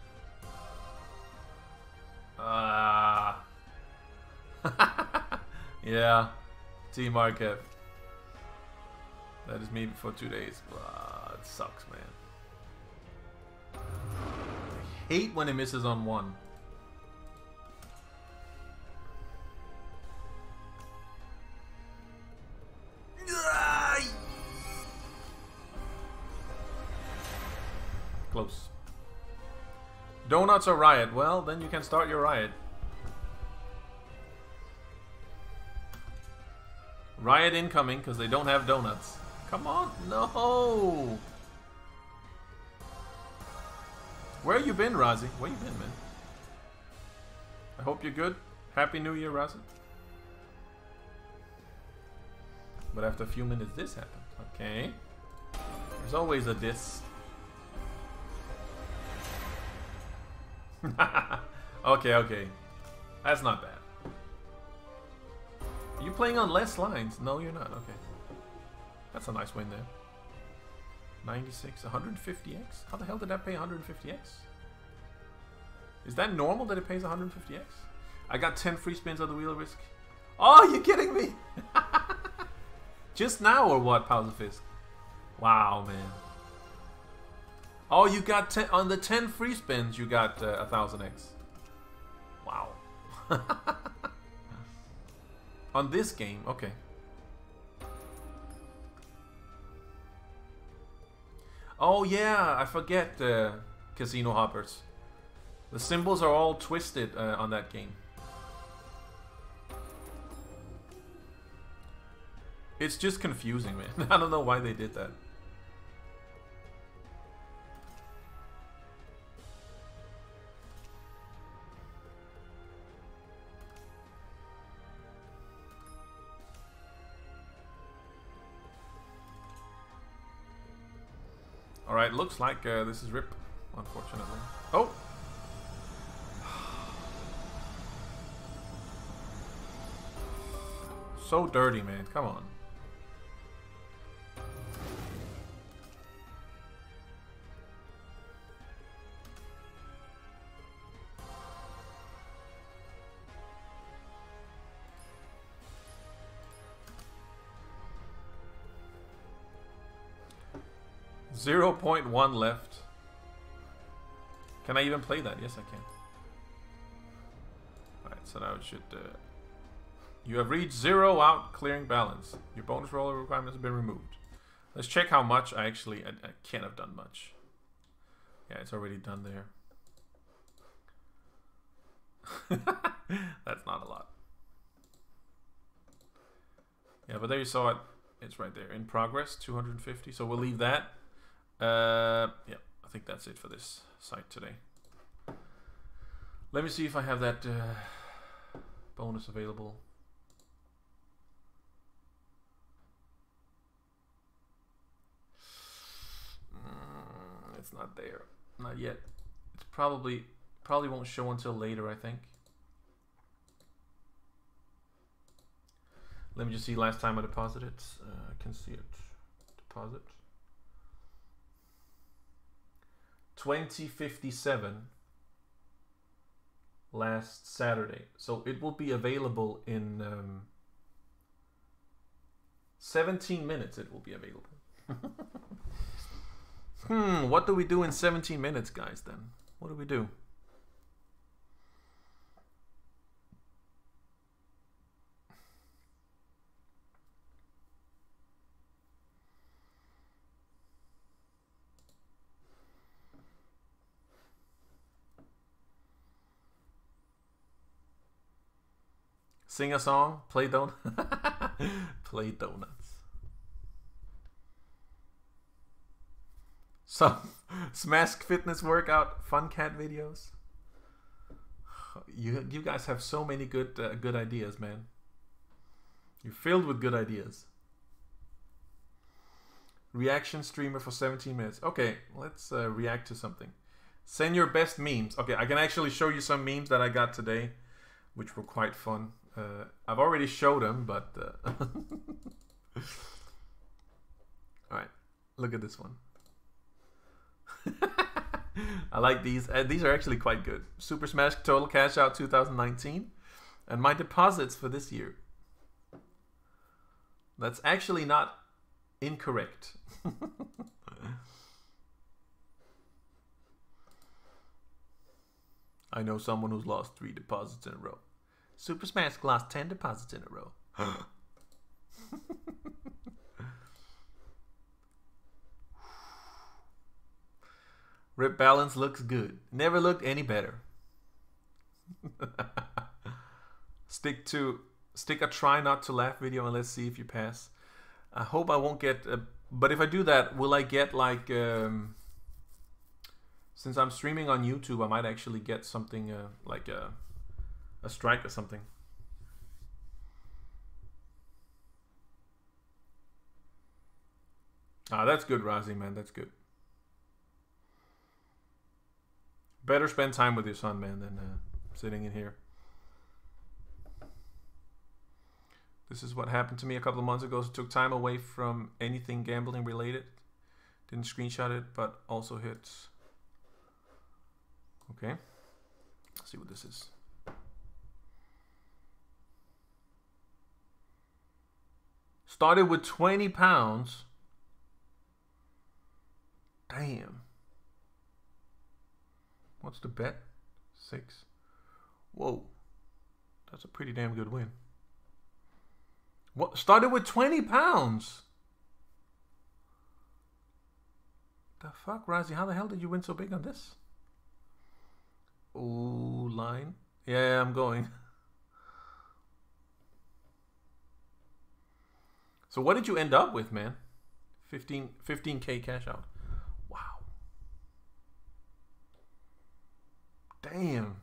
Ah. yeah. Team Markev. That is me for two days. Ah, it sucks, man. I hate when it misses on one. Close. Donuts or riot? Well, then you can start your riot. Riot incoming because they don't have donuts. Come on, no. Where you been, Razi? Where you been, man? I hope you're good. Happy New Year, Razi. But after a few minutes, this happened. Okay. There's always a this. okay, okay. That's not bad. Are you playing on less lines? No, you're not. Okay. That's a nice win there. 96, 150x? How the hell did that pay 150x? Is that normal that it pays 150x? I got 10 free spins on the wheel of risk. Oh, you're kidding me! Just now or what, Pausafisk? Wow, man. Oh, you got 10 on the 10 free spins. You got uh, a thousand X. Wow. on this game, okay. Oh yeah, I forget uh, Casino Hoppers. The symbols are all twisted uh, on that game. It's just confusing, man. I don't know why they did that. Alright, looks like uh, this is RIP, unfortunately. Oh! So dirty, man. Come on. Zero point one left. Can I even play that? Yes, I can. Alright, so now it should... Uh, you have reached zero out clearing balance. Your bonus roller requirement has been removed. Let's check how much I actually... I, I can't have done much. Yeah, it's already done there. That's not a lot. Yeah, but there you saw it. It's right there in progress, 250. So we'll leave that. Uh, yeah, I think that's it for this site today. Let me see if I have that uh, bonus available. Mm, it's not there, not yet. It's probably probably won't show until later. I think. Let me just see last time I deposited. Uh, I can see it. Deposit. 2057 last Saturday. So it will be available in um, 17 minutes. It will be available. hmm, what do we do in 17 minutes, guys, then? What do we do? Sing a song, play don play donuts. Some Smask Fitness workout, fun cat videos. You you guys have so many good uh, good ideas, man. You're filled with good ideas. Reaction streamer for 17 minutes. Okay, let's uh, react to something. Send your best memes. Okay, I can actually show you some memes that I got today, which were quite fun. Uh, I've already showed them, but uh, all right. Look at this one. I like these. Uh, these are actually quite good. Super Smask Total Cash Out 2019, and my deposits for this year. That's actually not incorrect. I know someone who's lost three deposits in a row. Super Smask lost 10 deposits in a row. Rip balance looks good. Never looked any better. stick to stick a try not to laugh video and let's see if you pass. I hope I won't get. A, but if I do that, will I get like? Um, since I'm streaming on YouTube, I might actually get something uh, like a a strike or something. Ah, that's good, Razi, man. That's good. Better spend time with your son, man, than uh, sitting in here. This is what happened to me a couple of months ago. So took time away from anything gambling related. Didn't screenshot it, but also hit. Okay. Let's see what this is. Started with 20 pounds. Damn. What's the bet? Six. Whoa. That's a pretty damn good win. What started with 20 pounds? The fuck, Razi? How the hell did you win so big on this? Ooh, line. Yeah, I'm going. So what did you end up with, man? 15 15k cash out. Wow. Damn.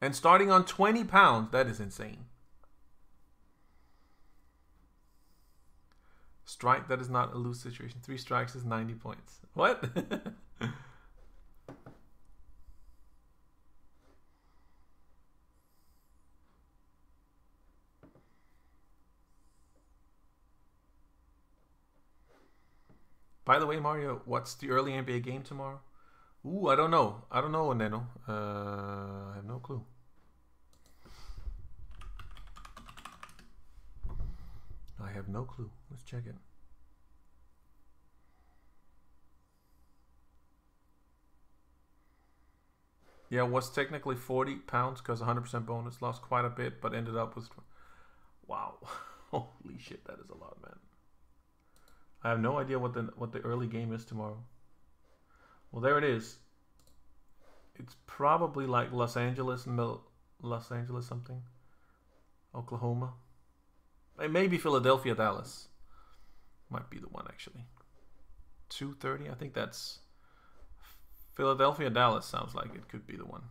And starting on 20 pounds, that is insane. Strike, that is not a lose situation. Three strikes is 90 points. What? By the way, Mario, what's the early NBA game tomorrow? Ooh, I don't know. I don't know, Neno. Uh, I have no clue. I have no clue. Let's check it. Yeah, was technically 40 pounds because 100% bonus. Lost quite a bit, but ended up with. Wow. Holy shit, that is a lot, man. I have no idea what the what the early game is tomorrow. Well, there it is. It's probably like Los Angeles, Mil- Los Angeles something, Oklahoma. Eh, Maybe Philadelphia, Dallas. Might be the one actually. 230, I think that's Philadelphia, Dallas sounds like it could be the one.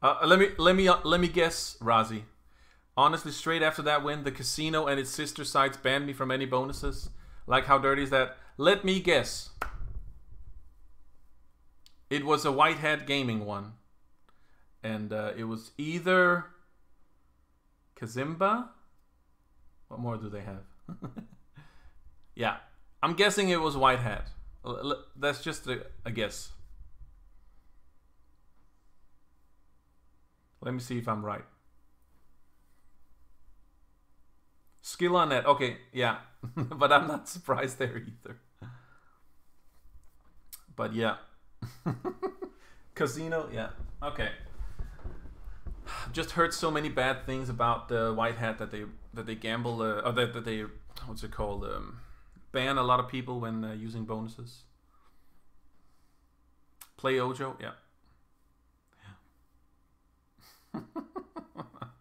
Uh, let me let me uh, let me guess, Razi. Honestly, straight after that win, the casino and its sister sites banned me from any bonuses. Like, how dirty is that? Let me guess. It was a White Hat Gaming one, and uh, it was either Casimba. What more do they have? yeah, I'm guessing it was White Hat. L- l- that's just a, a guess. Let me see if I'm right. SkillOnNet. Okay, yeah. but I'm not surprised there either. But yeah. Casino, yeah. Okay. Just heard so many bad things about the white hat that they that they gamble uh, or that, that they what's it called um, ban a lot of people when uh, using bonuses. PlayOJO, yeah. Yeah.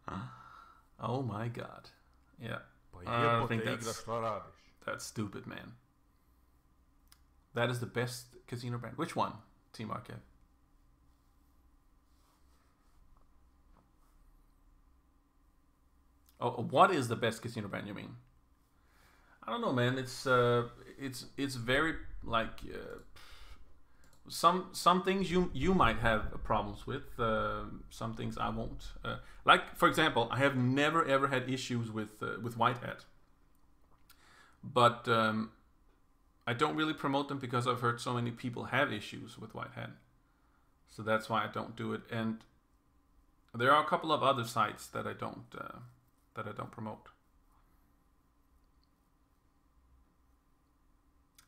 oh my god. Yeah. I don't think that's- That's stupid, man. That is the best casino brand. Which one, Team Arcade? Oh, what is the best casino brand? You mean? I don't know, man. It's uh, it's it's very like uh, some some things you you might have problems with. Uh, some things I won't. Uh, like for example, I have never ever had issues with uh, with hat. but um, I don't really promote them because I've heard so many people have issues with white hat, So that's why I don't do it. And there are a couple of other sites that I don't uh, that I don't promote.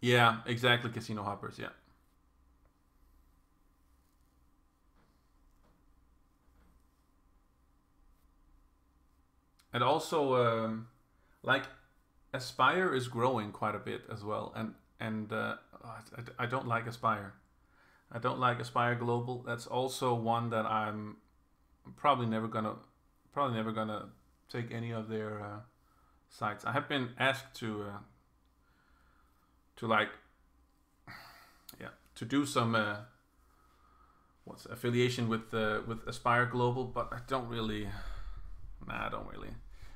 Yeah, exactly. Casino hoppers. Yeah. And also, um, like Aspire is growing quite a bit as well, and and uh, I, I don't like Aspire. I don't like Aspire Global. That's also one that I'm probably never gonna probably never gonna take any of their uh, sites. I have been asked to uh, to like yeah to do some uh, what's affiliation with uh, with Aspire Global, but I don't really. Nah, I don't really.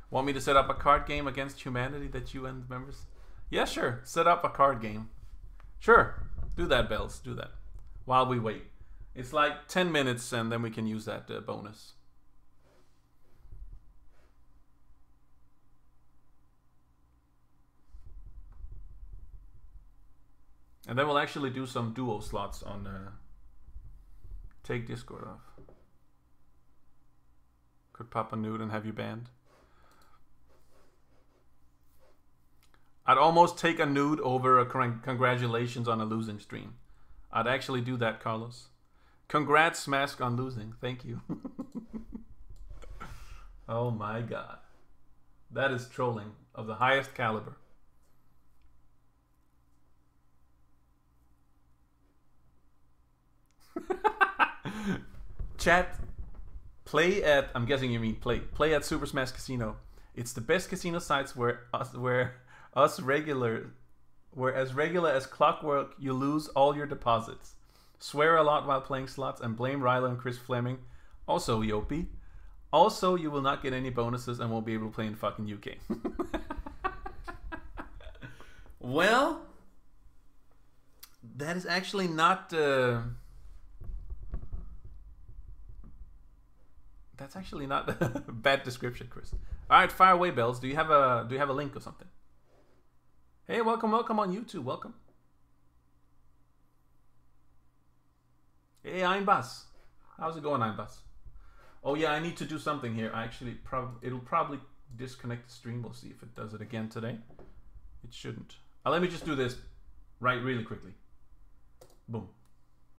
Want me to set up a card game against humanity that you and members? Yeah, sure. Set up a card game. Sure. Do that, Bells. Do that. While we wait. It's like 10 minutes and then we can use that uh, bonus. And then we'll actually do some duo slots on. Uh, take Discord off. Could pop a nude and have you banned. I'd almost take a nude over a con- congratulations on a losing stream. I'd actually do that, Carlos. Congrats, Mask, on losing. Thank you. oh my god. That is trolling of the highest caliber. Chat, play at, I'm guessing you mean play, play at Super Smask Casino. It's the best casino sites where us, where us regular where as regular as clockwork you lose all your deposits. Swear a lot while playing slots and blame Rylo and Chris Fleming. Also Yopi. Also you will not get any bonuses and won't be able to play in fucking UK well that is actually not uh, that's actually not a bad description Chris all right fire away bells do you have a do you have a link or something Hey, welcome, welcome on YouTube. Welcome. Hey, Einbas. How's it going, Einbas? Oh yeah, I need to do something here. I actually probably it'll probably disconnect the stream. We'll see if it does it again today. It shouldn't. Uh, let me just do this right really quickly. Boom.